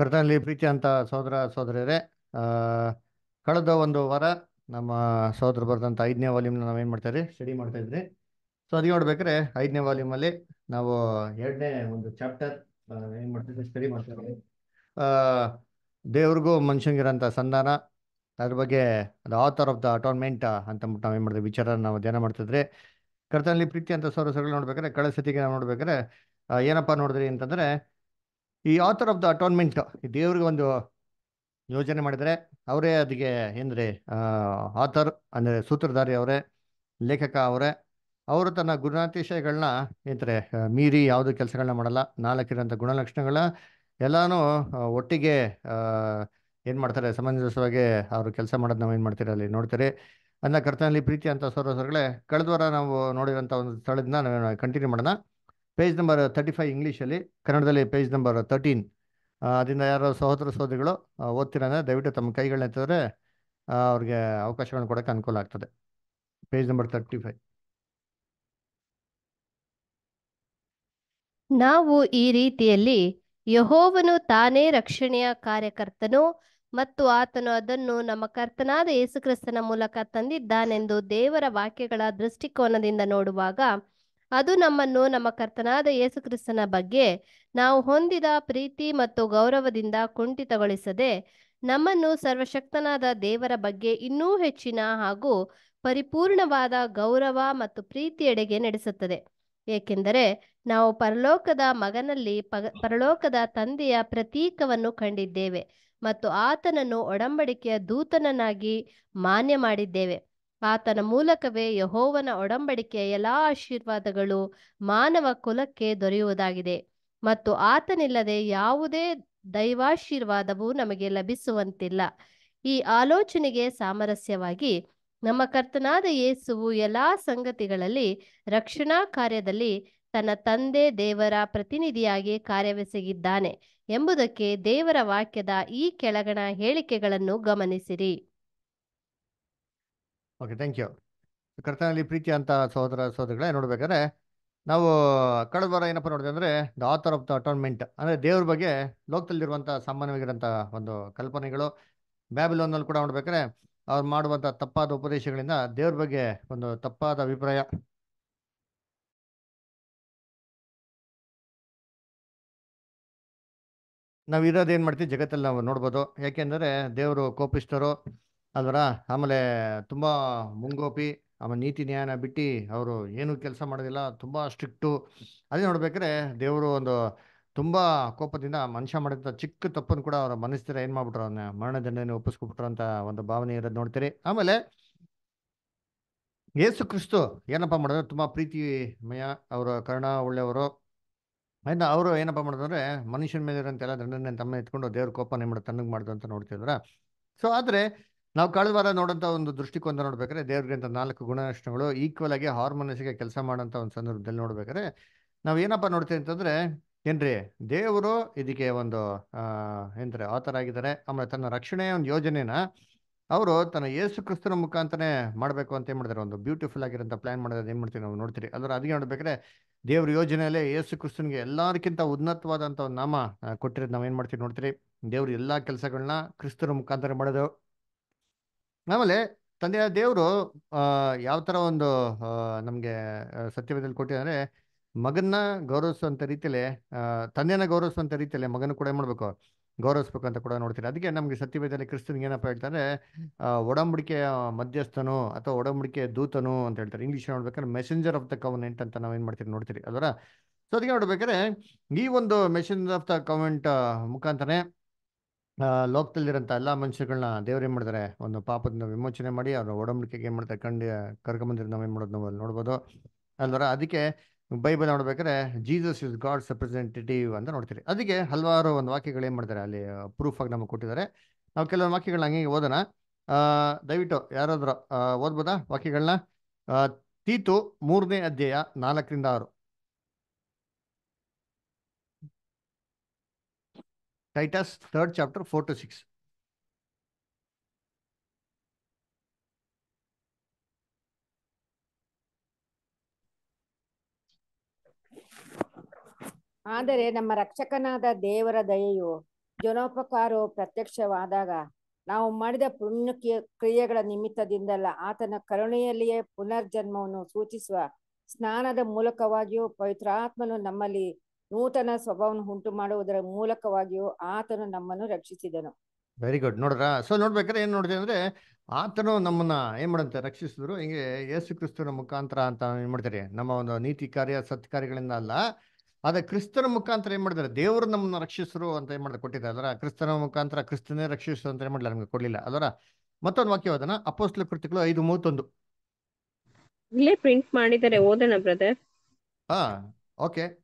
ಕರ್ತನಲ್ಲಿ ಪ್ರೀತಿ ಅಂತ ಸಹೋದರ ಸಹೋದರಿಯರೇ ಆ, ಕಳೆದ ಒಂದು ವಾರ ನಮ್ಮ ಸಹೋದರ ಬರೆದಂಥ ಐದನೇ ವಾಲ್ಯೂಮ್ನ ಏನು ಮಾಡ್ತಾ ಇದ್ರಿ? ಸ್ಟಡಿ ಮಾಡ್ತಾ ಇದ್ರಿ. ಸೊ ಅದಕ್ಕೆ ನೋಡ್ಬೇಕಾದ್ರೆ ಐದನೇ ವಾಲ್ಯೂಮಲ್ಲಿ ನಾವು ಎರಡನೇ ಒಂದು ಚಾಪ್ಟರ್ ಏನು ಮಾಡ್ತಿದ್ವಿ? ಸ್ಟಡಿ ಮಾಡ್ತಾ ಇದ್ದೀವಿ ದೇವ್ರಿಗೂ ಮನುಷ್ಯಂಗಿರೋಂಥ ಸಂಧಾನ ಅದ್ರ ಬಗ್ಗೆ the author of the atonement ಅಂತ ನಾವು ಏನು ಮಾಡಿದ್ವಿ ವಿಚಾರ ನಾವು ಧ್ಯಾನ ಮಾಡ್ತಿದ್ರೆ ಕರ್ತನಲ್ಲಿ ಪ್ರೀತಿ ಅಂತ ಸೌರಸಗಳು ನೋಡ್ಬೇಕಾದ್ರೆ ಕಳೆದ ಸತಿಗೆ ನಾವು ನೋಡ್ಬೇಕಾದ್ರೆ ಏನಪ್ಪ ನೋಡಿದ್ರಿ ಅಂತಂದ್ರೆ ಈ ಆಥರ್ ಆಫ್ ದ ಅಟೋನ್ಮೆಂಟ್ ದೇವ್ರಿಗೆ ಒಂದು ಯೋಜನೆ ಮಾಡಿದರೆ ಅವರೇ ಅದಕ್ಕೆ ಏನ್ರಿ ಆಥರ್ ಅಂದರೆ ಸೂತ್ರಧಾರಿ ಅವರೇ, ಲೇಖಕ ಅವರೇ. ಅವರು ತನ್ನ ಗುಣಾತಿಶಯಗಳನ್ನ ಏನಂತಾರೆ ಮೀರಿ ಯಾವುದು ಕೆಲಸಗಳನ್ನ ಮಾಡಲ್ಲ ನಾಲ್ಕಿರೋಂಥ ಗುಣಲಕ್ಷಣಗಳ ಎಲ್ಲಾನು ಒಟ್ಟಿಗೆ ಏನು ಮಾಡ್ತಾರೆ, ಸಮಂಜಸವಾಗಿ ಅವರು ಕೆಲಸ ಮಾಡೋದು ನಾವು ಏನು ಮಾಡ್ತೀರಿ ಅಲ್ಲಿ ನೋಡ್ತೀರಿ. ಅನ್ನ ಕರ್ತನಲ್ಲಿ ಪ್ರೀತಿ ಅಂತ ಸರೋಸರಗಳೇ ಕಳೆದ ವಾರ ನಾವು ನೋಡಿರೋಂಥ ಒಂದು ಸ್ಥಳದಿಂದ ನಾವು ಕಂಟಿನ್ಯೂ ಮಾಡೋಣ. ಪೇಜ್ ನಂಬರ್ ತರ್ಟಿ ಫೈವ್ ಇಂಗ್ಲೀಷಲ್ಲಿ ಕನ್ನಡದಲ್ಲಿ ಪೇಜ್ ನಂಬರ್ ತರ್ಟೀನ್ ಅದರಿಂದ ಯಾರೋ ಸಹೋದರ ಸಹೋದರಿಗಳು ಆ, ಓದ್ತೀರಂದ್ರೆ ದಯವಿಟ್ಟು ತಮ್ಮ ಕೈಗಳನ್ನ ಎತ್ತಿದ್ರೆ ಅವ್ರಿಗೆ ಅವಕಾಶಗಳನ್ನು ಕೊಡೋಕ್ಕೆ ಅನುಕೂಲ ಆಗ್ತದೆ. ಪೇಜ್ ನಂಬರ್ ತರ್ಟಿ ಫೈವ್ ನಾವು ಈ ರೀತಿಯಲ್ಲಿ ಯಹೋವನು ತಾನೇ ರಕ್ಷಣೆಯ ಕಾರ್ಯಕರ್ತನು ಮತ್ತು ಆತನು ಅದನ್ನು ನಮ್ಮ ಕರ್ತನಾದ ಯೇಸುಕ್ರಿಸ್ತನ ಮೂಲಕ ತಂದಿದ್ದಾನೆಂದು ದೇವರ ವಾಕ್ಯಗಳ ದೃಷ್ಟಿಕೋನದಿಂದ ನೋಡುವಾಗ ಅದು ನಮ್ಮನ್ನು, ನಮ್ಮ ಕರ್ತನಾದ ಯೇಸುಕ್ರಿಸ್ತನ ಬಗ್ಗೆ ನಾವು ಹೊಂದಿದ ಪ್ರೀತಿ ಮತ್ತು ಗೌರವದಿಂದ ಕುಂಠಿತಗೊಳಿಸದೆ, ನಮ್ಮನ್ನು ಸರ್ವಶಕ್ತನಾದ ದೇವರ ಬಗ್ಗೆ ಇನ್ನೂ ಹೆಚ್ಚಿನ ಹಾಗೂ ಪರಿಪೂರ್ಣವಾದ ಗೌರವ ಮತ್ತು ಪ್ರೀತಿಯೆಡೆಗೆ ನಡೆಸುತ್ತದೆ. ಏಕೆಂದರೆ ನಾವು ಪರಲೋಕದ ಮಗನಲ್ಲಿ ಪರಲೋಕದ ತಂದೆಯ ಪ್ರತೀಕವನ್ನು ಕಂಡಿದ್ದೇವೆ ಮತ್ತು ಆತನನ್ನು ಒಡಂಬಡಿಕೆಯ ದೂತನನ್ನಾಗಿ ಮಾನ್ಯ ಮಾಡಿದ್ದೇವೆ ಆತನ ಮೂಲಕವೇ ಯಹೋವನ ಒಡಂಬಡಿಕೆಯ ಎಲ್ಲಾ ಆಶೀರ್ವಾದಗಳು ಮಾನವ ಕುಲಕ್ಕೆ ದೊರೆಯುವುದಾಗಿದೆ. ಮತ್ತು ಆತನಿಲ್ಲದೆ ಯಾವುದೇ ದೈವಾಶೀರ್ವಾದವು ನಮಗೆ ಲಭಿಸುವಂತಿಲ್ಲ. ಈ ಆಲೋಚನೆಗೆ ಸಾಮರಸ್ಯವಾಗಿ ನಮ್ಮ ಕರ್ತನಾದ ಯೇಸುವು ಎಲ್ಲಾ ಸಂಗತಿಗಳಲ್ಲಿ ರಕ್ಷಣಾ ಕಾರ್ಯದಲ್ಲಿ ತನ್ನ ತಂದೆ ದೇವರ ಪ್ರತಿನಿಧಿಯಾಗಿ ಕಾರ್ಯವೆಸಗಿದ್ದಾನೆ ಎಂಬುದಕ್ಕೆ ದೇವರ ವಾಕ್ಯದ ಈ ಕೆಳಗಣ ಹೇಳಿಕೆಗಳನ್ನು ಗಮನಿಸಿರಿ. ಓಕೆ ಥ್ಯಾಂಕ್ ಯು ಕರ್ತನಲ್ಲಿ ಪ್ರೀತಿ ಅಂತ ಸಹೋದರ ಸಹೋದರಿಗಳೇ, ನೋಡ್ಬೇಕಾದ್ರೆ ನಾವು ಕಳೆದ ವಾರ ಏನಪ್ಪ ನೋಡಿದೆ ಅಂದರೆ the author of the atonement ಅಂದರೆ ದೇವ್ರ ಬಗ್ಗೆ ಲೋಕದಲ್ಲಿರುವಂಥ ಸಾಮಾನ್ಯವಾಗಿರೋಂಥ ಒಂದು ಕಲ್ಪನೆಗಳು. ಬ್ಯಾಬಿಲೋನಲ್ಲಿ ಕೂಡ ನೋಡ್ಬೇಕಾದ್ರೆ ಅವ್ರು ಮಾಡುವಂಥ ತಪ್ಪಾದ ಉಪದೇಶಗಳಿಂದ ದೇವ್ರ ಬಗ್ಗೆ ಒಂದು ತಪ್ಪಾದ ಅಭಿಪ್ರಾಯ. ನಾವು ಇರೋದು ಏನು ಮಾಡ್ತೀವಿ? ಜಗತ್ತಲ್ಲಿ ನಾವು ನೋಡ್ಬೋದು. ಯಾಕೆಂದರೆ ದೇವರು ಕೋಪಿಸ್ತರು ಅಲ್ವರ? ಆಮೇಲೆ ತುಂಬ ಮುಂಗೋಪಿ, ಆಮೇಲೆ ನೀತಿ ನ್ಯಾಯನ ಬಿಟ್ಟು ಅವರು ಏನು ಕೆಲಸ ಮಾಡೋದಿಲ್ಲ, ತುಂಬ ಸ್ಟ್ರಿಕ್ಟು. ಅದೇ ನೋಡ್ಬೇಕಾದ್ರೆ ದೇವರು ಒಂದು ತುಂಬ ಕೋಪದಿಂದ ಮನುಷ್ಯ ಮಾಡಿದಂಥ ಚಿಕ್ಕ ತಪ್ಪನ್ನು ಕೂಡ ಅವರ ಮನಸ್ಸಿರ ಏನು ಮಾಡ್ಬಿಟ್ರು ಅವನ್ನ ಮರಣದಂಡನೆ ಒಪ್ಪಿಸ್ಕೊಬಿಟ್ರು ಅಂತ ಒಂದು ಭಾವನೆ ಇರೋದು ನೋಡ್ತೀರಿ. ಆಮೇಲೆ ಯೇಸು ಕ್ರಿಸ್ತು ಏನಪ್ಪ ಮಾಡಿದ್ರೆ? ತುಂಬ ಪ್ರೀತಿಮಯ, ಅವರ ಕರ್ಣ ಒಳ್ಳೆಯವರು ಆಯ್ತಾ ಅವರು ಏನಪ್ಪ ಮಾಡಿದ್ರೆ ಮನುಷ್ಯನ ಮೇಲೆ ಇರೋಂಥ ಎಲ್ಲ ದಂಡನೆ ತಮ್ಮ ಎತ್ಕೊಂಡು ದೇವ್ರ ಕೋಪನೇ ಮಾಡಿ ತಣ್ಣಗೆ ಮಾಡಿದ್ರು ಅಂತ ನೋಡ್ತಿದ್ರ. ಸೊ ಆದರೆ ನಾವು ಕಳೆದ ವಾರ ನೋಡೋಂಥ ಒಂದು ದೃಷ್ಟಿಕೋನ ನೋಡ್ಬೇಕಾದ್ರೆ ದೇವ್ರಿಗೆ ಅಂತ ನಾಲ್ಕು ಗುಣಲಕ್ಷಣಗಳು ಈಕ್ವಲ್ ಆಗಿ ಹಾರ್ಮೋನಸ್ಗೆ ಕೆಲಸ ಮಾಡೋಂಥ ಒಂದು ಸಂದರ್ಭದಲ್ಲಿ ನೋಡ್ಬೇಕಾದ್ರೆ ನಾವು ಏನಪ್ಪ ನೋಡ್ತೀವಿ ಅಂತಂದ್ರೆ, ಏನ್ರಿ ದೇವರು ಇದಕ್ಕೆ ಒಂದು ಏನ್ರಿ ಆತರ ಆಗಿದ್ದಾರೆ, ಆಮೇಲೆ ತನ್ನ ರಕ್ಷಣೆಯ ಒಂದು ಯೋಜನೆನ ಅವರು ತನ್ನ ಯೇಸು ಕ್ರಿಸ್ತನ ಮುಖಾಂತರನೇ ಮಾಡಬೇಕು ಅಂತ ಏನು ಮಾಡಿದಾರೆ, ಒಂದು ಬ್ಯೂಟಿಫುಲ್ ಆಗಿರೋಂಥ ಪ್ಲಾನ್ ಮಾಡೋದು ಏನು ಮಾಡ್ತೀವಿ ನಾವು ನೋಡ್ತೀರಿ. ಅದರ ಅದಕ್ಕೆ ನೋಡ್ಬೇಕಾದ್ರೆ ದೇವ್ರ ಯೋಜನೆಯಲ್ಲೇ ಯೇಸು ಕ್ರಿಸ್ತನಿಗೆ ಎಲ್ಲರಿಗಿಂತ ಉನ್ನತವಾದಂಥ ಒಂದು ನಾಮ ಕೊಟ್ಟಿರೋದು ನಾವು ಏನು ಮಾಡ್ತೀವಿ ನೋಡ್ತೀರಿ, ದೇವ್ರ ಎಲ್ಲ ಕೆಲಸಗಳನ್ನ ಕ್ರಿಸ್ತನ ಮುಖಾಂತರ ಮಾಡೋದು ಆಮೇಲೆ ತಂದೆಯ ದೇವರು ಯಾವ ಥರ ಒಂದು ನಮಗೆ ಸತ್ಯವೇದಲ್ಲಿ ಕೊಟ್ಟಿದ್ದಾರೆ ಮಗನ್ನ ಗೌರವಿಸುವಂಥ ರೀತಿಯಲ್ಲಿ ತಂದೆನ ಗೌರವಿಸುವಂಥ ರೀತಿಯಲ್ಲಿ ಮಗನ ಕೂಡ ಏನು ಮಾಡಬೇಕು? ಗೌರವಿಸ್ಬೇಕು ಅಂತ ಕೂಡ ನೋಡ್ತೀರಿ? ಅದಕ್ಕೆ ನಮಗೆ ಸತ್ಯವೇದಲ್ಲಿ ಕ್ರಿಸ್ತನಿಗೆ ಏನಪ್ಪ ಹೇಳ್ತಾರೆ ಒಡಂಬಡಿಕೆಯ ಮಧ್ಯಸ್ಥನು ಅಥವಾ ಒಡಂಬಡಿಕೆಯ ದೂತನು ಅಂತ ಹೇಳ್ತಾರೆ. ಇಂಗ್ಲೀಷ್ ನೋಡ್ಬೇಕಾದ್ರೆ ಮೆಸೆಂಜರ್ ಆಫ್ ದ ಕವನೆಂಟ್ ಅಂತ ನಾವು ಏನು ಮಾಡ್ತೀರಿ ನೋಡ್ತೀರಿ ಅದರ ಸೊ ಅದಕ್ಕೆ ನೋಡ್ಬೇಕಾದ್ರೆ ಈ ಒಂದು ಮೆಸೆಂಜರ್ ಆಫ್ ದ ಕವನೆಂಟ್ ಮುಖಾಂತರನೇ ಆ, ಲೋಕದಲ್ಲಿರೋಂಥ ಎಲ್ಲ ಮನುಷ್ಯಗಳನ್ನ ದೇವ್ರು ಏನು ಮಾಡ್ತಾರೆ? ಒಂದು ಪಾಪದಿಂದ ವಿಮೋಚನೆ ಮಾಡಿ ಅವ್ರ ಒಡಂಬಡಿಕೆಗೆ ಏನು ಮಾಡ್ತಾರೆ? ಕಂಡು ಕರ್ಕೊಂಬಂದಿರೋ ನಾವು ಏನು ಮಾಡೋದು? ನಾವು ಅಲ್ಲಿ ನೋಡ್ಬೋದು. ಅಲ್ವರ? ಅದಕ್ಕೆ ಬೈಬಲ್ ನೋಡ್ಬೇಕಾದ್ರೆ ಜೀಸಸ್ ಇಸ್ ಗಾಡ್ಸ್ ರೆಪ್ರೆಸೆಂಟೇಟಿವ್ ಅಂತ ನೋಡ್ತೀರಿ. ಅದಕ್ಕೆ ಹಲವಾರು ಒಂದು ವಾಕ್ಯಗಳು ಏನು ಮಾಡ್ತಾರೆ? ಅಲ್ಲಿ ಪ್ರೂಫ್ ಆಗಿ ನಮಗೆ ಕೊಟ್ಟಿದ್ದಾರೆ. ನಾವು ಕೆಲವೊಂದು ವಾಕ್ಯಗಳನ್ನ ಹಂಗೆ ಓದೋಣ. ದಯವಿಟ್ಟು ಯಾರಾದರೂ ಓದ್ಬೋದಾ ವಾಕ್ಯಗಳನ್ನ ತೀತು ಮೂರನೇ ಅಧ್ಯಾಯ ನಾಲ್ಕರಿಂದ ಆರು. Titus third chapter four to six ಆದರೆ ನಮ್ಮ ರಕ್ಷಕನಾದ ದೇವರ ದಯೆಯು ಜನೋಪಕಾರವು ಪ್ರತ್ಯಕ್ಷವಾದಾಗ ನಾವು ಮಾಡಿದ ಪುಣ್ಯ ಕ್ರಿಯೆ- ಕ್ರಿಯೆಗಳ ನಿಮಿತ್ತದಿಂದಲ್ಲ ಆತನ ಕರುಣೆಯಲ್ಲಿಯೇ ಪುನರ್ಜನ್ಮವನ್ನು ಸೂಚಿಸುವ ಸ್ನಾನದ ಮೂಲಕವಾಗಿಯೂ ಪವಿತ್ರಾತ್ಮನು ನಮ್ಮಲ್ಲಿ ನೂತನ ಸ್ವಭಾವವನ್ನು ಉಂಟು ಮಾಡುವುದರ ಮೂಲಕವಾಗಿಯೂ ಆತನು ನಮ್ಮನ್ನು ರಕ್ಷಿಸಿದನು. ವೆರಿ ಗುಡ್ ನೋಡ್ರ ಸೊ ನೋಡ್ಬೇಕಾದ್ರೆ ಏನ್ ನೋಡಿದೆ ಅಂದ್ರೆ ಆತನು ನಮ್ಮನ್ನ ಏನ್ ಮಾಡಂತೆ? ರಕ್ಷಿಸಿದ್ರು. ಹಿಂಗೆ ಯೇಸು ಕ್ರಿಸ್ತನ ಮುಖಾಂತರ ಅಂತ ಏನ್ ಮಾಡ್ತಾರೆ? ನಮ್ಮ ಒಂದು ನೀತಿ ಕಾರ್ಯ ಸತ್ಕಾರ್ಯಗಳಿಂದ ಅಲ್ಲ ಆದ್ರೆ ಕ್ರಿಸ್ತನ ಮುಖಾಂತರ ಏನ್ ಮಾಡಿದಾರೆ ದೇವರು ನಮ್ಮನ್ನ ರಕ್ಷಿಸರು ಅಂತ ಏನ್ ಮಾಡಿದ್ರೆ ಕೊಟ್ಟಿದ್ದಾರೆ. ಅದರ ಕ್ರಿಸ್ತನ ಮುಖಾಂತರ ಕ್ರಿಸ್ತನೇ ರಕ್ಷಿಸು ಅಂತ ಏನ್ ಮಾಡಿಲ್ಲ ನಮ್ಗೆ ಕೊಡ್ಲಿಲ್ಲ. ಅದರ ಮತ್ತೊಂದು ವಾಕ್ಯ ಅದನ್ನ ಅಪೋಸ್ಲ ಕೃತಿಗಳು ಐದು ಮೂವತ್ತೊಂದು. ಇಲ್ಲೇ ಪ್ರಿಂಟ್ ಮಾಡಿದರೆ ಓದೋಣ ಬ್ರದರ್ ಹಾ ಓಕೆ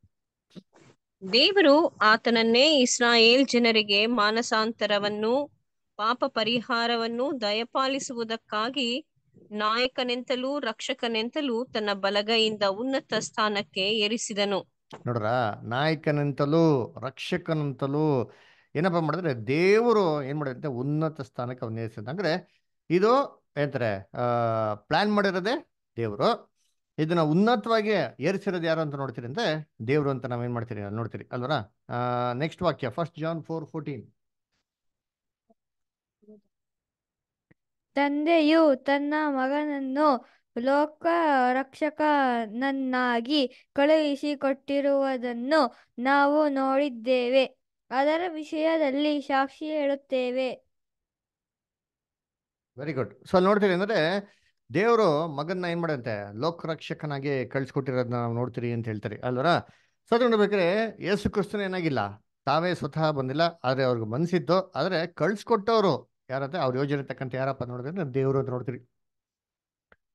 ದೇವರು ಆತನನ್ನೇ ಇಸ್ರಾಯೇಲ್ ಜನರಿಗೆ ಮಾನಸಾಂತರವನ್ನು, ಪಾಪ ಪರಿಹಾರವನ್ನು ದಯಪಾಲಿಸುವುದಕ್ಕಾಗಿ ನಾಯಕನೆಂತಲೂ ರಕ್ಷಕನೆಂತಲೂ ತನ್ನ ಬಲಗೈಯಿಂದ ಉನ್ನತ ಸ್ಥಾನಕ್ಕೆ ಏರಿಸಿದನು. ನೋಡ್ರ, ನಾಯಕನಂತಲೂ ರಕ್ಷಕನಂತಲೂ ಏನಪ್ಪಾ ಮಾಡಿದ್ರೆ ದೇವರು ಏನ್ ಮಾಡಿದಂತೆ ಉನ್ನತ ಸ್ಥಾನಕ್ಕೆ ಅವನ್ನ ಏರಿಸಿದ. ಅಂದ್ರೆ ಇದು ಏನಂತಾರೆ ಪ್ಲಾನ್ ಮಾಡಿರೋದೇ ದೇವರು. ಇದನ್ನ ಉನ್ನತವಾಗಿ ಏರಿಸಿರೋದು ಯಾರು ಅಂತ ನೋಡ್ತೀರಿ ಅಂದ್ರೆ ದೇವ್ರು ಅಂತ ನಾವೇನ್ ಮಾಡ್ತೀರಿ? ನೋಡ್ತೀರಿ ಅಲ್ವರ? ನೆಕ್ಸ್ಟ್ ವಾಕ್ಯ ಫಸ್ಟ್ ಜಾನ್ ಫೋರ್ ಫೋರ್ಟೀನ್ ತಂದೆಯು ತನ್ನ ಮಗನನ್ನು ಲೋಕ ರಕ್ಷಕನನ್ನಾಗಿ ಕಳುಹಿಸಿ ಕೊಟ್ಟಿರುವುದನ್ನು ನಾವು ನೋಡಿದ್ದೇವೆ. ಅದರ ವಿಷಯದಲ್ಲಿ ಸಾಕ್ಷಿ ಹೇಳುತ್ತೇವೆ. ವೆರಿ ಗುಡ್ ಸೊ ಅಲ್ಲಿ ನೋಡ್ತೀರಿ ಅಂದ್ರೆ ದೇವರು ಮಗನ್ನ ಏನ್ ಮಾಡಂತೆ? ಲೋಕ ರಕ್ಷಕನಾಗಿ ಕಳ್ಸಿಕೊಟ್ಟಿರೋದನ್ನ ನಾವು ನೋಡ್ತೀರಿ ಅಂತ ಹೇಳ್ತಾರೆ. ಅಲ್ವರ? ಸೊ ನೋಡ್ಬೇಕಾದ್ರೆ ಯೇಸು ಕ್ರಿಸ್ತನ ಏನಾಗಿಲ್ಲ. ತಾವೇ ಸ್ವತಃ ಬಂದಿಲ್ಲ ಆದ್ರೆ ಅವ್ರಿಗೆ ಮನ್ಸಿತ್ತು. ಆದ್ರೆ ಕಳ್ಸಿಕೊಟ್ಟವರು ಯಾರಂತೆ? ಅವ್ರ ಯೋಜನೆ ತಕ್ಕಂತ ಯಾರಪ್ಪ ನೋಡಿದ್ರೆ ದೇವರು ಅಂತ ನೋಡ್ತೀರಿ.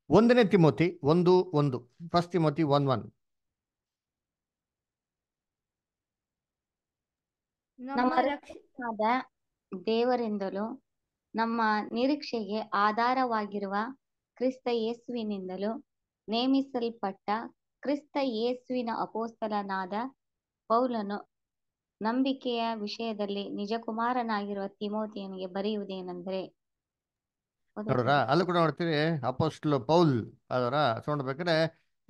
ಒಂದನೇ ತಿಮೋತಿ ಒಂದು ಒಂದು. ಫಸ್ಟ್ ತಿಮೋತಿ ಒನ್ ಒನ್ ನಮ್ಮ ದೇವರಿಂದಲೂ ನಮ್ಮ ನಿರೀಕ್ಷೆಗೆ ಆಧಾರವಾಗಿರುವ ಕ್ರಿಸ್ತ ಯೇಸುವಿನಿಂದಲೂ ನೇಮಿಸಲ್ಪಟ್ಟ ಕ್ರಿಸ್ತ ಯೇಸುವಿನ ಅಪೋಸ್ತಲನಾದ ಪೌಲನು ನಂಬಿಕೆಯ ವಿಷಯದಲ್ಲಿ ನಿಜಕುಮಾರನಾಗಿರುವ ತಿಮೋತಿಯನಿಗೆ ಬರೆಯುವುದೇನೆಂದರೆ ನೋಡ್ರ ಅಲ್ಲಿ ಕೂಡ ನೋಡ್ತೀವಿ ಅಪೋಸ್ಟ್ಲು ಪೌಲ್ ಅದರ ನೋಡ್ಬೇಕಾದ್ರೆ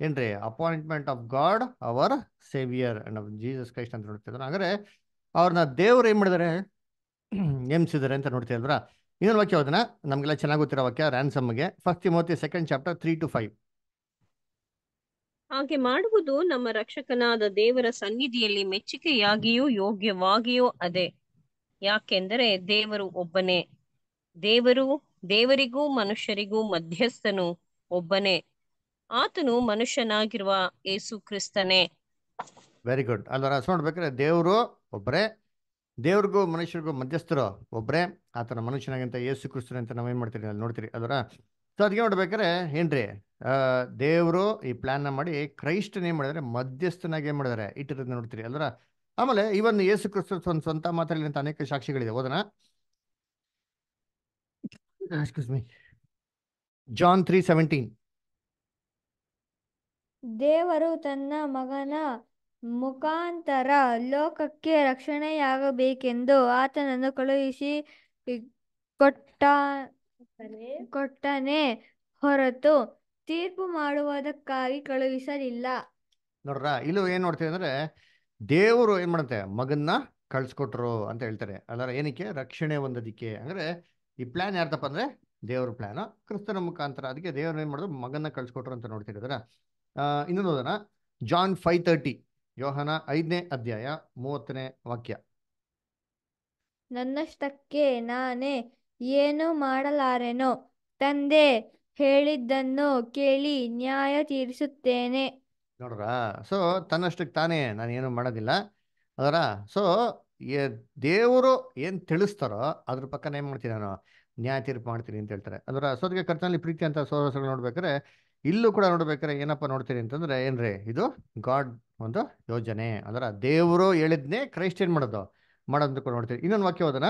ಏನ್ರಿ? Appointment of God our saviour and of Jesus Christ ಅಂತ ನೋಡ್ತಿದ್ರು ಹಾಗಾದ್ರೆ ಅವ್ರನ್ನ ದೇವ್ರು ಏನ್ ಮಾಡಿದಾರೆ ನೇಮಿಸಿದ್ದಾರೆ ಅಂತ ನೋಡ್ತಿದ್ರ ಇನ್ನೊಂದು ವಾಕ್ಯ ಹೋದನ ನಮಗೆಲ್ಲ ಚೆನ್ನಾಗಿ ಗೊತ್ತಿರೋ ವಾಕ್ಯ ರ್ಯಾನ್ಸಮ್ಗೆ first Timothy second chapter three to five ಹಾಗೆ ಮಾಡುವುದು ನಮ್ಮ ರಕ್ಷಕನಾದ ದೇವರ ಸನ್ನಿಧಿಯಲ್ಲಿ ಮೆಚ್ಚುಗೆಯಾಗಿಯೂ ಯೋಗ್ಯವಾಗಿಯೂ ಅದೇ. ಯಾಕೆಂದರೆ ದೇವರು ಒಬ್ಬನೇ. ದೇವರು ದೇವರಿಗೂ ಮನುಷ್ಯರಿಗೂ ಮಧ್ಯಸ್ಥನು ಒಬ್ಬನೇ. ಆತನು ಮನುಷ್ಯನಾಗಿರುವ ಏಸು ಕ್ರಿಸ್ತನೇ. ವೆರಿ ಗುಡ್ ಅಲ್ಲ ಸೊ ನೋಡ್ಬೇಕಾದ್ರೆ ದೇವರು ಒಬ್ಬರೇ. ದೇವ್ರಿಗೂ ಮನುಷ್ಯರಿಗೂ ಮಧ್ಯಸ್ಥರು ಒಬ್ಬರೇ. ಆತನ ಮನುಷ್ಯನಾಗಿಂತ ಯೇಸು ಕ್ರಿಸ್ತನ ಅಂತ ನಾವೇನ್ ಮಾಡ್ತೀರಿ? ಅಲ್ಲಿ ನೋಡ್ತೀರಿ. ಅದರ ಸೊ ಅದಕ್ಕೆ ನೋಡ್ಬೇಕಾದ್ರೆ ಏನ್ರಿ? ದೇವರು ಈ ಪ್ಲಾನ್ನ ಮಾಡಿ ಕ್ರೈಸ್ತನ ಏನ್ ಮಾಡಿದ್ರೆ ಮಧ್ಯಸ್ಥನಾಗಿ ಏನ್ ಮಾಡಿದಾರೆ ಇಟ್ಟಿರೋದನ್ನ ನೋಡ್ತೀರಿ. ಅದರ ಆಮೇಲೆ ಇವನ್ ಯೇಸು ಕ್ರಿಸ್ತ ಸ್ವಂತ ಮಾತಾಡಲಿ ಅಂತ ಅನೇಕ ಸಾಕ್ಷಿಗಳಿದೆ ಓದನ ಜಾನ್ ತ್ರೀ ಸೆವೆಂಟೀನ್ ದೇವರು ತನ್ನ ಮಗನ ಮುಖಾಂತರ ಲೋಕಕ್ಕೆ ರಕ್ಷಣೆಯಾಗಬೇಕೆಂದು ಆತನನ್ನು ಕಳುಹಿಸಿ ಕೊಟ್ಟ ಕೊಟ್ಟನೆ ಹೊರತು ತೀರ್ಪು ಮಾಡುವುದಕ್ಕಾಗಿ ಕಳುಹಿಸಲಿಲ್ಲ. ನೋಡ್ರ ಇಲ್ಲೂ ಏನ್ ನೋಡ್ತೀವಿ ಅಂದ್ರೆ ದೇವರು ಏನ್ ಮಾಡುತ್ತೆ? ಮಗನ್ನ ಕಳ್ಸಿಕೊಟ್ರು ಅಂತ ಹೇಳ್ತಾರೆ. ಅದರ ಏನಕ್ಕೆ? ರಕ್ಷಣೆ ಹೊಂದೋದಿಕ್ಕೆ. ಅಂದ್ರೆ ಈ ಪ್ಲಾನ್ ಯಾರ್ದಪ್ಪ ಅಂದ್ರೆ ದೇವ್ರ ಪ್ಲಾನ್ ಕ್ರಿಸ್ತನ ಮುಖಾಂತರ. ಅದಕ್ಕೆ ದೇವ್ರ ಏನ್ ಮಾಡಿದ್ರು ಮಗನ್ನ ಕಳ್ಸಿಕೊಟ್ರು ಅಂತ ನೋಡ್ತೀರಿ ಅದರ ಇನ್ನೊಂದು ಅದನ್ನ ಜಾನ್ ಫೈವ್ ತರ್ಟಿ ಯೋಹನ ಐದನೇ ಅಧ್ಯಾಯ ಮೂವತ್ತನೇ ವಾಕ್ಯ. ನನ್ನಷ್ಟಕ್ಕೆ ನಾನೇ ಏನು ಮಾಡಲಾರೆನೋ ತಂದೆ ಹೇಳಿದ್ದನ್ನು ಕೇಳಿ ನ್ಯಾಯ ತೀರಿಸುತ್ತೇನೆ. ನೋಡ್ರ, ಸೊ ತನ್ನಷ್ಟಕ್ಕೆ ತಾನೇ ನಾನು ಏನು ಮಾಡೋದಿಲ್ಲ. ಅದರ, ಸೊ ದೇವರು ಏನು ತಿಳಿಸ್ತಾರೋ ಅದ್ರ ಪಕ್ಕನ ಏನು ಮಾಡ್ತೀನಿ ನಾನು? ನ್ಯಾಯ ತೀರ್ಪು ಮಾಡ್ತೀನಿ ಅಂತ ಹೇಳ್ತಾರೆ. ಅದರ ಅದಕ್ಕೆ ಕರ್ತನಲ್ಲಿ ಪ್ರೀತಿ ಅಂತ ಸೋದರಗಳು ನೋಡ್ಬೇಕಾದ್ರೆ, ಇಲ್ಲೂ ಕೂಡ ನೋಡ್ಬೇಕಾದ್ರೆ ಏನಪ್ಪ ನೋಡ್ತೀನಿ ಅಂತಂದ್ರೆ ಏನ್ರಿ, ಇದು ಗಾಡ್ ಒಂದು ಯೋಜನೆ. ಅದರ, ದೇವರು ಹೇಳಿದ್ನೇ ಕ್ರೈಸ್ಟ್ ಏನ್ ಮಾಡೋದು? ಮಾಡೋದು ಕೂಡ ನೋಡ್ತೀವಿ ಇನ್ನೊಂದು ವಾಕ್ಯ ಹೋದನ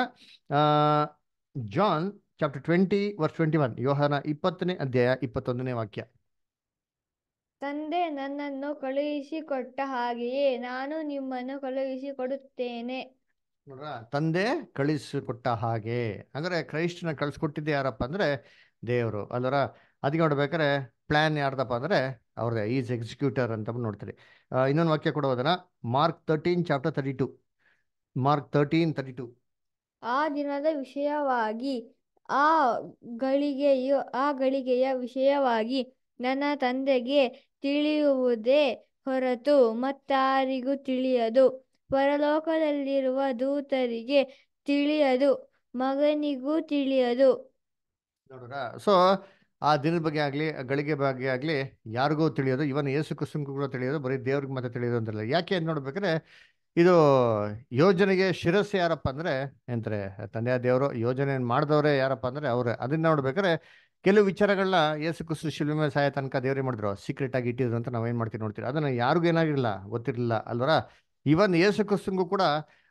John chapter twenty verse twenty one ಯೋಹನ ಇಪ್ಪತ್ತನೇ ಅಧ್ಯಾಯ ಇಪ್ಪತ್ತೊಂದನೇ ವಾಕ್ಯ. ತಂದೆ ನನ್ನನ್ನು ಕಳುಹಿಸಿಕೊಟ್ಟ ಹಾಗೆಯೇ ನಾನು ನಿಮ್ಮನ್ನು ಕಳುಹಿಸಿಕೊಡುತ್ತೇನೆ. ನೋಡ್ರ ತಂದೆ ಕಳಿಸಿಕೊಟ್ಟ ಹಾಗೆ. ಅಂದ್ರೆ ಕ್ರೈಸ್ಟ್ನ ಕಳಿಸ್ಕೊಟ್ಟಿದ್ದೆ ಯಾರಪ್ಪ ಅಂದ್ರೆ ದೇವರು. ಅಲ್ಲರ ಅದಕ್ಕೆ ನೋಡ್ಬೇಕಾದ್ರೆ ಪ್ಲಾನ್ ಯಾರ್ದಪ್ಪ ಅಂದ್ರೆ ಅವ್ರದ್ದೇ ಈಸ್ ಎಕ್ಸಿಕ್ಯೂಟರ್ ಅಂತ ನೋಡ್ತೀರಿ. ಇನ್ನೊಂದು ವಾಕ್ಯ ಕೂಡ ಹೋದನ Mark thirteen chapter thirty two Mark thirteen thirty two. ಆ ದಿನದ ವಿಷಯವಾಗಿ ಆ ಗಳಿಗೆಯು ಆ ಗಳಿಗೆಯ ವಿಷಯವಾಗಿ ನನ್ನ ತಂದೆಗೆ ತಿಳಿಯುವುದೇ ಹೊರತು ಮತ್ತಾರಿಗೂ ತಿಳಿಯದು. ಪರಲೋಕದಲ್ಲಿರುವ ದೂತರಿಗೆ ತಿಳಿಯದು ಮಗನಿಗೂ ತಿಳಿಯದು. ನೋಡೋಣ ಸೊ ಆ ದಿನದ ಬಗ್ಗೆ ಆಗಲಿ ಗಳಿಗೆ ಬಗ್ಗೆ ಆಗಲಿ ಯಾರಿಗೂ ತಿಳಿಯೋದು ಇವನ್ ಯೇಸು ಕ್ರಿಸ್ತನ್ಗೂ ಕೂಡ ತಿಳಿಯೋದು ಬರೀ ದೇವ್ರಿಗೆ ಮತ್ತೆ ತಿಳಿಯೋದು ಅಂತಲ್ಲ. ಯಾಕೆ ನೋಡ್ಬೇಕಾದ್ರೆ ಇದು ಯೋಜನೆಗೆ ಶಿರಸ್ಸು ಯಾರಪ್ಪ ಅಂದ್ರೆ, ಎಂತಾರೆ, ತಂದೆಯ ದೇವರು ಯೋಜನೆ ಮಾಡಿದವರೇ ಯಾರಪ್ಪ ಅಂದ್ರೆ ಅವರೇ. ಅದನ್ನ ನೋಡ್ಬೇಕಾದ್ರೆ ಕೆಲವು ವಿಚಾರಗಳನ್ನ ಯೇಸು ಕ್ರಿಸ್ತು ಶಿಲ್ಮೆ ಸಹಾಯ ತನಕ ದೇವರೇ ಮಾಡಿದ್ರು. ಸೀಕ್ರೆಟ್ ಆಗಿ ಇಟ್ಟಿದ್ರು ಅಂತ ನಾವೇನ್ ಮಾಡ್ತೀವಿ ನೋಡ್ತೀವಿ ಅದನ್ನ ಯಾರಿಗೂ ಏನಾಗಿರಲಿಲ್ಲ ಗೊತ್ತಿರಲಿಲ್ಲ ಅಲ್ವರ? ಇವನ್ ಯೇಸು ಕ್ರಿಸ್ತಂಗೂ ಕೂಡ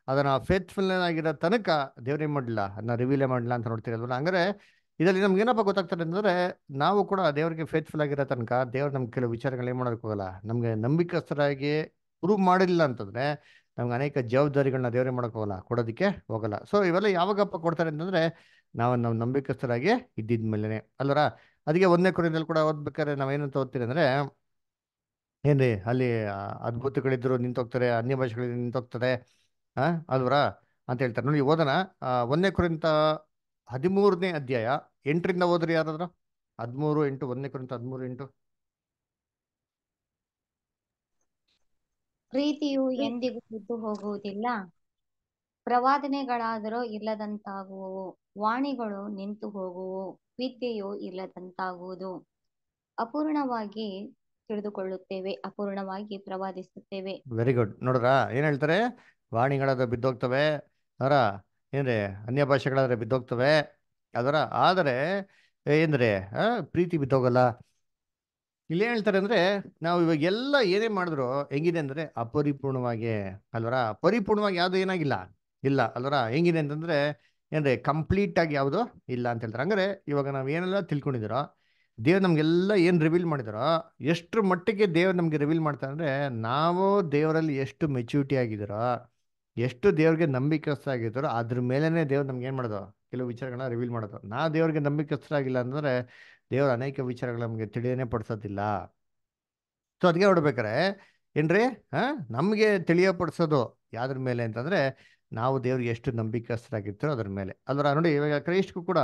ಅದನ್ನ ಫೇತ್ಫುಲ್ ಆಗಿರೋ ತನಕ ದೇವ್ರೇ ಮಾಡಲಿಲ್ಲ, ಅದನ್ನ ರಿವೀಲೇ ಮಾಡಲಿಲ್ಲ ಅಂತ ನೋಡ್ತೀರಿ ಅಲ್ವರ ಹಂಗಾರೆ ಇದರಲ್ಲಿ ನಮ್ಗೆ ಏನಪ್ಪ ಗೊತ್ತಾಗ್ತದೆ ಅಂದ್ರೆ ನಾವು ಕೂಡ ದೇವರಿಗೆ ಫೇತ್ಫುಲ್ ಆಗಿರೋ ತನಕ ದೇವ್ರು ನಮ್ಗೆ ಕೆಲವು ವಿಚಾರಗಳು ಏನು ಮಾಡೋದಕ್ಕೆ ಹೋಗಲ್ಲ. ನಮ್ಗೆ ನಂಬಿಕಸ್ಥರಾಗಿ ಪ್ರೂವ್ ಮಾಡಿಲ್ಲ ಅಂತಂದ್ರೆ ನಮ್ಗೆ ಅನೇಕ ಜವಾಬ್ದಾರಿಗಳನ್ನ ದೇವರೇ ಮಾಡಕ್ ಹೋಗಲ್ಲ ಕೊಡೋದಕ್ಕೆ ಹೋಗಲ್ಲ. ಸೊ ಇವೆಲ್ಲ ಯಾವಾಗಪ್ಪ ಕೊಡ್ತಾರೆ ಅಂತಂದ್ರೆ, ನಾವು ನಾವು ನಂಬಿಕಸ್ಥರಾಗಿ ಇದ್ದಿದ ಅಲ್ವರ? ಅದಕ್ಕೆ ಒಂದನೇ ಕೊರಿಯಲ್ಲಿ ಕೂಡ ಓದ್ಬೇಕಾದ್ರೆ ನಾವೇನಂತ ಓದ್ತೀರಿ ಅಂದ್ರೆ, ಏನ್ರಿ, ಅಲ್ಲಿ ಅದ್ಭುತಗಳಿದ್ರು ನಿಂತೋಗ್ತಾರೆ ಅನ್ಯ ಭಾಷೆಗಳಿದ್ರು ನಿಂತೋಗ್ತಾರೆ ಆ, ಅಲ್ವರ? ಅಂತ ಹೇಳ್ತಾರೆ. ನೋಡಿ, ಓದೋಣ. ಒಂದನೇ ಕುರಿತ ಹದಿಮೂರನೇ ಅಧ್ಯಾಯ, ಎಂಟರಿಂದ ಓದ್ರಿ ಯಾರಾದ್ರು? ಹದಿಮೂರು ಎಂಟು, ಒಂದನೇ ಕುರಿತ ಹದಿಮೂರು ಎಂಟು. ಪ್ರೀತಿಯು ಎಂದಿಗೂ ಬಿದ್ದು ಹೋಗುವುದಿಲ್ಲ. ಪ್ರವಾದನೆಗಳಾದರೂ ಇಲ್ಲದಂತಾಗುವವು. ವಾಣಿಗಳು ನಿಂತು ಹೋಗುವು ವಿದ್ಯೆಯು ಇಲ್ಲದಂತಾಗುವುದು. ಅಪೂರ್ಣವಾಗಿ ತಿಳಿದುಕೊಳ್ಳುತ್ತೇವೆ. ಅಪೂರ್ಣವಾಗಿ ಪ್ರವಾದಿಸುತ್ತೇವೆ. ವೆರಿ ಗುಡ್ ನೋಡ್ರ ಏನ್ ಹೇಳ್ತಾರೆ? ವಾಣಿಗಳಾದ್ರೆ ಬಿದ್ದೋಗ್ತವೆ. ಅದರ ಏನ್ರಿ? ಅನ್ಯ ಭಾಷೆಗಳಾದ್ರೆ ಬಿದ್ದೋಗ್ತವೆ. ಅದರ ಆದರೆ ಏನ್ರಿ? ಪ್ರೀತಿ ಬಿದ್ದೋಗಲ್ಲ. ಇಲ್ಲಿ ಹೇಳ್ತಾರೆ ಅಂದ್ರೆ, ನಾವು ಇವಾಗ ಎಲ್ಲ ಏನೇ ಮಾಡಿದ್ರು ಹೆಂಗಿದೆ ಅಂದ್ರೆ ಅಪರಿಪೂರ್ಣವಾಗಿ, ಅಲ್ವರ? ಪರಿಪೂರ್ಣವಾಗಿ ಯಾವುದು ಏನಾಗಿಲ್ಲ. ಇಲ್ಲ, ಅಲ್ವರ? ಹೆಂಗಿದೆ ಅಂತಂದ್ರೆ ಕಂಪ್ಲೀಟ್ ಆಗಿ ಯಾವುದು ಇಲ್ಲ ಅಂತ ಹೇಳ್ತಾರೆ. ಅಂದ್ರೆ ಇವಾಗ ನಾವು ಏನೆಲ್ಲ ತಿಳ್ಕೊಂಡಿದ್ದೀರೋ, ದೇವ್ರು ನಮ್ಗೆಲ್ಲ ಏನು ರಿವೀಲ್ ಮಾಡಿದಾರೋ ಎಷ್ಟು ಮಟ್ಟಿಗೆ ದೇವ್ರು ನಮ್ಗೆ ರಿವೀಲ್ ಮಾಡ್ತಾರೆ ಅಂದ್ರೆ, ನಾವು ದೇವರಲ್ಲಿ ಎಷ್ಟು ಮೆಚ್ಯೂರಿಟಿ ಆಗಿದಿರೋ ಎಷ್ಟು ದೇವ್ರಿಗೆ ನಂಬಿಕಸ್ಥರಾಗಿದ್ದಾರೋ, ಅದ್ರ ಮೇಲೆನೆ ದೇವ್ರು ನಮ್ಗೆ ಏನು ಮಾಡೋದು, ಕೆಲವು ವಿಚಾರಗಳನ್ನ ರಿವೀಲ್ ಮಾಡೋದು. ನಾ ದೇವ್ರಿಗೆ ನಂಬಿಕಸ್ಥರಾಗಿಲ್ಲ ಅಂತಂದ್ರೆ ದೇವ್ರ ಅನೇಕ ವಿಚಾರಗಳು ನಮಗೆ ತಿಳಿಯನೇ ಪಡಿಸೋದಿಲ್ಲ. ಸೊ ಅದಕ್ಕೆ ನೋಡ್ಬೇಕಾರೆ ಏನ್ರಿ? ಹಾಂ? ನಮಗೆ ತಿಳಿಯಪಡಿಸೋದು ಯಾವ್ದ್ರ ಮೇಲೆ ಅಂತಂದ್ರೆ, ನಾವು ದೇವ್ರಿಗೆ ಎಷ್ಟು ನಂಬಿಕಸ್ಥರಾಗಿರ್ತಾರೋ ಅದ್ರ ಮೇಲೆ. ಅದರ ನೋಡಿ ಇವಾಗ ಕ್ರೈಸ್ಟ್ಗೂ ಕೂಡ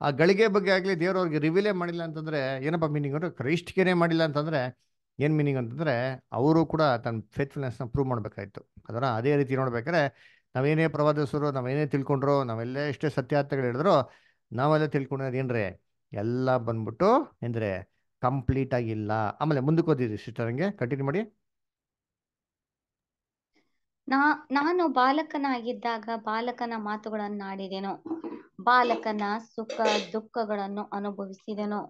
ಆ ಗಳಿಗೆ ಬಗ್ಗೆ ಆಗಲಿ ದೇವ್ರು ಅವ್ರಿಗೆ ರಿವೀಲೇ ಮಾಡಿಲ್ಲ ಅಂತಂದ್ರೆ, ಏನಪ್ಪ ಮೀನಿಂಗ್ ಅಂದ್ರೆ ಕ್ರೈಸ್ಟ್ಗೇನೆ ಮಾಡಿಲ್ಲ ಅಂತಂದ್ರೆ, ಏನು ಮೀನಿಂಗ್ ಅಂತಂದ್ರೆ ಅವರು ಕೂಡ ತನ್ನ ಫೇತ್ಫುಲ್ನೆಸ್ನ ಪ್ರೂವ್ ಮಾಡಬೇಕಾಯಿತು. ಅದರ ಅದೇ ರೀತಿ ನೋಡ್ಬೇಕಾದ್ರೆ ನಾವೇನೇ ಪ್ರವಾದಿಸರು, ನಾವೇನೇ ತಿಳ್ಕೊಂಡ್ರು, ನಾವೆಲ್ಲ ಎಷ್ಟೇ ಸತ್ಯಾರ್ಥಗಳು ಹೇಳಿದ್ರು, ನಾವೆಲ್ಲ ತಿಳ್ಕೊಂಡಿರೋದು ಎಲ್ಲ ಬಂದ್ಬಿಟ್ಟು ಅಂದರೆ ಕಂಪ್ಲೀಟ್ ಆಗಿಲ್ಲ ಆಮೇಲೆ ಮುಂದಕ್ಕೆ ಓದಿದ್ರಿ ಸಿಸ್ಟರ್ ಹಂಗೆ? ಕಂಟಿನ್ಯೂ ಮಾಡಿ. ನಾ ನಾನು ಬಾಲಕನಾಗಿದ್ದಾಗ ಬಾಲಕನ ಮಾತುಗಳನ್ನಾಡಿದೆನು ಬಾಲಕನ ಸುಖ ದುಃಖಗಳನ್ನು ಅನುಭವಿಸಿದೆನು.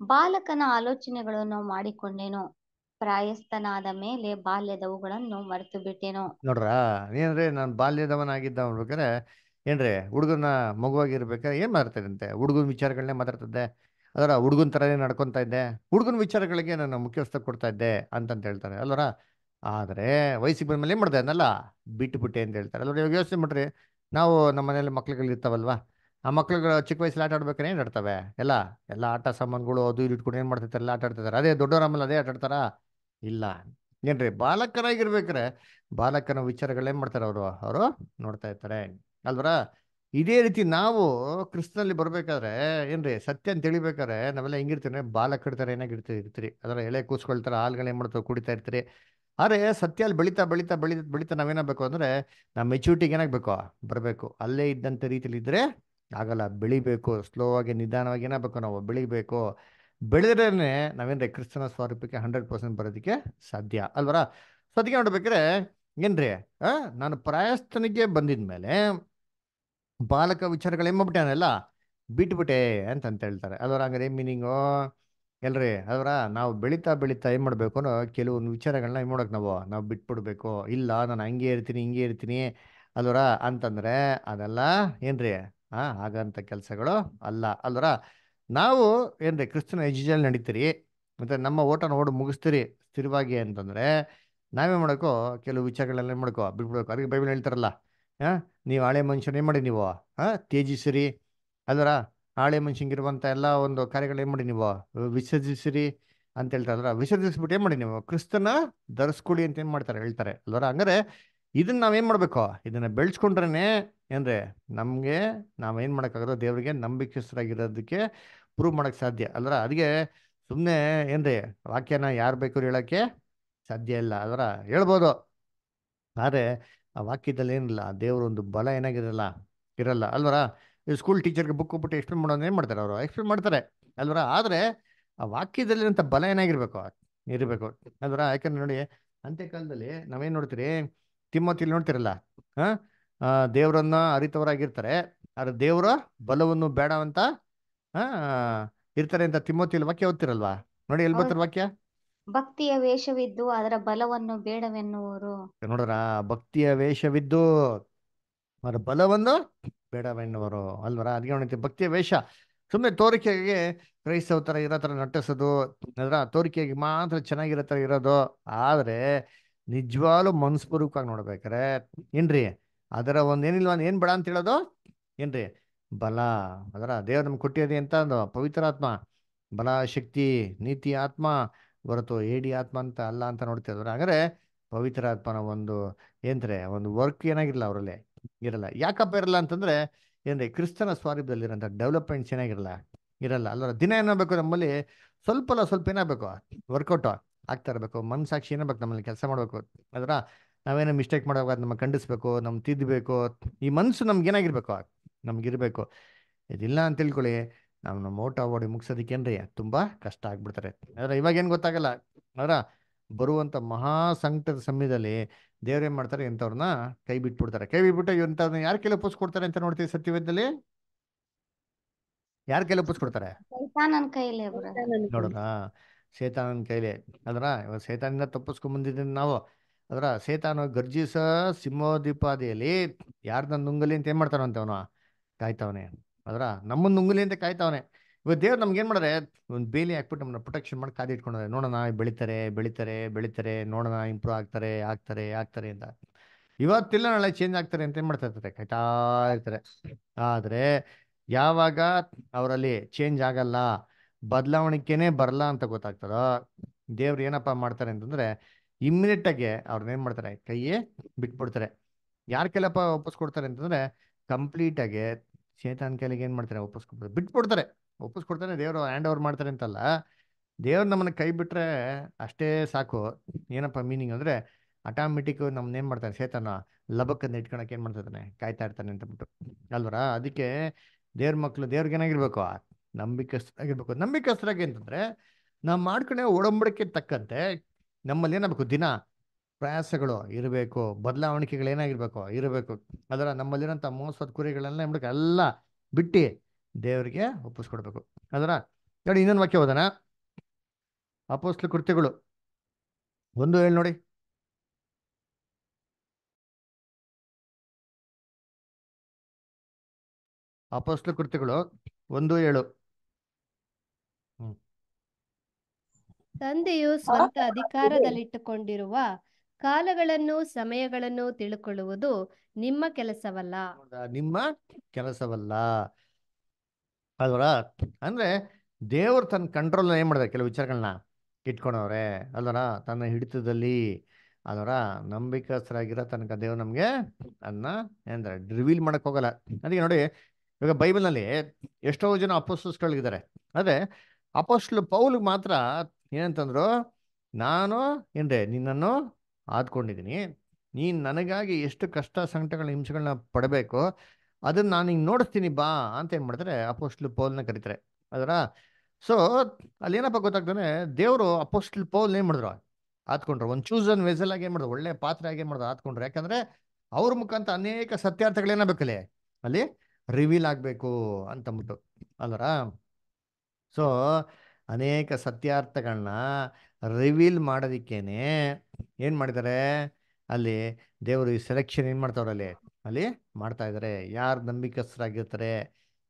ಬಾಲಕನ ಆಲೋಚನೆಗಳನ್ನು ಮಾಡಿಕೊಂಡೆನು. ಪ್ರಾಯಸ್ಥನಾದ ಮೇಲೆ ಬಾಲ್ಯದವುಗಳನ್ನು ಮರೆತು ಬಿಟ್ಟೆನು ನೋಡ್ರಾ ಏನಂದ್ರೆ ನಾನು ಬಾಲ್ಯದವನಾಗಿದ್ದ ಅನ್ಬೇಕಾರೆ ಏನ್ರಿ ಹುಡುಗನ ಮಗುವಾಗಿರ್ಬೇಕಾದ್ರೆ ಏನ್ ಮಾತಾಡ್ತಿದ್ದಂತೆ ಹುಡುಗನ ವಿಚಾರಗಳನ್ನೇ ಮಾತಾಡ್ತಿದ್ದೆ. ಅದರ ಹುಡುಗನ ಥರನೇ ನಡ್ಕೊತಾ ಇದ್ದೆ. ಹುಡುಗನ ವಿಚಾರಗಳಿಗೆ ನಾನು ಮುಖ್ಯಸ್ಥ ಕೊಡ್ತಾ ಇದ್ದೆ ಅಂತಂತ ಹೇಳ್ತಾರೆ. ಅಲ್ವರ ಆದರೆ ವಯಸ್ಸಿಗೆ ಬಂದ್ಮೇಲೆ ಏನು ಮಾಡಿದೆ ಅದನ್ನೆಲ್ಲ ಬಿಟ್ಟುಬಿಟ್ಟೆ ಅಂತ ಹೇಳ್ತಾರೆ. ಅಲ್ವ ಇವಾಗ ಯೋಚನೆ ಮಾಡ್ರಿ. ನಾವು ನಮ್ಮ ಮನೇಲಿ ಮಕ್ಳುಗಳು ಇರ್ತಾವಲ್ವಾ? ಆ ಮಕ್ಳುಗಳು ಚಿಕ್ಕ ವಯಸ್ಸಲ್ಲಿ ಆಟ ಆಡ್ಬೇಕಾರೆ ಏನು ಆಡ್ತವೆ? ಎಲ್ಲ ಎಲ್ಲ ಆಟ ಸಾಮಾನುಗಳು ಅದು ಇಲ್ಲಿ ಇಟ್ಕೊಂಡು ಏನು ಮಾಡ್ತಿರ್ತಾರೆ? ಎಲ್ಲ ಆಟ ಆಡ್ತಿದ್ದಾರೆ ಅದೇ ದೊಡ್ಡವ್ರ ಆಮೇಲೆ ಅದೇ ಆಟ ಆಡ್ತಾರಾ? ಇಲ್ಲ. ಏನ್ರಿ ಬಾಲಕರಾಗಿರ್ಬೇಕಾರೆ ಬಾಲಕನ ವಿಚಾರಗಳೇನ್ ಮಾಡ್ತಾರೆ ಅವರು? ಅವರು ನೋಡ್ತಾ ಇರ್ತಾರೆ. ಅಲ್ವರ? ಇದೇ ರೀತಿ ನಾವು ಕ್ರಿಸ್ತನಲ್ಲಿ ಬರ್ಬೇಕಾದ್ರೆ, ಏನ್ರಿ, ಸತ್ಯ ಅಂತ ತಿಳಿಬೇಕಾದ್ರೆ, ನಾವೆಲ್ಲ ಹೆಂಗಿರ್ತೀವಿ, ಬಾಲ ಕಡ್ತಾರೆ ಏನಾಗಿರ್ತೀವಿ ಇರ್ತೀರಿ ಅದರ ಎಳೆ ಕೂಸ್ಕೊಳ್ತಾರೆ ಹಾಲ್ಗಳು ಏನು ಮಾಡ್ತಾವೆ, ಕುಡಿತಾ ಇರ್ತೀರಿ. ಆದರೆ ಸತ್ಯ ಅಲ್ಲಿ ಬೆಳೀತಾ ಬೆಳೀತಾ ಬೆಳಿ ಬೆಳೀತಾ ನಾವೇನಾಗಬೇಕು ಅಂದರೆ, ನಮ್ಮ ಮೆಚುರಿಟಿಗೆ ಏನಾಗಬೇಕು? ಬರಬೇಕು. ಅಲ್ಲೇ ಇದ್ದಂಥ ರೀತಿಯಲ್ಲಿ ಇದ್ದರೆ ಆಗಲ್ಲ. ಬೆಳಿಬೇಕು. ಸ್ಲೋ ಆಗಿ ನಿಧಾನವಾಗಿ ಏನಾಗಬೇಕು ನಾವು? ಬೆಳಿಬೇಕು. ಬೆಳೆದ್ರೇ ನಾವೇನ್ರಿ, ಕ್ರಿಸ್ತನ ಸ್ವರೂಪಕ್ಕೆ ಹಂಡ್ರೆಡ್ ಪರ್ಸೆಂಟ್ ಬರೋದಕ್ಕೆ ಸಾಧ್ಯ. ಅಲ್ವರ? ಸೊ ಅದಕ್ಕೆ ನೋಡ್ಬೇಕಾದ್ರೆ, ಏನ್ರಿ ನಾನು ಪ್ರಾಯಸ್ಥನಿಗೆ ಬಂದಿದ್ಮೇಲೆ ಬಾಲಕ ವಿಚಾರಗಳು ಏನು ಮಾಡ್ಬಿಟ್ಟಾನಲ್ಲ ಬಿಟ್ಬಿಟ್ಟೆ ಅಂತ ಅಂತ ಹೇಳ್ತಾರೆ. ಅದರ ಹಂಗಾರೆ ಮೀನಿಂಗು ಎಲ್ರಿ, ಅದರ ನಾವು ಬೆಳೀತಾ ಬೆಳೀತಾ ಏನು ಮಾಡಬೇಕು ಅನ್ನೋ ಕೆಲವೊಂದು ವಿಚಾರಗಳನ್ನ ಏನು ಮಾಡೋಕೆ ನಾವು ನಾವು ಬಿಟ್ಬಿಡ್ಬೇಕು. ಇಲ್ಲ, ನಾನು ಹಂಗೆ ಇರ್ತೀನಿ, ಹಿಂಗೆ ಇರ್ತೀನಿ. ಅಲ್ವರ ಅಂತಂದ್ರೆ, ಅದೆಲ್ಲ ಏನ್ರಿ? ಆ ಹಾಗಂತ ಕೆಲಸಗಳು ಅಲ್ಲ. ಅಲ್ವರ ನಾವು ಏನ್ರಿ, ಕ್ರಿಸ್ತನ ಹೆಜ್ಜೆಯಲ್ಲಿ ನಡೀತೀರಿ, ಮತ್ತೆ ನಮ್ಮ ಓಟನ ಓಡಿ ಮುಗಿಸ್ತೀರಿ ಸ್ಥಿರವಾಗಿ ಅಂತಂದ್ರೆ ನಾವೇ ಮಾಡಬೇಕು? ಕೆಲವು ವಿಚಾರಗಳೆಲ್ಲ ಏನು ಮಾಡ್ಕೋ ಬಿಟ್ಬಿಡ್ಬೇಕು. ಅದಕ್ಕೆ ಬೈಬಲ್ ಹೇಳ್ತಾರಲ್ಲ ಹಾ ನೀವು ಹಳೆ ಮನುಷ್ಯನ ಏನು ಮಾಡಿ ನೀವು ಹಾ ತ್ಯಜಿಸಿರಿ. ಅದರ ಹಳೆ ಮನುಷ್ಯಂಗಿರುವಂಥ ಎಲ್ಲ ಒಂದು ಕಾರ್ಯಗಳು ಏನು ಮಾಡಿ ನೀವು? ವಿಸರ್ಜಿಸಿರಿ ಅಂತ ಹೇಳ್ತಾರಲ್ಲ ವಿಸರ್ಜಿಸ್ಬಿಟ್ಟು ಏನು ಮಾಡಿ ನೀವು? ಕ್ರಿಸ್ತನ ಧರಿಸ್ಕೊಳ್ಳಿ ಅಂತ ಏನು ಮಾಡ್ತಾರೆ ಹೇಳ್ತಾರೆ. ಅಲ್ವರ? ಹಂಗಾರೆ ಇದನ್ನ ನಾವೇನು ಮಾಡಬೇಕು? ಇದನ್ನ ಬೆಳೆಸ್ಕೊಂಡ್ರೆ ಏನ್ರಿ? ನಮಗೆ ನಾವೇನು ಮಾಡೋಕ್ಕಾಗೋದು ದೇವರಿಗೆ ನಂಬಿಕೆಸ್ತರಾಗಿರೋದಕ್ಕೆ ಪ್ರೂವ್ ಮಾಡೋಕ್ಕೆ ಸಾಧ್ಯ. ಅಲ್ವರ? ಅದಕ್ಕೆ ಸುಮ್ಮನೆ ಏನ್ರಿ? ವಾಕ್ಯನ ಯಾರು ಬೇಕಾದ್ರೂ ಹೇಳೋಕ್ಕೆ ಸಾಧ್ಯ ಇಲ್ಲ. ಅದರ ಹೇಳ್ಬೋದು. ಆದರೆ ಆ ವಾಕ್ಯದಲ್ಲಿ ಏನಿಲ್ಲ ದೇವರೊಂದು ಒಂದು ಬಲ ಏನಾಗಿರಲ್ಲ ಇರಲ್ಲ. ಅಲ್ವರ? ಸ್ಕೂಲ್ ಟೀಚರ್ಗೆ ಬುಕ್ ಕೊಟ್ಬಿಟ್ಟು ಎಕ್ಸ್ಪ್ಲೇನ್ ಮಾಡೋದು ಏನು ಮಾಡ್ತಾರೆ ಅವರು? ಎಕ್ಸ್ಪ್ಲೇನ್ ಮಾಡ್ತಾರೆ. ಅಲ್ವರ? ಆದರೆ ಆ ವಾಕ್ಯದಲ್ಲಿರೋಂಥ ಬಲ ಏನಾಗಿರ್ಬೇಕು? ಇರಬೇಕು. ಅಲ್ವರ? ಯಾಕಂದ್ರೆ ನೋಡಿ ಅಂತ್ಯಕಾಲದಲ್ಲಿ ನಾವೇನು ನೋಡ್ತೀರಿ? ತಿಮ್ಮತಿಲಿ ನೋಡ್ತಿರಲ್ಲ? ಹಾಂ? ದೇವರನ್ನ ಅರಿತವರಾಗಿರ್ತಾರೆ. ಆದರೆ ದೇವರ ಬಲವನ್ನು ಬೇಡ ಅಂತ ಹಾಂ ಇರ್ತಾರೆ ಅಂತ ತಿಮ್ಮತಿಲಿ ವಾಕ್ಯ ಓದ್ತಿರಲ್ವಾ? ನೋಡಿ ಎಲ್ಲಿ ಬರ್ತಾರೆ ವಾಕ್ಯ? ಭಕ್ತಿಯ ವೇಷವಿದ್ದು ಅದರ ಬಲವನ್ನು ಬೇಡವೆನ್ನುವರು. ನೋಡ್ರ, ಭಕ್ತಿಯ ವೇಷವಿದ್ದು ಅದರ ಬಲವನ್ನು ಬೇಡವೆನ್ನುವರು. ಅಲ್ವರ? ಅದಕ್ಕೆ ನೋಡ್ತೀವಿ ಭಕ್ತಿಯ ವೇಷ. ಸುಮ್ಮನೆ ತೋರಿಕೆಗೆ ಕ್ರೈಸ್ತವ ಥರ ಇರೋ ಥರ ನಟಿಸೋದು ಅದರ ತೋರಿಕೆಗೆ ಮಾತ್ರ ಚೆನ್ನಾಗಿರೋ ಥರ ಇರೋದು. ಆದರೆ ನಿಜವಾಗ್ಲೂ ಮನಸ್ಪೂರ್ವಕವಾಗಿ ನೋಡ್ಬೇಕಾರೆ ಏನ್ರಿ? ಅದರ ಒಂದು ಏನಿಲ್ವ ಏನು ಬೇಡ ಅಂತ ಹೇಳೋದು? ಏನ್ರಿ? ಬಲ. ಅದರ ದೇವ್ರ ನಮ್ಗೆ ಕೊಟ್ಟಿದೆ ಅಂತ ಒಂದು ಪವಿತ್ರಾತ್ಮ ಬಲ, ಶಕ್ತಿ, ನೀತಿ, ಆತ್ಮ. ಹೊರತು ಏಡಿ ಆತ್ಮ ಅಂತ ಅಲ್ಲ ಅಂತ ನೋಡ್ತಿದ್ರು ಹಾಗಾದ್ರೆ ಪವಿತ್ರ ಆತ್ಮನ ಒಂದು ಏನ್ರೆ ಒಂದು ವರ್ಕ್ ಏನಾಗಿರಲ್ಲ ಅವರಲ್ಲಿ, ಇರಲ್ಲ. ಯಾಕಪ್ಪ ಇರಲ್ಲ ಅಂತಂದ್ರೆ ಏನ್ರಿ ಕ್ರಿಸ್ತನ ಸ್ವಾರೀಪದಲ್ಲಿರೋ ಡೆವಲಪ್ಮೆಂಟ್ಸ್ ಏನಾಗಿರಲ್ಲ, ಇರಲ್ಲ. ಅಲ್ಲ ದಿನ ಏನಾಗಬೇಕು ನಮ್ಮಲ್ಲಿ? ಸ್ವಲ್ಪ ಅಲ್ಲ ಸ್ವಲ್ಪ ಏನಾಗಬೇಕು ವರ್ಕೌಟ್ ಆಗ್ತಾ ಇರಬೇಕು. ಮನಸಾಕ್ಷಿ ಏನಾಗಬೇಕು ನಮ್ಮಲ್ಲಿ? ಕೆಲಸ ಮಾಡಬೇಕು. ಅದರ ನಾವೇನೋ ಮಿಸ್ಟೇಕ್ ಮಾಡುವಾಗ ನಮ್ಮ ಖಂಡಿಸ್ಬೇಕು ನಮ್ಮ ತಿದ್ದಬೇಕು ಈ ಮನ್ಸು ನಮ್ಗೆ ಏನಾಗಿರ್ಬೇಕು? ಇರಬೇಕು. ಇದಿಲ್ಲ ಅಂತ ತಿಳ್ಕೊಳ್ಳಿ. ನಾವು ನಮ್ಮ ಓಟ ಓಡಿ ಮುಗಿಸೋದಕ್ಕೇನ್ರಿ ತುಂಬಾ ಕಷ್ಟ ಆಗ್ಬಿಡ್ತಾರೆ. ಆದ್ರೆ ಇವಾಗ ಏನು ಗೊತ್ತಾಗಲ್ಲ ಅದರ ಬರುವಂತ ಮಹಾ ಸಂಕಟದ ಸಮಯದಲ್ಲಿ ದೇವ್ರೇನ್ ಮಾಡ್ತಾರೆ ಇಂಥವ್ರನ್ನ ಕೈ ಬಿಟ್ಬಿಡ್ತಾರೆ. ಕೈ ಬಿಟ್ಬಿಟ್ಟು ಇಂಥವ್ರನ್ನ ಯಾರ ಕೈಲಿ ಒಪ್ಪಿಸ್ಕೊಡ್ತಾರೆ ಅಂತ ನೋಡ್ತೀವಿ ಸತ್ಯವೇದದಲ್ಲಿ? ಯಾರ ಕೈಲಿ ಒಪ್ಪಿಸ್ಕೊಡ್ತಾರೆ ಕೊಡ್ತಾರೆ? ನೋಡೋಣ ಸೇತಾನನ ಕೈಲಿ. ಅದರ ಇವಾಗ ಸೇತಾನಿಂದ ತಪ್ಪಿಸ್ಕೊಂಡ್ ಬಂದಿದ್ದೀನಿ ನಾವು. ಅದರ ಸೇತಾನ ಗರ್ಜಿಸ ಸಿಂಹೋದೀಪಾದಿಯಲ್ಲಿ ಯಾರ್ದ ನುಂಗಲಿ ಅಂತ ಏನ್ ಮಾಡ್ತಾನಂತ ಅವನು? ಕಾಯ್ತಾವನೆ. ಅದರ ನಮ್ಮನ್ನು ನುಂಗುಲಿ ಅಂತ ಕಾಯ್ತಾವನೆ. ಇವಾಗ ದೇವ್ರು ನಮ್ಗೆ ಏನು ಮಾಡಿದ್ರೆ ಒಂದು ಬೇಲಿ ಹಾಕ್ಬಿಟ್ಟು ನಮ್ಮನ್ನ ಪ್ರೊಟೆಕ್ಷನ್ ಮಾಡಿ ಕಾದಿಟ್ಕೊಂಡ್ರೆ ನೋಡೋಣ ಬೆಳಿತಾರೆ ಬೆಳಿತಾರೆ ಬೆಳಿತಾರೆ, ನೋಡೋಣ ಇಂಪ್ರೂವ್ ಆಗ್ತಾರೆ ಆಗ್ತಾರೆ ಆಗ್ತಾರೆ ಅಂತ. ಇವತ್ತಿಲ್ಲ ನಾಳೆ ಚೇಂಜ್ ಆಗ್ತಾರೆ ಅಂತ ಏನು ಮಾಡ್ತಾ ಇರ್ತಾರೆ? ಕಾಯ್ತಾ ಇರ್ತಾರೆ. ಆದರೆ ಯಾವಾಗ ಅವರಲ್ಲಿ ಚೇಂಜ್ ಆಗಲ್ಲ ಬದಲಾವಣೆಗೇನೆ ಬರಲ್ಲ ಅಂತ ಗೊತ್ತಾಗ್ತದೋ, ದೇವ್ರು ಏನಪ್ಪ ಮಾಡ್ತಾರೆ ಅಂತಂದ್ರೆ ಇಮ್ಮಿಡಿಯೇಟ್ ಆಗಿ ಅವ್ರನ್ನ ಏನ್ ಮಾಡ್ತಾರೆ? ಕೈಯೇ ಬಿಟ್ಬಿಡ್ತಾರೆ. ಯಾರ ಕೈಲಪ್ಪ ಕೊಡ್ತಾರೆ ಅಂತಂದ್ರೆ ಕಂಪ್ಲೀಟ್ ಆಗಿ ಚೇತನ್ ಕೈಲಿಗೆ ಏನ್ ಮಾಡ್ತಾರೆ? ಒಪ್ಪಿಸ್ಕೊಡ್ತಾರೆ ಬಿಟ್ಬಿಡ್ತಾರೆ. ಒಪ್ಪಿಸ್ಕೊಡ್ತಾರೆ ದೇವರು ಹ್ಯಾಂಡ್ ಓವರ್ ಮಾಡ್ತಾರೆ ಅಂತಲ್ಲ. ದೇವ್ರು ನಮ್ಮನ್ನ ಕೈ ಬಿಟ್ರೆ ಅಷ್ಟೇ ಸಾಕು. ಏನಪ್ಪ ಮೀನಿಂಗ್ ಅಂದ್ರೆ ಆಟೋಮೆಟಿಕ್ ನಮ್ನ ಏನ್ ಮಾಡ್ತಾನೆ ಸೇತನ ಲಬಕ್ಕನ್ನ ಇಟ್ಕೊಳಕ್ ಏನ್ ಮಾಡ್ತಾನೆ ಕಾಯ್ತಾ ಇರ್ತಾನೆ ಅಂತ ಬಿಟ್ಟು. ಅಲ್ವರ? ಅದಕ್ಕೆ ದೇವ್ರ ಮಕ್ಳು ದೇವ್ರಿಗೆ ಏನಾಗಿರ್ಬೇಕು? ನಂಬಿಕಸ್ಥರಾಗಿರ್ಬೇಕು. ನಂಬಿಕಸ್ಥರಾಗಿ ಅಂತಂದ್ರೆ ನಾವು ಮಾಡ್ಕೊಂಡೆ ಒಡಂಬಡಿಕೆ ತಕ್ಕಂತೆ ನಮ್ಮಲ್ಲಿ ಏನಾಗಬೇಕು ದಿನ. ಪ್ರಯಾಸಗಳು ಇರಬೇಕು ಬದಲಾವಣಿಕೆಗಳು ಏನಾಗಿರ್ಬೇಕು ಇರಬೇಕು. ಅದರ ನಮ್ಮಲ್ಲಿರೋಂಥ ಮೋಸದ ಕುರಿಗಳನ್ನ ಮಾಡ್ಬೇಕು ಎಲ್ಲ ಬಿಟ್ಟು ದೇವರಿಗೆ ಒಪ್ಪಿಸ್ಕೊಡ್ಬೇಕು ಅದರ ನೋಡಿ ಇನ್ನೊಂದು ವಾಕ್ಯ ಹೋದನ ಅಪೋಸ್ಲ ಕೃತ್ಯಗಳು. ಒಂದು ಹೇಳಿ ನೋಡಿ. ಅಪೋಸ್ಲ ಕೃತ್ಯಗಳು. ಒಂದು ಏಳು. ತಂದೆಯು ಸ್ವಂತ ಅಧಿಕಾರದಲ್ಲಿಟ್ಟುಕೊಂಡಿರುವ ಕಾಲಗಳನ್ನು, ಸಮಯಗಳನ್ನು ತಿಳ್ಕೊಳ್ಳುವುದು ನಿಮ್ಮ ಕೆಲಸವಲ್ಲ? ನಿಮ್ಮ ಕೆಲಸವಲ್ಲ. ಅಲ್ವರ? ಅಂದ್ರೆ ದೇವ್ರು ತನ್ನ ಕಂಟ್ರೋಲ್ ಏನ್ ಮಾಡಿದೆ ಕೆಲವು ವಿಚಾರಗಳನ್ನ ಇಟ್ಕೊಂಡವ್ರೆ ಅಲ್ವರ? ತನ್ನ ಹಿಡಿತದಲ್ಲಿ. ಅದರ ನಂಬಿಕಸ್ಥರಾಗಿರೋ ತನಕ ದೇವ್ರು ನಮಗೆ ಅದನ್ನ ಏನಂದ್ರೆ ರಿವೀಲ್ ಮಾಡಕ್ ಹೋಗಲ್ಲ. ಅದಕ್ಕೆ ನೋಡಿ, ಇವಾಗ ಬೈಬಲ್ನಲ್ಲಿ ಎಷ್ಟೋ ಜನ ಅಪೋಸ್ಟಲ್ಸ್ಗಳಿದ್ದಾರೆ ಅದೇ ಅಪೋಸ್ಟ್ಲು ಪೌಲ್ಗೆ ಮಾತ್ರ ಏನಂತಂದ್ರು, ನಾನು ಏನ್ರೇ ನಿನ್ನನ್ನು ಆದ್ಕೊಂಡಿದ್ದೀನಿ ನೀನು ನನಗಾಗಿ ಎಷ್ಟು ಕಷ್ಟ ಸಂಕಟಗಳ ಹಿಂಸೆಗಳನ್ನ ಪಡಬೇಕು ಅದನ್ನು ನಾನು ಹಿಂಗೆ ನೋಡಿಸ್ತೀನಿ ಬಾ ಅಂತ ಏನು ಮಾಡ್ತಾರೆ ಅಪೋಸ್ಟ್ಲ್ ಪೌಲ್ನ ಕರೀತಾರೆ. ಅದರ? ಸೊ ಅಲ್ಲಿ ಏನಪ್ಪ ಗೊತ್ತಾಗ್ತಾನೆ ದೇವರು ಅಪೋಸ್ಟ್ಲ್ ಪೌಲ್ ಏನು ಮಾಡಿದ್ರು? ಆತ್ಕೊಂಡ್ರು ಒಂದು ಚೂಸನ್ ವೆಸಲ್ ಆಗಿ ಏನು ಮಾಡಿದ್ರು? ಒಳ್ಳೆ ಪಾತ್ರ ಆಗಿ ಏನು ಮಾಡಿದ್ರು? ಆತ್ಕೊಂಡ್ರು ಯಾಕಂದರೆ ಅವ್ರ ಮುಖಾಂತರ ಅನೇಕ ಸತ್ಯಾರ್ಥಗಳೇನಾಗಬೇಕಲ್ಲಿ ಅಲ್ಲಿ ರಿವೀಲ್ ಆಗಬೇಕು ಅಂತಂದ್ಬಿಟ್ಟು ಅಲ್ಲರ ಸೊ ಅನೇಕ ಸತ್ಯಾರ್ಥಗಳನ್ನ ರಿವೀಲ್ ಮಾಡೋದಿಕ್ಕೇನೆ ಏನು ಮಾಡಿದ್ದಾರೆ ಅಲ್ಲಿ ದೇವರು ಈ ಸೆಲೆಕ್ಷನ್ ಏನು ಮಾಡ್ತಾವ್ರೆ ಅಲ್ಲಿ? ಅಲ್ಲಿ ಮಾಡ್ತಾ ಇದ್ದಾರೆ ಯಾರು ನಂಬಿಕಸ್ಥರಾಗಿರ್ತಾರೆ?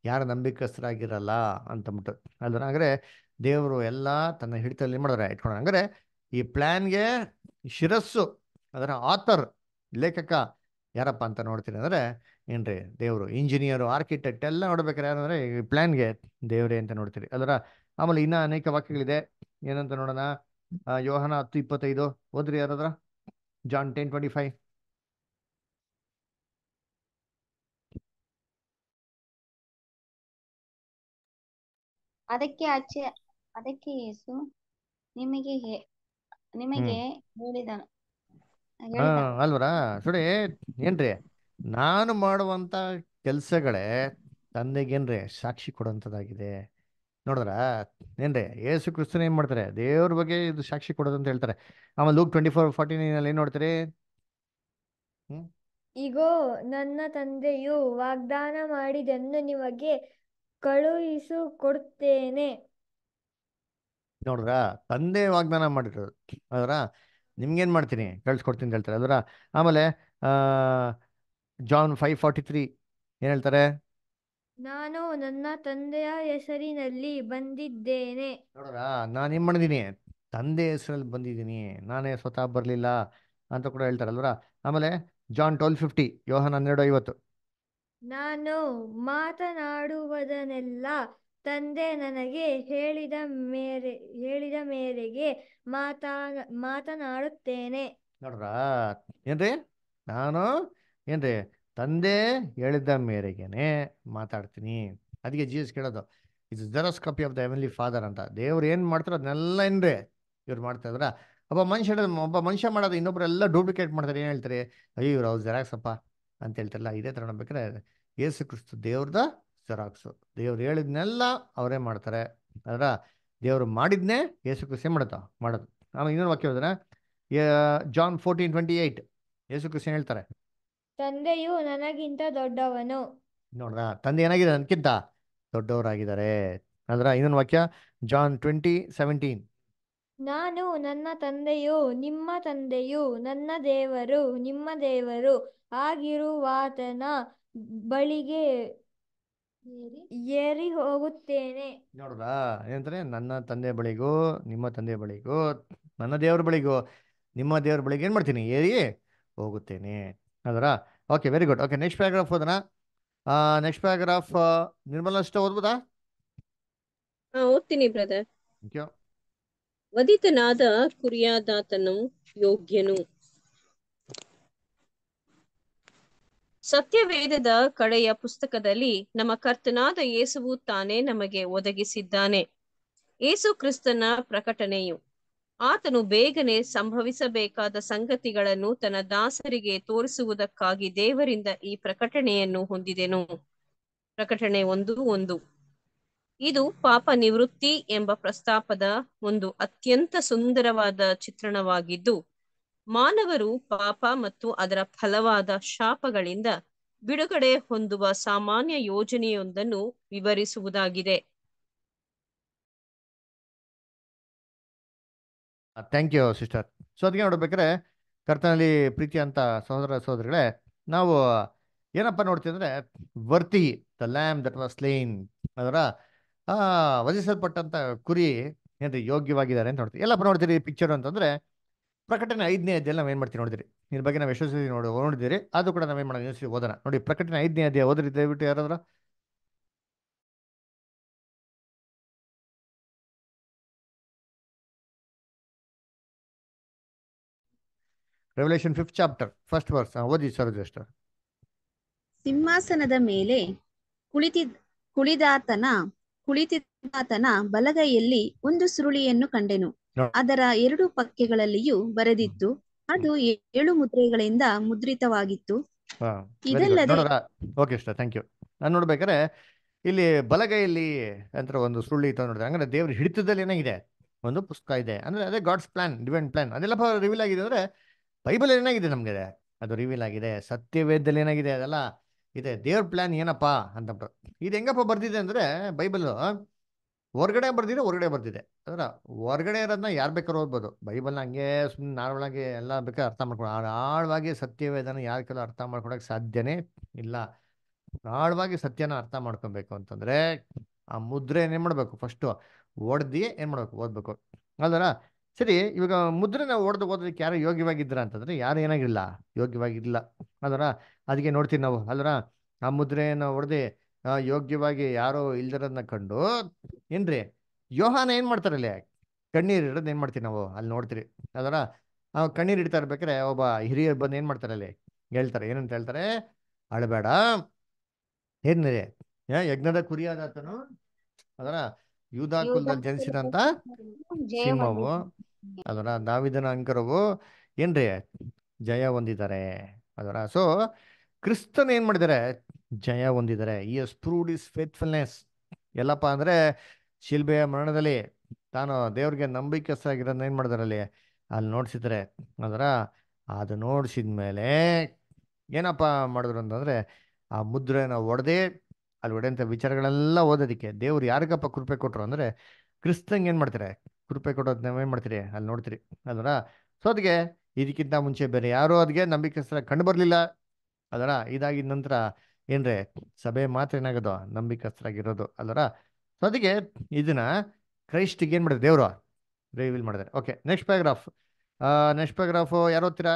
ಯಾರು ನಂಬಿಕಸ್ಥರಾಗಿರಲ್ಲ ಅಂತಂದ್ಬಿಟ್ಟು. ಅಲ್ದ್ರ ಅಂದ್ರೆ ದೇವರು ಎಲ್ಲ ತನ್ನ ಹಿಡಿತಲ್ಲಿ ಏನು ಮಾಡಿದ್ರೆ? ಇಟ್ಕೊಂಡು ಅಂದರೆ ಈ ಪ್ಲ್ಯಾನ್ಗೆ ಶಿರಸ್ಸು, ಅದರ ಆಥರ್ ಲೇಖಕ ಯಾರಪ್ಪ ಅಂತ ನೋಡ್ತೀನಿ ಅಂದರೆ ಏನ್ರಿ? ದೇವರು ಇಂಜಿನಿಯರು ಆರ್ಕಿಟೆಕ್ಟ್ ಎಲ್ಲ ನೋಡ್ಬೇಕಾರೆ ಯಾರಂದ್ರೆ ಈ ಪ್ಲ್ಯಾನ್ಗೆ ದೇವರೇ ಅಂತ ನೋಡ್ತೀರಿ. ಅದರ ಆಮೇಲೆ ಇನ್ನೂ ಅನೇಕ ವಾಕ್ಯಗಳಿದೆ. ಏನಂತ ನೋಡೋಣ? ಯೋಹನ ಹತ್ತು ಇಪ್ಪತ್ತೈದು. ಓದ್ರಿ ಯಾರದ್ರ? John ten twenty five. ಅದಕ್ಕೆ ಆಚೆ ಅದಕ್ಕೆ ಯೇಸು ನಿಮಗೆ ನಿಮಗೆ ಹೇಳಿದನು. ಅಲ್ವರಾ? ಸುಡಿ ಏನ್ರಿ? ನಾನು ಮಾಡುವಂತ ಕೆಲ್ಸಗಳೇ ತಂದೆಗೇನ್ರಿ ಸಾಕ್ಷಿ ಕೊಡುವಂತದಾಗಿದೆ ನೋಡಿದ್ರ ಏನ್ರಿ ಯೇಸು ಕ್ರಿಸ್ತನ ಏನ್ ಮಾಡ್ತಾರೆ? ದೇವ್ರ ಬಗ್ಗೆ ಇದು ಸಾಕ್ಷಿ ಕೊಡೋದು ಅಂತ ಹೇಳ್ತಾರೆ. ಆಮೇಲೆ Luke twenty four forty nine ಅಲ್ಲಿ ಏನ್ ನೋಡ್ತೀರಿ? ಇಗೋ ನನ್ನ ತಂದೆಯು ವಾಗ್ದಾನ ಮಾಡಿದನ್ನು ನಿಮಗೆ ಕಳುಹಿಸು ಕೊಡುತ್ತೇನೆ ನೋಡ್ರ ತಂದೆ ವಾಗ್ದಾನ ಮಾಡಿರೋದು ಅದರ ನಿಮ್ಗೇನ್ ಮಾಡ್ತೀನಿ? ಕಳ್ಸಿಕೊಡ್ತೀನಿ ಅಂತ ಹೇಳ್ತಾರೆ. ಅದರ ಆಮೇಲೆ ಜಾನ್ ಫೈವ್ ಫಾರ್ಟಿ ತ್ರೀ ಏನ್ ಹೇಳ್ತಾರೆ? ನಾನು ನನ್ನ ತಂದೆಯ ಹೆಸರಿನಲ್ಲಿ ಬಂದಿದ್ದೇನೆ. ನೋಡೋಣ ನಾನು ಏನು ಮಾಡಿದೀನಿ ತಂದೆ ಹೆಸರಲ್ಲಿ ಬಂದಿದ್ದೀನಿ. ನಾನೇ ಸ್ವತಃ ಬರಲಿಲ್ಲ ಅಂತ ಕೂಡ ಹೇಳ್ತಾರಲ್ವರ ಆಮೇಲೆ ಜಾನ್ ಟ್ವೆಲ್ ಫಿಫ್ಟಿ ಯೋಹನ್ ಹನ್ನೆರಡು ಐವತ್ತು. ನಾನು ಮಾತನಾಡುವುದನ್ನೆಲ್ಲ ತಂದೆ ನನಗೆ ಹೇಳಿದ ಮೇರೆ ಹೇಳಿದ ಮೇರೆಗೆ ಮಾತಾ ಮಾತನಾಡುತ್ತೇನೆ. ನೋಡ್ರ ಏನ್ರಿ? ನಾನು ಏನ್ರಿ? ತಂದೆ ಹೇಳಿದ್ದ ಮೇರೆಗೆನೆ ಮಾತಾಡ್ತೀನಿ. ಅದಕ್ಕೆ ಜೀಸಸ್ ಕೇಳೋದು ಇದು xerox copy of the heavenly father ಅಂತ. ದೇವ್ರು ಏನ್ ಮಾಡ್ತಾರೋ ಅದನ್ನೆಲ್ಲ ಏನ್ರಿ ಇವ್ರು ಮಾಡ್ತಾ ಇದ್ರ ಒಬ್ಬ ಮನುಷ್ಯ ಹೇಳೋದು, ಒಬ್ಬ ಮನುಷ್ಯ ಮಾಡೋದು ಇನ್ನೊಬ್ರೆಲ್ಲ ಡೂಪ್ಲಿಕೇಟ್ ಮಾಡ್ತಾರೆ. ಏನ್ ಹೇಳ್ತಾರೆ? ಅಯ್ಯೋ, ಇವ್ರು ಅವ್ರು ಜೆರಾಕ್ಸ್ ಅಪ್ಪ ಅಂತ ಹೇಳ್ತಾರಲ್ಲ, ಇದೇ ತರ ನೋಡ್ಬೇಕಾರೆ ಯೇಸು ಕ್ರಿಸ್ತು ದೇವ್ರದ ಜೆರಾಕ್ಸು. ದೇವ್ರು ಹೇಳಿದ್ನೆಲ್ಲ ಅವರೇ ಮಾಡ್ತಾರೆ. ಅದರ ದೇವ್ರು ಮಾಡಿದ್ನೇ ಯೇಸು ಕ್ರಿಸ್ತು ಮಾಡುತ್ತಾ? ಮಾಡೋದು. ಆಮೇಲೆ ಇನ್ನೊಂದು ವಾಕ್ಯ ಹೇಳಿದ್ರೆ ಜಾನ್ ಫೋರ್ಟೀನ್ ಟ್ವೆಂಟಿ ಏಯ್ಟ್ ಯೇಸು ಕ್ರಿಸ್ತು ಹೇಳ್ತಾರೆ? ತಂದೆಯು ನನಗಿಂತ ದೊಡ್ಡವನು. ನೋಡ್ರ ತಂದೆ ಏನಾಗಿದೆ? ನನಗಿಂತ ದೊಡ್ಡವರಾಗಿದ್ದಾರೆ. ಅಂದ್ರೆ ಇನ್ನೊಂದು ವಾಕ್ಯ ಜಾನ್ ಟ್ವೆಂಟಿ ಸೆವೆಂಟೀನ್ ನಾನು ನನ್ನ ತಂದೆಯು ನಿಮ್ಮ ತಂದೆಯು ನನ್ನ ದೇವರು ನಿಮ್ಮ ದೇವರು ಆಗಿರುವಾತನ ಬಳಿಗೆ ಏರಿ? ಹೋಗುತ್ತೇನೆ. ನೋಡ್ರ ಏನಂತಾರೆ? ನನ್ನ ತಂದೆ ಬಳಿಗೂ ನಿಮ್ಮ ತಂದೆ ಬಳಿಗೂ ನನ್ನ ದೇವರ ಬಳಿಗೂ ನಿಮ್ಮ ದೇವ್ರ ಬಳಿಗೆ ಏನ್ ಮಾಡ್ತೀನಿ? ಏರಿ ಹೋಗುತ್ತೇನೆ. ಅದರ okay very good okay next paragraph ಹೋದನ next paragraph Nirmala ಅಷ್ಟೇ ಓದ್ಬೋದಾ? ಹಾ ಓದ್ತೀನಿ ಬ್ರದರ್ ಯು ವಧಿತನಾದ ಕುರಿಯಾದಾತನು ಯೋಗ್ಯನು. ಸತ್ಯವೇದದ ಕಡೆಯ ಪುಸ್ತಕದಲ್ಲಿ ನಮ್ಮ ಕರ್ತನಾದ ಯೇಸುವು ತಾನೇ ನಮಗೆ ಒದಗಿಸಿದ್ದಾನೆ. ಯೇಸು ಕ್ರಿಸ್ತನ ಪ್ರಕಟಣೆಯು. ಆತನು ಬೇಗನೆ ಸಂಭವಿಸಬೇಕಾದ ಸಂಗತಿಗಳನ್ನು ತನ್ನ ದಾಸರಿಗೆ ತೋರಿಸುವುದಕ್ಕಾಗಿ ದೇವರಿಂದ ಈ ಪ್ರಕಟಣೆಯನ್ನು ಹೊಂದಿದೆನು. ಪ್ರಕಟಣೆ ಒಂದು ಒಂದು. ಇದು ಪಾಪ ನಿವೃತ್ತಿ ಎಂಬ ಪ್ರಸ್ತಾಪದ ಒಂದು ಅತ್ಯಂತ ಸುಂದರವಾದ ಚಿತ್ರಣವಾಗಿದ್ದು, ಮಾನವರು ಪಾಪ ಮತ್ತು ಅದರ ಫಲವಾದ ಶಾಪಗಳಿಂದ ಬಿಡುಗಡೆ ಹೊಂದುವ ಸಾಮಾನ್ಯ ಯೋಜನೆಯೊಂದನ್ನು ವಿವರಿಸುವುದಾಗಿದೆ. ಥ್ಯಾಂಕ್ ಯು ಸಿಸ್ಟರ್ ಸೊ ಅದಕ್ಕೆ ನೋಡ್ಬೇಕಾದ್ರೆ ಕರ್ತನಲ್ಲಿ ಪ್ರೀತಿ ಅಂತ ಸಹೋದರ ಸಹೋದರಿಗಳೇ, ನಾವು ಏನಪ್ಪ ನೋಡ್ತೀವಿ ಅಂದರೆ worthy the lamb that was slain ಅದರ, ಆ ವಧಿಸಲ್ಪಟ್ಟಂತ ಕುರಿ ಏನ್ರಿ, ಯೋಗ್ಯವಾಗಿದ್ದಾರೆ ಅಂತ ನೋಡ್ತೀವಿ. ಎಲ್ಲಪ್ಪ ನೋಡ್ತೀರಿ ಪಿಕ್ಚರ್ ಅಂತಂದ್ರೆ ಪ್ರಕಟಣೆ ಐದನೇ ಅಧ್ಯಾಯ ನಾವು ಏನು ಮಾಡ್ತೀವಿ ನೋಡಿದ್ರಿ? ಇದ್ರ ಬಗ್ಗೆ ನಾವು ಯಶಸ್ವಿ ನೋಡಿ ನೋಡಿದಿರಿ ಅದು ಕೂಡ ನಾವೇನ್ ಯಶಸ್ವಿ ಓದೋಣ. ನೋಡಿ ಪ್ರಕಟಣೆ ಐದನೇ ಅಧ್ಯಾಯ ಓದ್ರಿ, ದಯವಿಟ್ಟು ಯಾರಾದ್ರ Revelation fifth chapter first verse ಓದಿ ಸರ್ ಜಸ್ಟ್ ಸಿಂಹಾಸನದ ಮೇಲೆ ಕುಳಿತಿ ಕುಳಿದಾತನ ಕುಳಿತಿದ್ದಾತನ ಬಲಗೈಯಲ್ಲಿ ಒಂದು ಸುರುಳಿಯನ್ನು ಕಂಡೆನು. ಅದರ ಎರಡು ಪಕ್ಕೆಗಳಲ್ಲಿಯೂ ಬರೆದಿತ್ತು. ಅದು ಏಳು ಮುದ್ರೆಗಳಿಂದ ಮುದ್ರಿತವಾಗಿತ್ತು. ಇದಲ್ಲದೆ ಓಕೆ ಥ್ಯಾಂಕ್ ಯು ನಾನು ನೋಡ್ಬೇಕಾದ್ರೆ ಇಲ್ಲಿ ಬಲಗೈಯಲ್ಲಿ ಅಂತ ಒಂದು ಸುರುಳಿ ಇತ್ತು ನೋಡಿದ್ರೆ ಹಂಗಂದ್ರೆ ದೇವ್ರ ಹಿಡಿತದಲ್ಲಿ ಏನಾಗಿದೆ ಒಂದು ಪುಸ್ತಕ ಇದೆ. ಅಂದ್ರೆ ಅದೇ ಗಾಡ್ಸ್ ಪ್ಲಾನ್ ಡಿವೈನ್ ಪ್ಲಾನ್ ಅದೆಲ್ಲ ರಿವೀಲ್ ಆಗಿದೆ ಅಂದ್ರೆ ಬೈಬಲ್ ಏನಾಗಿದೆ ನಮ್ಗೆ? ಅದು ರಿವೀಲ್ ಆಗಿದೆ. ಸತ್ಯವೇದದಲ್ಲಿ ಏನಾಗಿದೆ ಅದೆಲ್ಲ? ಇದೆ. ದೇವ್ರ ಪ್ಲಾನ್ ಏನಪ್ಪಾ ಅಂತ ಇದು ಹೆಂಗಪ್ಪ ಬರ್ದಿದೆ ಅಂದ್ರೆ ಬೈಬಲ್ ಹೊರ್ಗಡೆ ಬರ್ದಿದೆ, ಹೊರಗಡೆ ಬರ್ದಿದೆ. ಅದರ ಹೊರ್ಗಡೆ ಇರೋದನ್ನ ಯಾರು ಬೇಕಾದ್ರೂ ಓದ್ಬೋದು. ಬೈಬಲ್ನ ಹಂಗೆ ಸುಮ್ಮನೆ ನಾರ್ಮಲ್ ಆಗಿ ಎಲ್ಲ ಬೇಕಾದ್ರೆ ಅರ್ಥ ಮಾಡ್ಕೊಂಡು ಆಳ್- ಆಳವಾಗಿ ಸತ್ಯವೇದನ ಯಾರ ಕೆಲವು ಅರ್ಥ ಮಾಡ್ಕೊಳಕ್ ಸಾಧ್ಯನೇ ಇಲ್ಲ. ಆಳವಾಗಿ ಸತ್ಯನ ಅರ್ಥ ಮಾಡ್ಕೊಬೇಕು ಅಂತಂದ್ರೆ ಆ ಮುದ್ರೆ ಏನ್ ಮಾಡ್ಬೇಕು? ಫಸ್ಟ್ ಓಡ್ದಿ ಏನ್ ಮಾಡ್ಬೇಕು? ಓದ್ಬೇಕು. ಅಲ್ದರ ಸರಿ ಇವಾಗ ಮುದ್ರೆನ ಓಡ್ದು ಓದೋದಕ್ಕೆ ಯಾರು ಯೋಗ್ಯವಾಗಿದ್ರ ಅಂತಂದ್ರೆ ಯಾರು ಏನಾಗಿಲ್ಲ ಯೋಗ್ಯವಾಗಿಲ್ಲ. ಅದರ ಅದಕ್ಕೆ ನೋಡ್ತೀವಿ ನಾವು. ಅದರ ಆ ಮುದ್ರೆಯನ್ನು ಹೊಡೆದು ಯೋಗ್ಯವಾಗಿ ಯಾರೋ ಇಲ್ದಿರೋದನ್ನ ಕಂಡು ಏನ್ರಿ ಯೋಹಾನ ಏನ್ ಮಾಡ್ತಾರಲ್ಲಿ ಕಣ್ಣೀರ್ ಇಡೋದು ಏನ್ ಮಾಡ್ತೀವಿ ನಾವು? ಅಲ್ಲಿ ನೋಡ್ತೀರಿ. ಅದರ ಆ ಕಣ್ಣೀರ್ ಇಡ್ತಾ ಇರ್ಬೇಕಾರೆ ಒಬ್ಬ ಹಿರಿಯರು ಬಂದು ಏನ್ ಮಾಡ್ತಾರೆ ಅಲ್ಲಿ? ಹೇಳ್ತಾರೆ. ಏನಂತ ಹೇಳ್ತಾರೆ? ಅಳಬೇಡ. ಏನ್ರಿ? ಯಜ್ಞದ ಕುರಿಯಾದಾತನು ಅದರ ಯೂದಾ ಕುಲದಲ್ಲಿ ಜನಿಸಿದಂತ ಸಿಂಹವು. ಅದರ ದಾವಿದನ ಅಂಕರವು ಏನ್ರಿ? ಜಯ ಹೊಂದಿದ್ದಾರೆ. ಅದರ ಸೊ ಕ್ರಿಸ್ತನ್ ಏನ್ ಮಾಡಿದ್ದಾರೆ? ಜಯ ಹೊಂದಿದ್ದಾರೆ. ಈ ಎಸ್ ಪ್ರೂಡ್ ಇಸ್ ಫೇತ್ಫುಲ್ನೆಸ್ ಎಲ್ಲಪ್ಪ ಅಂದ್ರೆ ಶಿಲ್ಬೆಯ ಮರಣದಲ್ಲಿ ತಾನು ದೇವ್ರಿಗೆ ನಂಬಿಕೆಸಾಗಿರೋದನ್ನ ಏನ್ ಮಾಡಿದಾರೆ ಅಲ್ಲಿ? ಅಲ್ಲಿ ನೋಡ್ಸಿದ್ರೆ ಅದರ ಅದು ನೋಡ್ಸಿದ ಮೇಲೆ ಏನಪ್ಪ ಮಾಡಿದ್ರು ಅಂತಂದ್ರೆ ಆ ಮುದ್ರೆನ ಒಡೆದೇ ಅಲ್ಲಿ ಒಡೆಯಂಥ ವಿಚಾರಗಳೆಲ್ಲ ಓದೋದಿಕ್ಕೆ ದೇವ್ರು ಯಾರಿಗಪ್ಪ ಕೃಪೆ ಕೊಟ್ರು ಅಂದ್ರೆ ಕ್ರಿಸ್ತಂಗೆ ಏನ್ ಮಾಡ್ತಾರೆ? ಕೃಪೆ ಕೊಡೋದು ನಾವೇನ್ ಮಾಡ್ತೀರಿ? ಅಲ್ಲಿ ನೋಡ್ತೀರಿ. ಅದರ ಸೊ ಅದಕ್ಕೆ ಇದಕ್ಕಿಂತ ಮುಂಚೆ ಬೇರೆ ಯಾರು ಅದಕ್ಕೆ ನಂಬಿಕಸ್ತ್ರ ಕಂಡು ಬರಲಿಲ್ಲ. ಅದರ ಇದಾಗಿದ ನಂತರ ಏನ್ರೆ? ಸಭೆ ಮಾತ್ರ ಏನಾಗೋದು? ನಂಬಿಕಸ್ಥರಾಗಿರೋದು ಅಲ್ಲರ ಸೊ ಅದಕ್ಕೆ ಇದನ್ನ ಕ್ರೈಸ್ಟಿಗೆ ಏನ್ ಮಾಡಿದ್ರು? ದೇವರು ರಿವೀಲ್ ಮಾಡಿದ್ದಾರೆ. Okay next paragraph next paragraph ಯಾರು ಓದ್ತೀರಾ?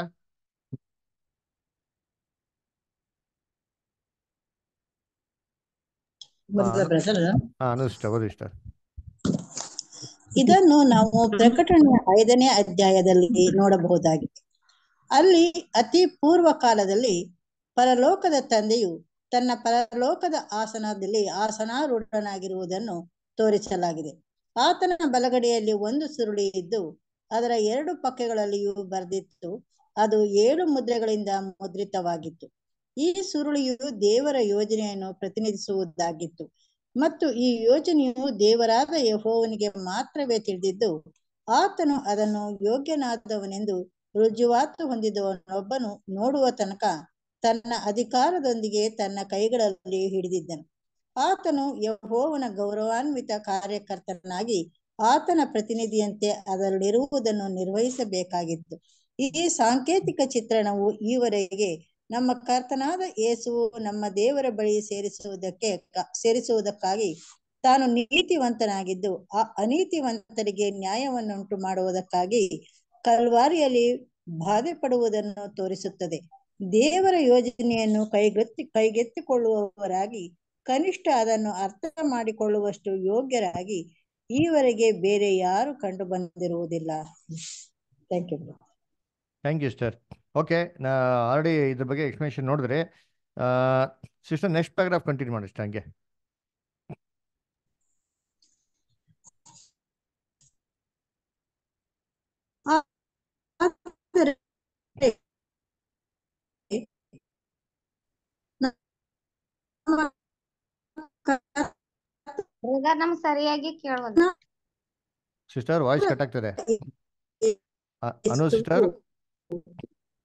ಹಾ ಅನುಷ್ಟ ಓದಿ ಇದನ್ನು ನಾವು ಪ್ರಕಟಣೆಯ ಐದನೇ ಅಧ್ಯಾಯದಲ್ಲಿ ನೋಡಬಹುದಾಗಿದೆ. ಅಲ್ಲಿ ಅತಿ ಪೂರ್ವ ಕಾಲದಲ್ಲಿ ಪರಲೋಕದ ತಂದೆಯು ತನ್ನ ಪರಲೋಕದ ಆಸನದಲ್ಲಿ ಆಸನಾರೂಢನಾಗಿರುವುದನ್ನು ತೋರಿಸಲಾಗಿದೆ. ಆತನ ಬಲಗಡೆಯಲ್ಲಿ ಒಂದು ಸುರುಳಿ ಇದ್ದು, ಅದರ ಎರಡು ಪಕ್ಕೆಗಳಲ್ಲಿಯೂ ಬರೆದಿತ್ತು. ಅದು ಏಳು ಮುದ್ರೆಗಳಿಂದ ಮುದ್ರಿತವಾಗಿತ್ತು. ಈ ಸುರುಳಿಯು ದೇವರ ಯೋಜನೆಯನ್ನು ಪ್ರತಿನಿಧಿಸುವುದಾಗಿತ್ತು. ಮತ್ತು ಈ ಯೋಜನೆಯು ದೇವರಾದ ಯಹೋವನಿಗೆ ಮಾತ್ರವೇ ತಿಳಿದಿದ್ದು, ಆತನು ಅದನ್ನು ಯೋಗ್ಯನಾದವನೆಂದು ರುಜುವಾತು ಹೊಂದಿದವನೊಬ್ಬನು ನೋಡುವ ತನಕ ತನ್ನ ಅಧಿಕಾರದೊಂದಿಗೆ ತನ್ನ ಕೈಗಳಲ್ಲಿ ಹಿಡಿದಿದ್ದನು. ಆತನು ಯಹೋವನ ಗೌರವಾನ್ವಿತ ಕಾರ್ಯಕರ್ತನಾಗಿ ಆತನ ಪ್ರತಿನಿಧಿಯಂತೆ ಅದರಲ್ಲಿರುವುದನ್ನು ನಿರ್ವಹಿಸಬೇಕಾಗಿತ್ತು. ಈ ಸಾಂಕೇತಿಕ ಚಿತ್ರಣವು ಈವರೆಗೆ ನಮ್ಮ ಕರ್ತನಾದ ಯೇಸುವು ನಮ್ಮ ದೇವರ ಬಳಿ ಸೇರಿಸುವುದಕ್ಕೆ ಸೇರಿಸುವುದಕ್ಕಾಗಿ ತಾನು ನೀತಿವಂತನಾಗಿದ್ದು, ಆ ಅನೀತಿವಂತರಿಗೆ ನ್ಯಾಯವನ್ನುಂಟು ಮಾಡುವುದಕ್ಕಾಗಿ ಕಲ್ವಾರಿಯಲ್ಲಿ ಬಾಧೆ ಪಡುವುದನ್ನು ತೋರಿಸುತ್ತದೆ. ದೇವರ ಯೋಜನೆಯನ್ನು ಕೈಗೆತ್ತಿ, ಕೈಗೆತ್ತಿಕೊಳ್ಳುವವರಾಗಿ, ಕನಿಷ್ಠ ಅದನ್ನು ಅರ್ಥ ಮಾಡಿಕೊಳ್ಳುವಷ್ಟು ಯೋಗ್ಯರಾಗಿ ಈವರೆಗೆ ಬೇರೆ ಯಾರು ಕಂಡು ಬಂದಿರುವುದಿಲ್ಲ thank you thank you sir okay ನಾ ಆಲ್ರೆಡಿ ಇದ್ರ ಬಗ್ಗೆ ಎಕ್ಸ್ಪ್ಲನೇಷನ್ ನೋಡಿದ್ರೆ ಸಿಸ್ಟರ್ ನೆಕ್ಸ್ಟ್ ಪ್ಯಾರಾಗ್ರಾಫ್ ಕಂಟಿನ್ಯೂ ಮಾಡಿ ಹಂಗೆ. ಸರಿಯಾಗಿ ಕೇಳೋದು ಸಿಸ್ಟರ್ ವಾಯ್ಸ್ ಕಟ್ ಆಗ್ತದೆ. Anu sister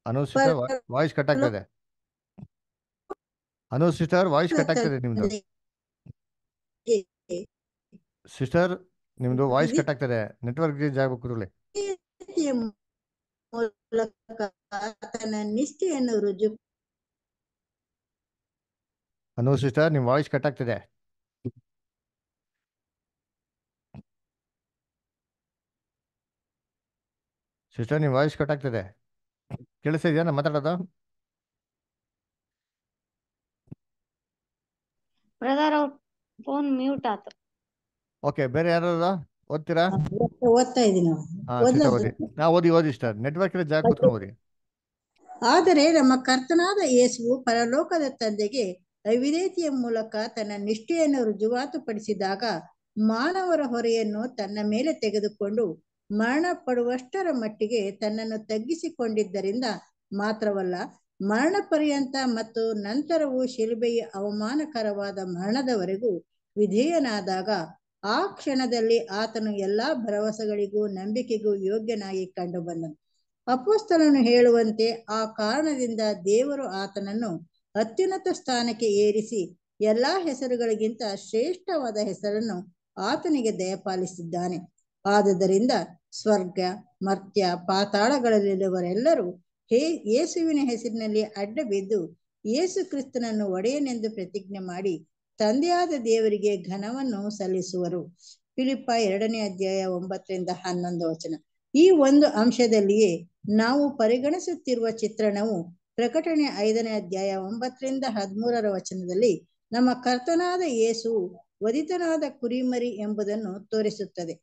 Anu sister voice cut ಆಗ್ತದೆ ಅನು ಸಿಸ್ಟರ್ ವಾಯ್ಸ್ ಕಟ್ ಆಗ್ತದೆ ನಿಮ್ದು. ಸಿಸ್ಟರ್ ನಿಮ್ದು ವಾಯ್ಸ್ ಕಟ್ ಆಗ್ತದೆ ನೆಟ್ವರ್ಕ್ ಕೂಡಲೇ ಮೂಲಕ ನಿಷ್ಠೆಯನ್ನು ರುಜು ಅನು ಸಿಸ್ಟರ್ ನಿಮ್ ವಾಯ್ಸ್ ಕಟ್ ಆಗ್ತದೆ ಸಿಸ್ಟರ್ ನಿಮ್ ವಾಯ್ಸ್ ಕಟ್ ಆಗ್ತದೆ ಕೇಳಿಸ್ತಾ ಇದೆಯಾ ನಾ ಮಾತಾಡೋದು? ಬ್ರದರ್ ಅವ್ರ ಫೋನ್ ಮ್ಯೂಟ್ ಆತು. ಓಕೆ ಬೇರೆ ಯಾರು ಓದ್ತೀರಾ? ಓದ್ತಾ ಇದ್ದೀನಿ ಓದಿ. ನಾ ಓದಿ ಓದಿ ಸಿಸ್ಟರ್ ನೆಟ್ವರ್ಕ್ ಇರೋ ಜಾಗ ಕೂತ್ಕೊಂಡು ಓದಿ. ಆದರೆ ನಮ್ಮ ಕರ್ತನಾದ ಯೇಸುವು ಪರಲೋಕದ ತಂದೆಗೆ ಅವಿದೇತಿಯ ಮೂಲಕ ತನ್ನ ನಿಷ್ಠೆಯನ್ನು ರುಜುವಾತುಪಡಿಸಿದಾಗ ಮಾನವರ ಹೊರೆಯನ್ನು ತನ್ನ ಮೇಲೆ ತೆಗೆದುಕೊಂಡು ಮರಣ ಪಡುವಷ್ಟರ ಮಟ್ಟಿಗೆ ತನ್ನನ್ನು ತಗ್ಗಿಸಿಕೊಂಡಿದ್ದರಿಂದ ಮಾತ್ರವಲ್ಲ, ಮರಣ ಪರ್ಯಂತ ಮತ್ತು ನಂತರವೂ ಶಿಲುಬೆಯ ಅವಮಾನಕರವಾದ ಮರಣದವರೆಗೂ ವಿಧೇಯನಾದಾಗ, ಆ ಕ್ಷಣದಲ್ಲಿ ಆತನು ಎಲ್ಲಾ ಭರವಸೆಗಳಿಗೂ ನಂಬಿಕೆಗೂ ಯೋಗ್ಯನಾಗಿ ಕಂಡುಬಂದನು. ಅಪೋಸ್ತಲನು ಹೇಳುವಂತೆ ಆ ಕಾರಣದಿಂದ ದೇವರು ಆತನನ್ನು ಅತ್ಯುನ್ನತ ಸ್ಥಾನಕ್ಕೆ ಏರಿಸಿ ಎಲ್ಲಾ ಹೆಸರುಗಳಿಗಿಂತ ಶ್ರೇಷ್ಠವಾದ ಹೆಸರನ್ನು ಆತನಿಗೆ ದಯಪಾಲಿಸಿದ್ದಾನೆ. ಆದುದರಿಂದ ಸ್ವರ್ಗ, ಮರ್ತ್ಯ ಪಾತಾಳಗಳಲ್ಲಿರುವರೆಲ್ಲರೂ ಹೇ, ಯೇಸುವಿನ ಹೆಸರಿನಲ್ಲಿ ಅಡ್ಡ ಬಿದ್ದು ಯೇಸು ಕ್ರಿಸ್ತನನ್ನು ಒಡೆಯನೆಂದು ಪ್ರತಿಜ್ಞೆ ಮಾಡಿ ತಂದೆಯಾದ ದೇವರಿಗೆ ಘನವನ್ನು ಸಲ್ಲಿಸುವರು. ಫಿಲಿಪ್ಪ ಎರಡನೇ ಅಧ್ಯಾಯ ಒಂಬತ್ತರಿಂದ ಹನ್ನೊಂದು ವಚನ. ಈ ಒಂದು ಅಂಶದಲ್ಲಿಯೇ ನಾವು ಪರಿಗಣಿಸುತ್ತಿರುವ ಚಿತ್ರಣವು ಪ್ರಕಟಣೆ ಐದನೇ ಅಧ್ಯಾಯ ಒಂಬತ್ತರಿಂದ ಹದಿಮೂರರ ವಚನದಲ್ಲಿ ನಮ್ಮ ಕರ್ತನಾದ ಯೇಸು ವದಿತನಾದ ಕುರಿಮರಿ ಎಂಬುದನ್ನು ತೋರಿಸುತ್ತದೆ.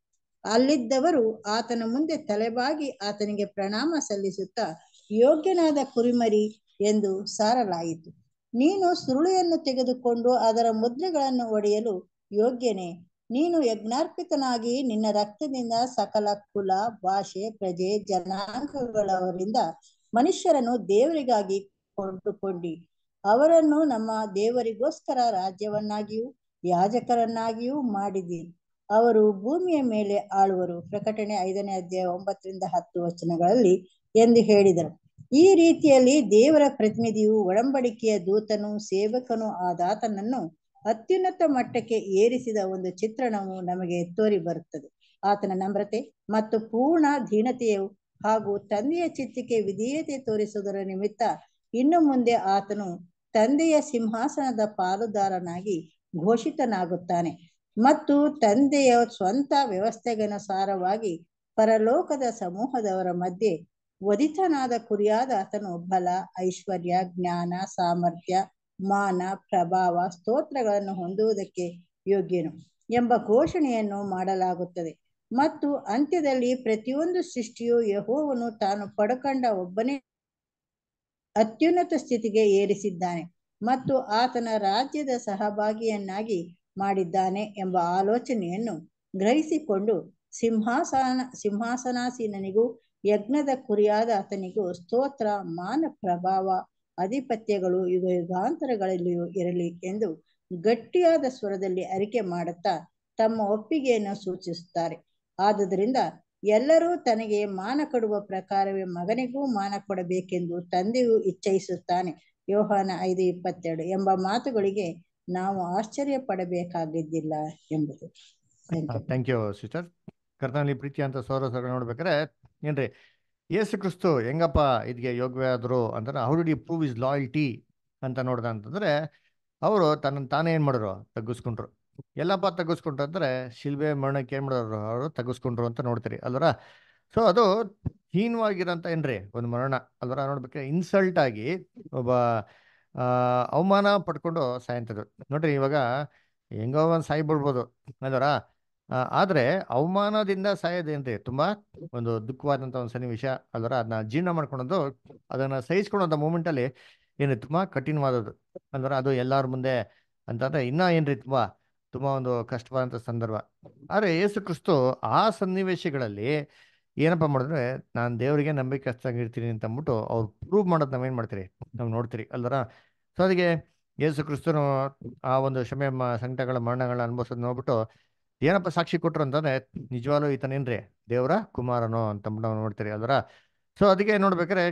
ಅಲ್ಲಿದ್ದವರು ಆತನ ಮುಂದೆ ತಲೆಬಾಗಿ ಆತನಿಗೆ ಪ್ರಣಾಮ ಸಲ್ಲಿಸುತ್ತಾ, ಯೋಗ್ಯನಾದ ಕುರಿಮರಿ ಎಂದು ಸಾರಲಾಯಿತು. ನೀನು ಸುರುಳಿಯನ್ನು ತೆಗೆದುಕೊಂಡು ಅದರ ಮುದ್ರೆಗಳನ್ನು ಒಡೆಯಲು ಯೋಗ್ಯನೇ. ನೀನು ಯಜ್ಞಾರ್ಪಿತನಾಗಿ ನಿನ್ನ ರಕ್ತದಿಂದ ಸಕಲ ಕುಲ, ಭಾಷೆ, ಪ್ರಜೆ, ಜನಾಂಗಗಳವರಿಂದ ಮನುಷ್ಯರನ್ನು ದೇವರಿಗಾಗಿ ಕೊಂಡುಕೊಂಡಿ. ಅವರನ್ನು ನಮ್ಮ ದೇವರಿಗೋಸ್ಕರ ರಾಜ್ಯವನ್ನಾಗಿಯೂ, ಯಾಜಕರನ್ನಾಗಿಯೂ ಮಾಡಿದಿ. ಅವರು ಭೂಮಿಯ ಮೇಲೆ ಆಳುವರು. ಪ್ರಕಟಣೆ ಐದನೇ ಅಧ್ಯಾಯ ಒಂಬತ್ತರಿಂದ ಹತ್ತು ವಚನಗಳಲ್ಲಿ ಎಂದು ಹೇಳಿದರು. ಈ ರೀತಿಯಲ್ಲಿ ದೇವರ ಪ್ರತಿನಿಧಿಯು ಒಡಂಬಡಿಕೆಯ ದೂತನು ಸೇವಕನು ಆದಾತನನ್ನು ಅತ್ಯುನ್ನತ ಮಟ್ಟಕ್ಕೆ ಏರಿಸಿದ ಒಂದು ಚಿತ್ರಣವು ನಮಗೆ ತೋರಿ ಬರುತ್ತದೆ. ಆತನ ನಮ್ರತೆ ಮತ್ತು ಪೂರ್ಣ ಧೀನತೆಯು ಹಾಗೂ ತಂದೆಯ ಚಿತ್ತಕ್ಕೆ ವಿಧೇಯತೆ ತೋರಿಸುವುದರ ನಿಮಿತ್ತ ಇನ್ನು ಮುಂದೆ ಆತನು ತಂದೆಯ ಸಿಂಹಾಸನದ ಪಾಲುದಾರನಾಗಿ ಘೋಷಿತನಾಗುತ್ತಾನೆ. ಮತ್ತು ತಂದೆಯ ಸ್ವಂತ ವ್ಯವಸ್ಥೆಗನುಸಾರವಾಗಿ ಪರಲೋಕದ ಸಮೂಹದವರ ಮಧ್ಯೆ ವಧಿತನಾದ ಕುರಿಯಾದ ಆತನು ಬಲ, ಐಶ್ವರ್ಯ, ಜ್ಞಾನ, ಸಾಮರ್ಥ್ಯ, ಮಾನ, ಪ್ರಭಾವ, ಸ್ತೋತ್ರಗಳನ್ನು ಹೊಂದುವುದಕ್ಕೆ ಯೋಗ್ಯನು ಎಂಬ ಘೋಷಣೆಯನ್ನು ಮಾಡಲಾಗುತ್ತದೆ. ಮತ್ತು ಅಂತ್ಯದಲ್ಲಿ ಪ್ರತಿಯೊಂದು ಸೃಷ್ಟಿಯು ಯಹೋವನು ತಾನು ಪಡ್ಕಂಡ ಒಬ್ಬನೇ ಅತ್ಯುನ್ನತ ಸ್ಥಿತಿಗೆ ಏರಿಸಿದ್ದಾನೆ ಮತ್ತು ಆತನ ರಾಜ್ಯದ ಸಹಭಾಗಿಯನ್ನಾಗಿ ಮಾಡಿದ್ದಾನೆ ಎಂಬ ಆಲೋಚನೆಯನ್ನು ಗ್ರಹಿಸಿಕೊಂಡು ಸಿಂಹಾಸನ, ಸಿಂಹಾಸನಾಸೀನನಿಗೂ ಯಜ್ಞದ ಕುರಿಯಾದ ಆತನಿಗೂ ಸ್ತೋತ್ರ ಮಾನ ಪ್ರಭಾವ ಅಧಿಪತ್ಯಗಳು ಯುಗ ಯುಗಾಂತರಗಳಲ್ಲಿಯೂ ಇರಲಿ ಎಂದು ಗಟ್ಟಿಯಾದ ಸ್ವರದಲ್ಲಿ ಅರಿಕೆ ಮಾಡುತ್ತಾ ತಮ್ಮ ಒಪ್ಪಿಗೆಯನ್ನು ಸೂಚಿಸುತ್ತಾರೆ. ಆದುದರಿಂದ ಎಲ್ಲರೂ ತನಗೆ ಮಾನ ಕೊಡುವ ಪ್ರಕಾರವೇ ಮಗನಿಗೂ ಮಾನ ಕೊಡಬೇಕೆಂದು ತಂದೆಯು ಇಚ್ಛಯಿಸುತ್ತಾನೆ ಯೋಹಾನ ಐದು ಇಪ್ಪತ್ತೆರಡು ಎಂಬ ಮಾತುಗಳಿಗೆ ನಾವು ಆಶ್ಚರ್ಯ ಪಡಬೇಕಾಗಿದ್ದಿಲ್ಲ ಎಂಬುದು. ಥ್ಯಾಂಕ್ ಯು ಸಿಸ್ಟರ್ ಕರ್ತನಲ್ಲಿ ಪ್ರೀತಿ ಅಂತ ಸೌರ ಸೌರ ನೋಡ್ಬೇಕಾರೆ ಏನ್ರಿ ಯೇಸು ಕ್ರಿಸ್ತು ಹೆಂಗಪ್ಪ ಇದಕ್ಕೆ ಯೋಗ್ಯ ಆದ್ರು ಅಂತಂದ್ರೆ how did prove his loyalty ಅಂತ ನೋಡ್ದ ಅಂತಂದ್ರೆ ಅವರು ತನ್ನ ತಾನೇ ಏನ್ ಮಾಡಿದ್ರು ತಗ್ಗಿಸ್ಕೊಂಡ್ರು. ಎಲ್ಲಪ್ಪ ತಗ್ಗಿಸ್ಕೊಂಡ್ರು ಅಂದ್ರೆ ಶಿಲ್ಬೆ ಮರಣಕ್ಕೆ ಏನ್ ಮಾಡೋರು ಅವರು ತಗ್ಗಿಸ್ಕೊಂಡ್ರು ಅಂತ ನೋಡ್ತೀರಿ ಅಲ್ವರ? ಸೊ ಅದು ಹೀನವಾಗಿರೋಂಥ ಏನ್ರಿ ಒಂದು ಮರಣ ಅಲ್ವರ? ನೋಡ್ಬೇಕಾದ್ರೆ ಇನ್ಸಲ್ಟ್ ಆಗಿ ಒಬ್ಬ ಅವಮಾನ ಪಡ್ಕೊಂಡು ಸಾಯಂತದ್ದು. ನೋಡ್ರಿ, ಇವಾಗ ಹೆಂಗೋ ಒಂದು ಸಾಯಿ ಬಿಡ್ಬೋದು ಅಲ್ವರ? ಆದರೆ ಅವಮಾನದಿಂದ ಸಾಯೋದೇನ್ರಿ ತುಂಬ ಒಂದು ದುಃಖವಾದಂಥ ಒಂದು ಸನ್ನಿವೇಶ ಅದರ ಅದನ್ನ ಜೀರ್ಣ ಮಾಡ್ಕೊಳೋದು ಅದನ್ನು ಸಹಿಸ್ಕೊಳೋಂಥ ಮೂಮೆಂಟಲ್ಲಿ ಏನು ತುಂಬಾ ಕಠಿಣವಾದದ್ದು. ಅಂದ್ರೆ ಅದು ಎಲ್ಲರ ಮುಂದೆ ಅಂತಂದ್ರೆ ಇನ್ನೂ ಏನ್ರಿ? ತುಂಬ ತುಂಬ ಒಂದು ಕಷ್ಟವಾದಂಥ ಸಂದರ್ಭ. ಆದರೆ ಯೇಸು ಕ್ರಿಸ್ತು ಆ ಸನ್ನಿವೇಶಗಳಲ್ಲಿ ಏನಪ್ಪಾ ಮಾಡಿದ್ರೆ, ನಾನು ದೇವರಿಗೆ ನಂಬಿಕೆ ಇರ್ತೀನಿ ಅಂತ ಅಂದ್ಬಿಟ್ಟು ಅವ್ರು ಪ್ರೂವ್ ಮಾಡೋದು ನಾವೇನ್ ಮಾಡ್ತೀರಿ? ನಾವು ನೋಡ್ತೀರಿ ಅಲ್ದರ ಸೊ ಅದಕ್ಕೆ ಯೇಸು ಕ್ರಿಸ್ತನು ಆ ಒಂದು ಕ್ಷಮೆ ಸಂಕಟಗಳ, ಮರಣಗಳ ಅನುಭವಿಸೋದು ನೋಡ್ಬಿಟ್ಟು ಏನಪ್ಪ ಸಾಕ್ಷಿ ಕೊಟ್ಟರು ಅಂತಂದ್ರೆ, ನಿಜವಾಗ್ಲೂ ಈತನೇನ್ರಿ ದೇವರ ಕುಮಾರನು ಅಂತಂದ್ಬಿಟ್ಟು ನಾವು ನೋಡ್ತೀರಿ ಅಲ್ದರ ಸೊ ಅದಕ್ಕೆ ನೋಡ್ಬೇಕಾರೆ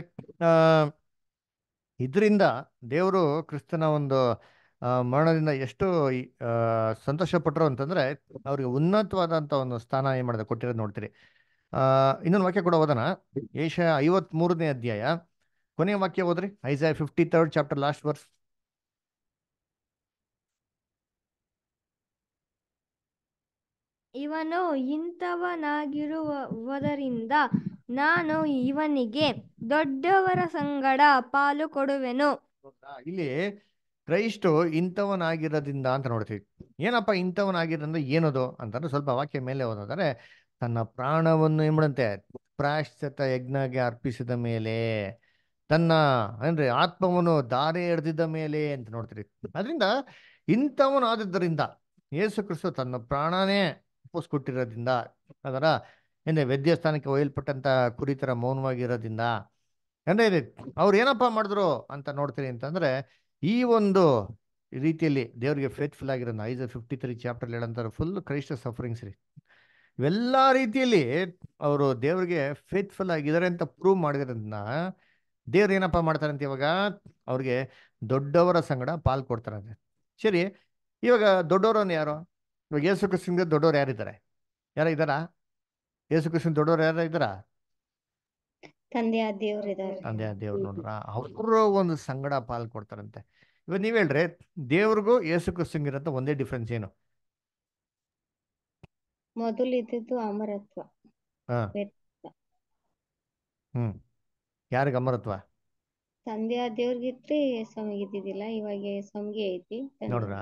ಇದರಿಂದ ದೇವರು ಕ್ರಿಸ್ತನ ಒಂದು ಮರಣದಿಂದ ಎಷ್ಟು ಸಂತೋಷ ಪಟ್ರು ಅಂತಂದ್ರೆ, ಅವ್ರಿಗೆ ಉನ್ನತವಾದಂತ ಒಂದು ಸ್ಥಾನ ಏನು ಮಾಡಿದೆ, ಕೊಟ್ಟಿರೋದು ನೋಡ್ತೀರಿ. ಇನ್ನೊಂದು ವಾಕ್ಯ ಕೂಡ ಓದೋಣ. ಏಷ ಐವತ್ ಮೂರನೇ ಅಧ್ಯಾಯ. ಕೊನೆಯ ವಾಕ್ಯ ಓದ್ರಿ. Isaiah fifty third chapter last verse. ಇವನು ಇಂಥವನಾಗಿರುವುದರಿಂದ ನಾನು ಇವನಿಗೆ ದೊಡ್ಡವರ ಸಂಗಡ ಪಾಲು ಕೊಡುವೆನು. ಇಲ್ಲಿ ಕ್ರೈಸ್ಟು ಇಂಥವನಾಗಿರೋದ್ರಿಂದ ಅಂತ ನೋಡ್ತೀವಿ. ಏನಪ್ಪ ಇಂಥವನಾಗಿರೋದ್ರಿಂದ ಏನದು ಅಂತಂದ್ರೆ ಸ್ವಲ್ಪ ವಾಕ್ಯ ಮೇಲೆ ಓದೋದಾದ್ರೆ ತನ್ನ ಪ್ರಾಣವನ್ನು ಎಂಬಂತೆ ಪ್ರಾಶ್ಚಿತ ಯಜ್ಞಗೆ ಅರ್ಪಿಸಿದ ಮೇಲೆ ತನ್ನ ಏನ್ರಿ ಆತ್ಮವನ್ನು ದಾರಿ ಎಳೆದಿದ್ದ ಮೇಲೆ ಅಂತ ನೋಡ್ತೀರಿ ಅದರಿಂದ ಇಂಥವನಾದದ್ದರಿಂದ ಯೇಸು ಕ್ರಿಸ್ತು ತನ್ನ ಪ್ರಾಣನೇ ಒಪ್ಪಿಸ್ಕೊಟ್ಟಿರೋದ್ರಿಂದ ಅದರ ಏನೇ ವೈದ್ಯ ಸ್ಥಾನಕ್ಕೆ ಒಯ್ಯಲ್ಪಟ್ಟಂತ ಕುರಿತರ ಮೌನವಾಗಿರೋದ್ರಿಂದ ಅಂದ್ರೆ ಇದೆ ಅವ್ರು ಏನಪ್ಪ ಮಾಡಿದ್ರು ಅಂತ ನೋಡ್ತೀರಿ ಅಂತಂದ್ರೆ ಈ ಒಂದು ರೀತಿಯಲ್ಲಿ ದೇವರಿಗೆ ಫೇತ್ಫುಲ್ ಆಗಿರೋ ಐದು ಫಿಫ್ಟಿ ತ್ರೀ ಚಾಪ್ಟರ್ ಹೇಳಂತಾರೆ ಫುಲ್ ಕ್ರೈಸ್ತ ಸಫರಿಂಗ್ಸ್ ರೀ ಇವೆಲ್ಲ ರೀತಿಯಲ್ಲಿ ಅವರು ದೇವ್ರಿಗೆ ಫೇತ್ಫುಲ್ ಆಗಿದ್ದಾರೆ ಅಂತ ಪ್ರೂವ್ ಮಾಡಿದ್ರಂತ ದೇವ್ರು ಏನಪ್ಪ ಮಾಡ್ತಾರಂತೆ ಇವಾಗ? ಅವ್ರಿಗೆ ದೊಡ್ಡವರ ಸಂಗಡ ಪಾಲ್ ಕೊಡ್ತಾರಂತೆ. ಸರಿ ಇವಾಗ ದೊಡ್ಡವರನ್ನು ಯಾರು? ಇವಾಗ ಯೇಸು ಕೃಷ್ಣಗೆ ದೊಡ್ಡವ್ರು ಯಾರಿದ್ದಾರೆ? ಯಾರ ಇದ್ದಾರಾ ಯೇಸು ಕೃಷ್ಣ ದೊಡ್ಡವ್ರು ಯಾರ ಇದ್ದಾರಾ. ತಂದೆಯ ದೇವ್ರು ನೋಡ್ರ ಅವರು ಒಂದು ಸಂಗಡ ಪಾಲ್ ಕೊಡ್ತಾರಂತೆ. ಇವಾಗ ನೀವ್ ಹೇಳ್ರಿ ದೇವ್ರಿಗೂ ಯೇಸು ಕೃಷ್ಣಗಿರಂತ ಒಂದೇ ಡಿಫ್ರೆನ್ಸ್ ಏನು? ಮೊದಲಿದ್ದದ್ದು ಅಮರತ್ವ. ಹಾ. ಹ್ಮ್. ಯಾರಿಗ ಅಮರತ್ವ? ತಂದೆಯ ದೇವ್ರಿಗಿದ್ರೆ ಸ್ವಾಮಿಗೆ ಇದ್ದಿದ್ದಿಲ್ಲ ಇವಾಗ ಸ್ವಾಮಿಗೆ ಐತಿ ನೋಡ್ರ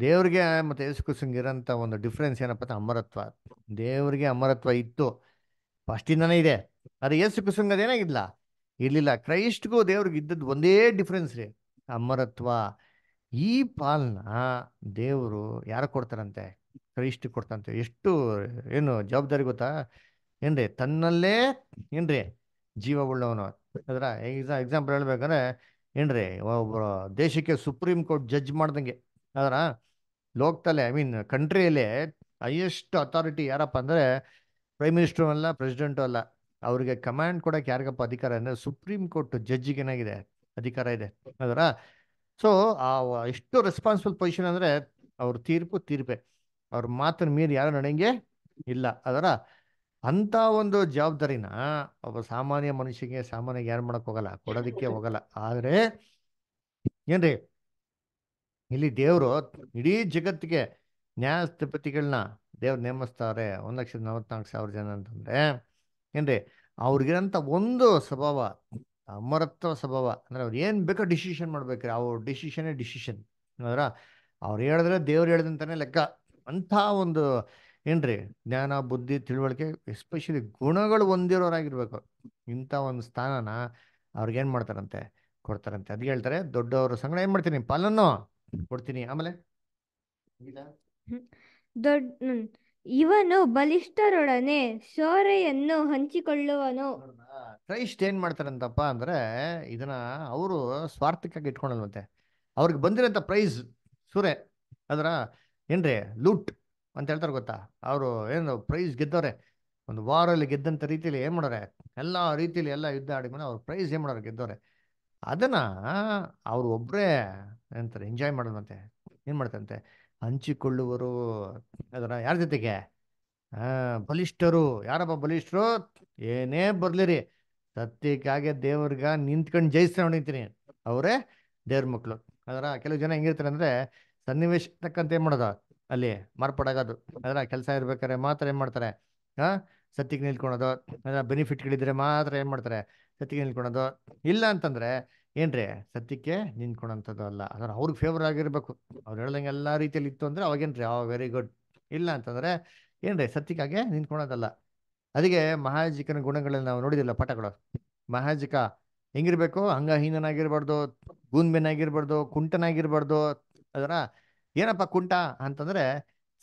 ದೇವ್ರಿಗೆ ಮತ್ತೆ ಯೇಸು ಕ್ರಿಸ್ತಂಗೆ ಇರೋಂಥ ಒಂದು ಡಿಫ್ರೆನ್ಸ್ ಏನಪ್ಪ ಅಂದ್ರೆ ಅಮರತ್ವ. ದೇವ್ರಿಗೆ ಅಮರತ್ವ ಇತ್ತು. ಫಸ್ಟಿಂದನೇ ಇದೆ. ಆದ್ರೆ ಯೇಸು ಕ್ರಿಸ್ತಂಗೆ ಅದೇನಾಗಿಲ್ಲ ಇರ್ಲಿಲ್ಲ ಕ್ರೈಸ್ಟ್ಗೂ ದೇವ್ರಿಗೆ ಇದ್ದದ್ದು ಒಂದೇ ಡಿಫ್ರೆನ್ಸ್ ರೀ. ಅಮರತ್ವ. ಈ ಪಾಲ್ನ ದೇವರು ಯಾರು ಕೊಡ್ತಾರಂತೆ? ಕ್ರೈಸ್ಟ್ ಕೊಡ್ತಂತೆ ಎಷ್ಟು, ಏನು ಜವಾಬ್ದಾರಿ ಗೊತ್ತಾ? ಏನ್ರಿ, ತನ್ನಲ್ಲೇ, ಏನ್ರಿ, ಜೀವ ಉಳ್ಳವನು. ಅದರ ಎಕ್ಸಾ, ಎಕ್ಸಾಂಪಲ್ ಹೇಳ್ಬೇಕಂದ್ರೆ, ಏನ್ರಿ ಒಬ್ಬರು ದೇಶಕ್ಕೆ ಸುಪ್ರೀಂ ಕೋರ್ಟ್ ಜಡ್ಜ್ ಮಾಡ್ದಂಗೆ. ಅದರ ಲೋಕದಲ್ಲೇ, ಐ ಮೀನ್ ಕಂಟ್ರಿಯಲ್ಲಿ ಹೈಯೆಸ್ಟ್ ಅಥಾರಿಟಿ ಯಾರಪ್ಪ ಅಂದರೆ, ಪ್ರೈಮ್ ಮಿನಿಸ್ಟ್ರು ಅಲ್ಲ, ಪ್ರೆಸಿಡೆಂಟು ಅಲ್ಲ, ಅವ್ರಿಗೆ ಕಮಾಂಡ್ ಕೊಡೋಕೆ ಯಾರಿಗಪ್ಪ ಅಧಿಕಾರ ಅಂದರೆ, ಸುಪ್ರೀಂ ಕೋರ್ಟ್ ಜಡ್ಜಿಗೆ ಏನಾಗಿದೆ? ಅಧಿಕಾರ ಇದೆ. ಅದರ, ಸೊ, ಆ, ಎಷ್ಟು ರೆಸ್ಪಾನ್ಸಿಬಲ್ ಪೊಸಿಷನ್ ಅಂದರೆ, ಅವ್ರ ತೀರ್ಪು ತೀರ್ಪೆ. ಅವ್ರ ಮಾತನ್ನ ಮೀರಿ ಯಾರು ನಡೆಯಂಗೆ ಇಲ್ಲ. ಅದರ ಅಂಥ ಒಂದು ಜವಾಬ್ದಾರಿನ ಒಬ್ಬ ಸಾಮಾನ್ಯ ಮನುಷ್ಯಗೆ ಸಾಮಾನ್ಯ ಯಾರು ಮಾಡಕ್ ಹೋಗಲ್ಲ, ಕೊಡೋದಕ್ಕೆ ಹೋಗಲ್ಲ. ಆದರೆ ಏನ್ರಿ? ಇಲ್ಲಿ ದೇವರು ಇಡೀ ಜಗತ್ತಿಗೆ ನ್ಯಾಯಾಧಿಪತಿಗಳನ್ನ ದೇವ್ರು ನೇಮಿಸ್ತಾರೆ. ಒಂದು ಲಕ್ಷದ ನಲವತ್ನಾಲ್ಕು ಸಾವಿರ ಜನ ಅಂತಂದ್ರೆ, ಏನ್ರಿ? ಅವ್ರಿಗಿರಂತ ಒಂದು ಸ್ವಭಾವ, ಅಮರತ್ವ ಸ್ವಭಾವ, ಅಂದ್ರೆ ಅವ್ರು ಏನು ಬೇಕೋ ಡಿಸಿಷನ್ ಮಾಡ್ಬೇಕ್ರಿ. ಅವ್ರ ಡಿಸಿಷನೇ ಡಿಸಿಷನ್. ಅಂದ್ರ ಅವ್ರು ಹೇಳಿದ್ರೆ ದೇವ್ರು ಹೇಳಿದಂತಾನೆ ಲೆಕ್ಕ. ಅಂಥ ಒಂದು ಏನ್ರಿ ಜ್ಞಾನ ಬುದ್ಧಿ ತಿಳುವಳಿಕೆ ಎಸ್ಪೆಷಲಿ ಗುಣಗಳು ಹೊಂದಿರೋರಾಗಿರ್ಬೇಕು. ಇಂಥ ಒಂದು ಸ್ಥಾನನ ಅವ್ರಿಗೇನು ಮಾಡ್ತಾರಂತೆ? ಕೊಡ್ತಾರಂತೆ. ಅದಕ್ಕೆ ಹೇಳ್ತಾರೆ ದೊಡ್ಡವರು ಸಂಗಡ ಏನು ಮಾಡ್ತೀನಿ? ಪಾಲನ್ನು ಕೊಡ್ತೀನಿ. ಆಮೇಲೆ? ದೊಡ್ಡ. ಇವನು ಬಲಿಷ್ಠರೊಡನೆ ಸೋರೆಯನ್ನು ಹಂಚಿಕೊಳ್ಳುವನು. ಕ್ರೈಸ್ಟ್ ಏನ್ ಮಾಡ್ತಾರಂತಪ್ಪ ಅಂದ್ರೆ ಇದನ್ನ ಅವರು ಸ್ವಾರ್ಥಕ್ಕಾಗಿ ಇಟ್ಕೊಂಡಲ್ವಂತೆ ಅವ್ರಿಗೆ ಬಂದಿರೋಂಥ ಪ್ರೈಸ್ ಸೂರೆ. ಅದರ ಏನ್ರಿ ಲೂಟ್ ಅಂತ ಹೇಳ್ತಾರೆ ಗೊತ್ತಾ? ಅವರು ಏನು ಪ್ರೈಸ್ ಗೆದ್ದವ್ರೆ. ಒಂದು ವಾರಲ್ಲಿ ಗೆದ್ದಂಥ ರೀತಿಯಲ್ಲಿ ಏನು ಮಾಡೋರೆ? ಎಲ್ಲ ರೀತಿಯಲ್ಲಿ ಎಲ್ಲ ಯುದ್ಧ ಆಡಿದ್ಮೇಲೆ ಅವ್ರು ಪ್ರೈಸ್ ಏನು ಮಾಡೋರು ಗೆದ್ದವ್ರೆ? ಅದನ್ನ ಅವ್ರು ಒಬ್ಬರೇ ಏನಂತಾರೆ ಎಂಜಾಯ್ ಮಾಡೋದಂತೆ. ಏನು ಮಾಡ್ತಾರಂತೆ ಹಂಚಿಕೊಳ್ಳುವರು. ಅದರ ಯಾರ ಜೊತೆಗೆ? ಬಲಿಷ್ಠರು. ಯಾರಪ್ಪ ಬಲಿಷ್ಠರು? ಏನೇ ಬರ್ಲಿರಿ. ಸತ್ಯಕ್ಕಾಗೆ ದೇವ್ರಿಗ ನಿಂತ್ಕೊಂಡು ಜಯಿಸ್ತಾ ನಿಂತೀನಿ ಅವರೇ ದೇವ್ರ ಮಕ್ಕಳು ಅದರ ಕೆಲವು ಜನ ಹೆಂಗಿರ್ತಾರೆ ಅಂದ್ರೆ ಸನ್ನಿವೇಶ ತಕ್ಕಂತ ಏನ್ ಮಾಡೋದು? ಅಲ್ಲಿ ಮಾರ್ಪಾಡಾಗೋದು. ಅದರ ಕೆಲಸ ಇರ್ಬೇಕಾದ್ರೆ ಮಾತ್ರ ಏನ್ ಮಾಡ್ತಾರೆ? ಹಾ ಸತ್ಯಕ್ಕೆ ನಿಲ್ಕೊಳೋದು. ಅದರ ಬೆನಿಫಿಟ್ಗಳಿದ್ರೆ ಮಾತ್ರ ಏನ್ ಮಾಡ್ತಾರೆ? ಸತ್ತಿಗೆ ನಿಲ್ಕೊಳೋದು. ಇಲ್ಲ ಅಂತಂದ್ರೆ ಏನ್ರಿ? ಸತ್ಯಕ್ಕೆ ನಿಂತ್ಕೊಳಂಥದ್ದು ಅಲ್ಲ. ಅದರ ಅವ್ರಿಗೆ ಫೇವರ್ ಆಗಿರ್ಬೇಕು. ಅವ್ರು ಹೇಳ್ದಂಗೆ ಎಲ್ಲ ರೀತಿಯಲ್ಲಿ ಇತ್ತು ಅಂದ್ರೆ ಅವಾಗೇನ್ರಿ ಆ ವೆರಿ ಗುಡ್ ಇಲ್ಲ ಅಂತಂದ್ರೆ ಏನ್ರಿ? ಸತ್ಯಕ್ಕಾಗೆ ನಿಂತ್ಕೊಳೋದಲ್ಲ. ಅದಕ್ಕೆ ಮಹಾಜಿಕನ ಗುಣಗಳನ್ನು ನಾವು ನೋಡಿದಿಲ್ಲ ಪಾಠಗಳು. ಮಹಾಜಿಕ ಹೆಂಗಿರ್ಬೇಕು? ಅಂಗಹೀನನಾಗಿರ್ಬಾರ್ದು ಗೂನ್ಬೆನಾಗಿರ್ಬಾರ್ದು ಕುಂಟನಾಗಿರ್ಬಾರ್ದು ಅದರ ಏನಪ್ಪ ಕುಂಟ ಅಂತಂದ್ರೆ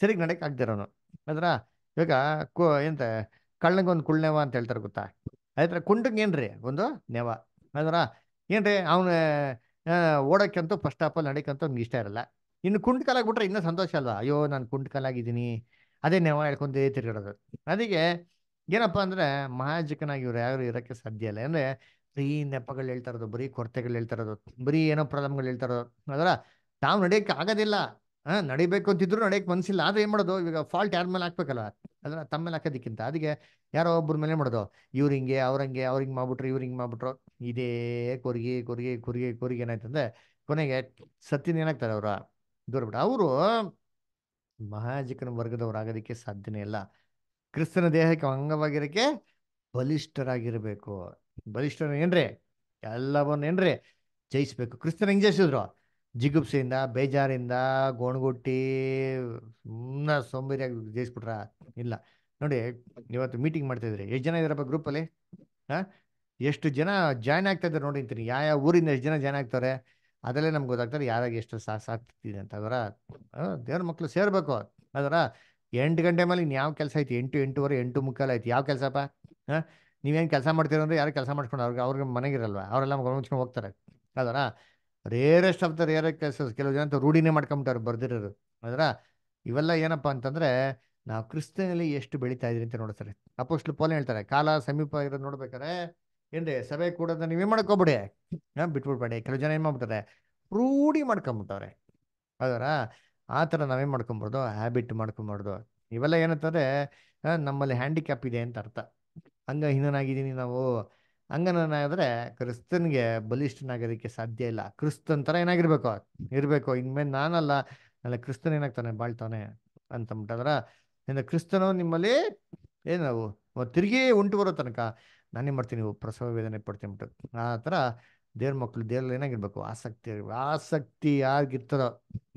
ಸರಿಗೆ ನಡಕ್ ಆಗ್ದಿರೋನು ಅದರ ಇವಾಗ ಕು ಎಂತ ಕಳ್ಳಂಗೊಂದು ಕುಳ್ನೆವ ಅಂತ ಹೇಳ್ತಾರೆ ಗೊತ್ತಾ? ಆಯ್ತರ ಕುಂಟಂಗೆ ಏನ್ರಿ ಒಂದು ನೆವ. ಅದರ ಏನ್ರಿ ಅವನು ಓಡೋಕ್ಕಂತೂ ಫಸ್ಟ್ ಆಫ್ ಆಲ್ ನಡಕ್ಕಂತೂ ಅವ್ನಿಗೆ ಇಷ್ಟ ಇರಲ್ಲ. ಇನ್ನು ಕುಂಟ್ ಕಾಲಾಗ್ಬಿಟ್ರೆ ಇನ್ನೂ ಸಂತೋಷ ಅಲ್ವಾ? ಅಯ್ಯೋ, ನಾನು ಕುಂಟ್ ಕಾಲಾಗಿದ್ದೀನಿ. ಅದೇ ನೆವ ಹೇಳ್ಕೊಂಡೇ ತಿರ್ಗಾಡೋದು. ಅದಕ್ಕೆ ಏನಪ್ಪ ಅಂದ್ರೆ ಮಹಾಜಕನಾಗಿ ಇವ್ರು ಯಾರು ಇರೋಕ್ಕೆ ಸಾಧ್ಯ ಇಲ್ಲ. ಅಂದ್ರೆ ಬರೀ ನೆಪಗಳು ಹೇಳ್ತಾ ಇರೋದು, ಬರೀ ಕೊರತೆಗಳು ಹೇಳ್ತಾ ಇರೋದು, ಬರೀ ಏನೋ ಪ್ರಾಬ್ಲಮ್ಗಳು ಹೇಳ್ತಾ ಇರೋದು. ಅದರ ತಾವು ನಡೆಯಕ್ಕೆ ಆಗೋದಿಲ್ಲ. ಹಾ, ನಡಿಬೇಕು ಅಂತಿದ್ರು ನಡೆಯಕ್ಕೆ ಮನ್ಸಿಲ್ಲ. ಆದ್ರೆ ಏನ್ ಮಾಡೋದು? ಇವಾಗ ಫಾಲ್ಟ್ ಯಾರ ಮೇಲೆ ಹಾಕ್ಬೇಕಲ್ಲ ಅದನ್ನ ತಮ್ಮ ಮೇಲೆ ಹಾಕೋದಕ್ಕಿಂತ. ಅದಕ್ಕೆ ಯಾರೋ ಒಬ್ಬರ ಮೇಲೆ ಮಾಡೋದು? ಇವ್ರು ಹಿಂಗೆ ಅವ್ರಂಗೆ ಅವ್ರು ಹಿಂಗೆ ಮಾಡ್ಬಿಟ್ರು, ಇವ್ರು ಹಿಂಗೆ ಮಾಡ್ಬಿಟ್ರು. ಇದೇ ಕೊರಿಗೆ ಕೊರಿಗೆ ಕೊರಿಗೆ ಕೊರಿಗೆ ಏನಾಯ್ತಂದ್ರೆ ಕೊನೆಗೆ ಸತ್ತಿನ ಏನಾಗ್ತಾರೆ ಅವ್ರ? ದೂರ ಬಿಟ್ಟು ಅವರು ಮಹಾಜಿಕನ ವರ್ಗದವ್ರು ಆಗೋದಕ್ಕೆ ಸಾಧ್ಯನೇ ಇಲ್ಲ. ಕ್ರಿಸ್ತನ ದೇಹಕ್ಕೆ ಅಂಗವಾಗಿರಕ್ಕೆ ಬಲಿಷ್ಠರಾಗಿರಬೇಕು. ಬಲಿಷ್ಠರ ಏನ್ರಿ ಎಲ್ಲವನ್ನ ಏನ್ರಿ ಜಯಿಸ್ಬೇಕು. ಕ್ರಿಸ್ತನ ಹೆಂಗ್ ಜಯಿಸಿದ್ರು? ಜಿಗುಪ್ಸೆಯಿಂದ ಬೇಜಾರಿಂದ, ಗೋಣಗುಟ್ಟಿ ಸುಮ್ಮನೆ ಸೋಂಬೇರಿಯಾಗಿ ಜಯಿಸ್ಬಿಟ್ರ? ಇಲ್ಲ. ನೋಡಿ, ಇವತ್ತು ಮೀಟಿಂಗ್ ಮಾಡ್ತಾ ಇದ್ರಿ ಎಷ್ಟು ಜನ ಇದಾರಪ್ಪ ಗ್ರೂಪಲ್ಲಿ ಹಾಂ? ಎಷ್ಟು ಜನ ಜಾಯ್ನ್ ಆಗ್ತಾ ಇದ್ದಾರೆ ನೋಡಿ ಅಂತೀನಿ. ಯಾವ ಯಾವ ಊರಿಂದ ಎಷ್ಟು ಜನ ಜಾಯ್ನ್ ಆಗ್ತಾರೆ? ಅದರಲ್ಲೇ ನಮ್ಗೆ ಗೊತ್ತಾಗ್ತಾರೆ ಯಾರಾಗ ಎಷ್ಟು ಸಾ ಸಾಕ್ತಿದೆ ಅಂತ. ಅದರ ದೇವ್ರ ಮಕ್ಕಳು ಸೇರ್ಬೇಕು. ಅದರ, ಎಂಟು ಗಂಟೆ ಮೇಲೆ ಇನ್ನು ಯಾವ ಕೆಲಸ ಐತಿ? ಎಂಟು, ಎಂಟುವರೆ, ಎಂಟು ಮುಕ್ಕಾಲು ಐತಿ. ಯಾವ ಕೆಲಸಪ್ಪ? ಹಾಂ? ನೀವೇನು ಕೆಲಸ ಮಾಡ್ತೀರ ಅಂದರೆ ಯಾರು ಕೆಲಸ ಮಾಡ್ಕೊಂಡು ಅವ್ರಿಗೆ ಅವ್ರಿಗೆ ಮನೆಗಿರಲ್ವ ಅವರೆಲ್ಲ ಮುಚ್ಕೊಂಡು ಹೋಗ್ತಾರೆ. ಅದರ ರೇರೆಸ್ಟ್ ಆಫ್ ದ ರೇರ್ ಕೆಲಸ ಕೆಲವು ಜನ ಅಂತ ರೂಢಿನೇ ಮಾಡ್ಕೊಂಬಿಟ್ಟಾರೆ ಬರ್ದಿರೋರು. ಅದರ ಇವೆಲ್ಲ ಏನಪ್ಪ ಅಂತಂದ್ರೆ ನಾವು ಕ್ರಿಸ್ತನಲ್ಲಿ ಎಷ್ಟು ಬೆಳೀತಾ ಇದ್ರಿ ಅಂತ ನೋಡ್ತಾರೆ ಅಪೋಸ್ಟ್ಲು ಪೋಲ್ ಹೇಳ್ತಾರೆ, ಕಾಲ ಸಮೀಪ ಇರೋದು ನೋಡ್ಬೇಕಾರೆ ಏನ್ರಿ ಸಭೆ ಕೂಡ ನೀವೇ ಮಾಡ್ಕೊಬಿಡಿ. ಬಿಟ್ಬಿಡ್ಬೇಡಿ. ಕೆಲವು ಜನ ಏನು ಮಾಡ್ಬಿಡ್ತಾರೆ, ರೂಢಿ ಮಾಡ್ಕೊಂಬಿಟ್ಟವ್ರೆ. ಅದರ ಆ ಥರ ನಾವೇನು ಮಾಡ್ಕೊಂಬಾರ್ದು? ಹ್ಯಾಬಿಟ್ ಮಾಡ್ಕೊಂಬಾರ್ದು. ಇವೆಲ್ಲ ಏನಂತಂದ್ರೆ ನಮ್ಮಲ್ಲಿ ಹ್ಯಾಂಡಿಕ್ಯಾಪ್ ಇದೆ ಅಂತ ಅರ್ಥ. ಹಂಗ ಹೀನಾಗಿದ್ದೀನಿ ನಾವು. ಅಂಗನಾದ್ರೆ ಕ್ರಿಸ್ತನ್ಗೆ ಬಲಿಷ್ಠನಾಗೋದಕ್ಕೆ ಸಾಧ್ಯ ಇಲ್ಲ. ಕ್ರಿಸ್ತನ್ ತರ ಏನಾಗಿರ್ಬೇಕು? ಇರಬೇಕು. ಇನ್ಮೇಲೆ ನಾನಲ್ಲ. ಅಲ್ಲ ಕ್ರಿಸ್ತನ್ ಏನಾಗ್ತಾನೆ? ಬಾಳ್ತಾನೆ ಅಂತಂದ್ಬಿಟ್ಟಂದ್ರ, ಇನ್ನು ಕ್ರಿಸ್ತನು ನಿಮ್ಮಲ್ಲಿ ಏನು ನಾವು ತಿರುಗಿ ಉಂಟು ಬರೋ ತನಕ ನಾನೇನು ಮಾಡ್ತೀನಿ? ಪ್ರಸವ ವೇದನೆ ಪಡ್ತೀನಿ ಬಿಟ್ಟು ಆ ಥರ ದೇವ್ರ ಮಕ್ಕಳು ದೇವ್ರಲ್ಲಿ ಏನಾಗಿರ್ಬೇಕು? ಆಸಕ್ತಿ. ಆಸಕ್ತಿ ಯಾರಿಗಿರ್ತದೋ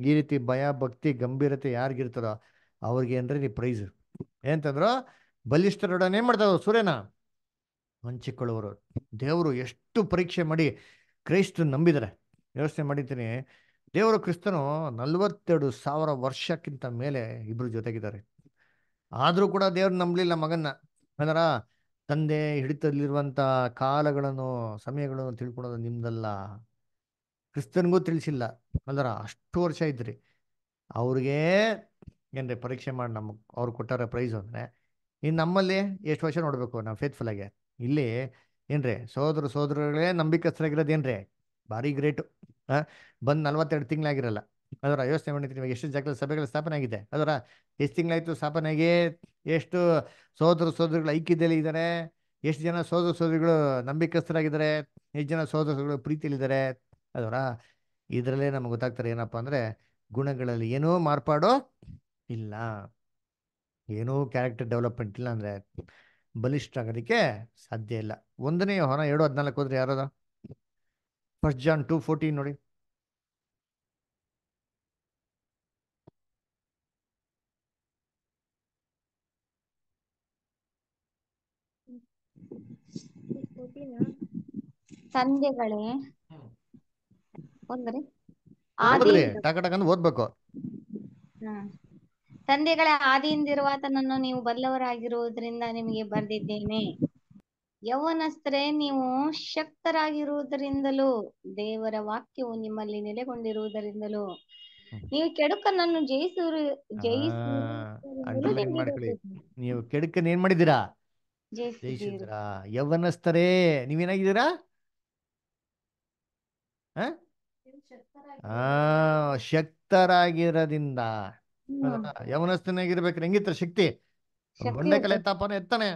ಈ ರೀತಿ ಭಯ, ಭಕ್ತಿ, ಗಂಭೀರತೆ ಯಾರಿಗಿರ್ತದೋ ಅವ್ರಿಗೆ ಏನ್ರಿ ನೀ ಪ್ರೈಸ್? ಏನಂತಂದ್ರು ಬಲಿಷ್ಠರೊಡನೆ ಮಾಡ್ತಾವ ಸೂರ್ಯನ? ಹಂಚಿಕೊಳ್ಳುವರು. ದೇವರು ಎಷ್ಟು ಪರೀಕ್ಷೆ ಮಾಡಿ ಕ್ರೈಸ್ತ ನಂಬಿದರೆ, ವ್ಯವಸ್ಥೆ ಮಾಡಿದ್ದೀನಿ. ದೇವರು ಕ್ರಿಸ್ತನು ನಲ್ವತ್ತೆರಡು ಸಾವಿರ ವರ್ಷಕ್ಕಿಂತ ಮೇಲೆ ಇಬ್ರು ಜೊತೆಗಿದ್ದಾರೆ. ಆದರೂ ಕೂಡ ದೇವ್ರು ನಂಬಲಿಲ್ಲ ಮಗನ್ನ. ಅದರ ತಂದೆ ಹಿಡಿತದಲ್ಲಿರುವಂಥ ಕಾಲಗಳನ್ನು, ಸಮಯಗಳನ್ನು ತಿಳ್ಕೊಳೋದು ನಿಮ್ದಲ್ಲ. ಕ್ರಿಸ್ತನಿಗೂ ತಿಳಿಸಿಲ್ಲ. ಅಲ್ಲರ ಅಷ್ಟು ವರ್ಷ ಇದ್ರಿ. ಅವ್ರಿಗೆ ಏನ್ರಿ ಪರೀಕ್ಷೆ ಮಾಡಿ ನಮಗೆ ಅವ್ರು ಕೊಟ್ಟಾರ ಪ್ರೈಸ್ ಅಂದರೆ ಇನ್ನು ನಮ್ಮಲ್ಲಿ ಎಷ್ಟು ವರ್ಷ ನೋಡಬೇಕು ನಾವು ಫೇತ್ಫುಲ್ ಆಗಿ? ಇಲ್ಲಿ ಏನ್ರಿ? ಸೋದರ ಸೋದರಗಳೇ ನಂಬಿಕಸ್ತರಾಗಿರೋದು ಏನ್ರಿ? ಭಾರಿ ಗ್ರೇಟು ಬಂದು ನಲ್ವತ್ತೆರಡು ತಿಂಗಳಾಗಿರಲ್ಲ. ಅದರ ಯೋಚನೆ ಮಾಡಿದ್ರಿ ನಿಮಗೆ ಎಷ್ಟು ಜಾಗದಲ್ಲಿ ಸಭೆಗಳ ಸ್ಥಾಪನೆ ಆಗಿದೆ. ಅದರ ಎಷ್ಟು ತಿಂಗಳಾಯ್ತು ಸ್ಥಾಪನೆ ಆಗಿ? ಎಷ್ಟು ಸೋದರ ಸೋದರಿಗಳು ಐಕ್ಯದಲ್ಲಿ ಇದ್ದಾರೆ ಎಷ್ಟು ಜನ ಸೋದರ ಸೋದರಿಗಳು ನಂಬಿಕಸ್ಥರಾಗಿದ್ದಾರೆ? ಎಷ್ಟು ಜನ ಸೋದರ ಸೋದರಿಗಳು ಪ್ರೀತಿಯಲ್ಲಿದ್ದಾರೆ? ಅದರ ಇದರಲ್ಲೇ ನಮ್ಗೆ ಗೊತ್ತಾಗ್ತಾರೆ ಏನಪ್ಪ ಅಂದರೆ ಗುಣಗಳಲ್ಲಿ ಏನೂ ಮಾರ್ಪಾಡು ಇಲ್ಲ. ಏನೂ ಕ್ಯಾರೆಕ್ಟರ್ ಡೆವಲಪ್ಮೆಂಟ್ ಇಲ್ಲ ಅಂದರೆ. ಬಲಿಷ್ಠ ಆಗೋದಕ್ಕೆ ಸಾಧ್ಯ ಇಲ್ಲ. ಒಂದನೇ ಹೊರ ಎರಡು ಹದಿನಾಲ್ಕು ಹೋದ್ರೆ ಯಾರದ? ಫಸ್ಟ್ ಜಾನ್ ಟೂ ಫೋರ್ಟೀನ್ ನೋಡಿ. ತಂದೆಗಳೇ ಓದ್ಬೇಕು. ತಂದೆಗಳ ಆದಿಯಿಂದಿರುವಾತನನ್ನು ನೀವು ಬಲ್ಲವರಾಗಿರುವುದರಿಂದ ನಿಮಗೆ ಬರೆದಿದ್ದೇನೆ. ಯೌವನಸ್ಥರೇ ನೀವು ಶಕ್ತರಾಗಿರುವುದರಿಂದಲೂ ದೇವರ ವಾಕ್ಯವು ನಿಮ್ಮಲ್ಲಿ ನೆಲೆಗೊಂಡಿರುವುದರಿಂದಲೂ ನೀವು ಕೆಡುಕನನ್ನು ಜಯಿಸುವ ಜಯಿಸಿ ಅಂಡರ್ಲೈನ್ ಮಾಡ್ಕೊಳ್ಳಿ. ನೀವು ಕೆಡುಕನ್ ಏನ್ ಮಾಡಿದ್ದೀರಾ? ಜಯಿಸಿದ್ರಾ ಯೌವನಸ್ಥರೇ ನೀವೇನಾಗಿದ್ದೀರಾ? ಹ? ಆ ಶಕ್ತರಾಗಿರೋದ್ರಿಂದ. ಹ್ಮ್ ಯೌವನಸ್ಥನಾಗಿರ್ಬೇಕ್ರೆ ಹೆಂಗಿರ್ತಾರೆ ಶಕ್ತಿ. ಬಂಡೆ ಕಲೆ ತಾಪನ ಎತ್ತಾನೆ.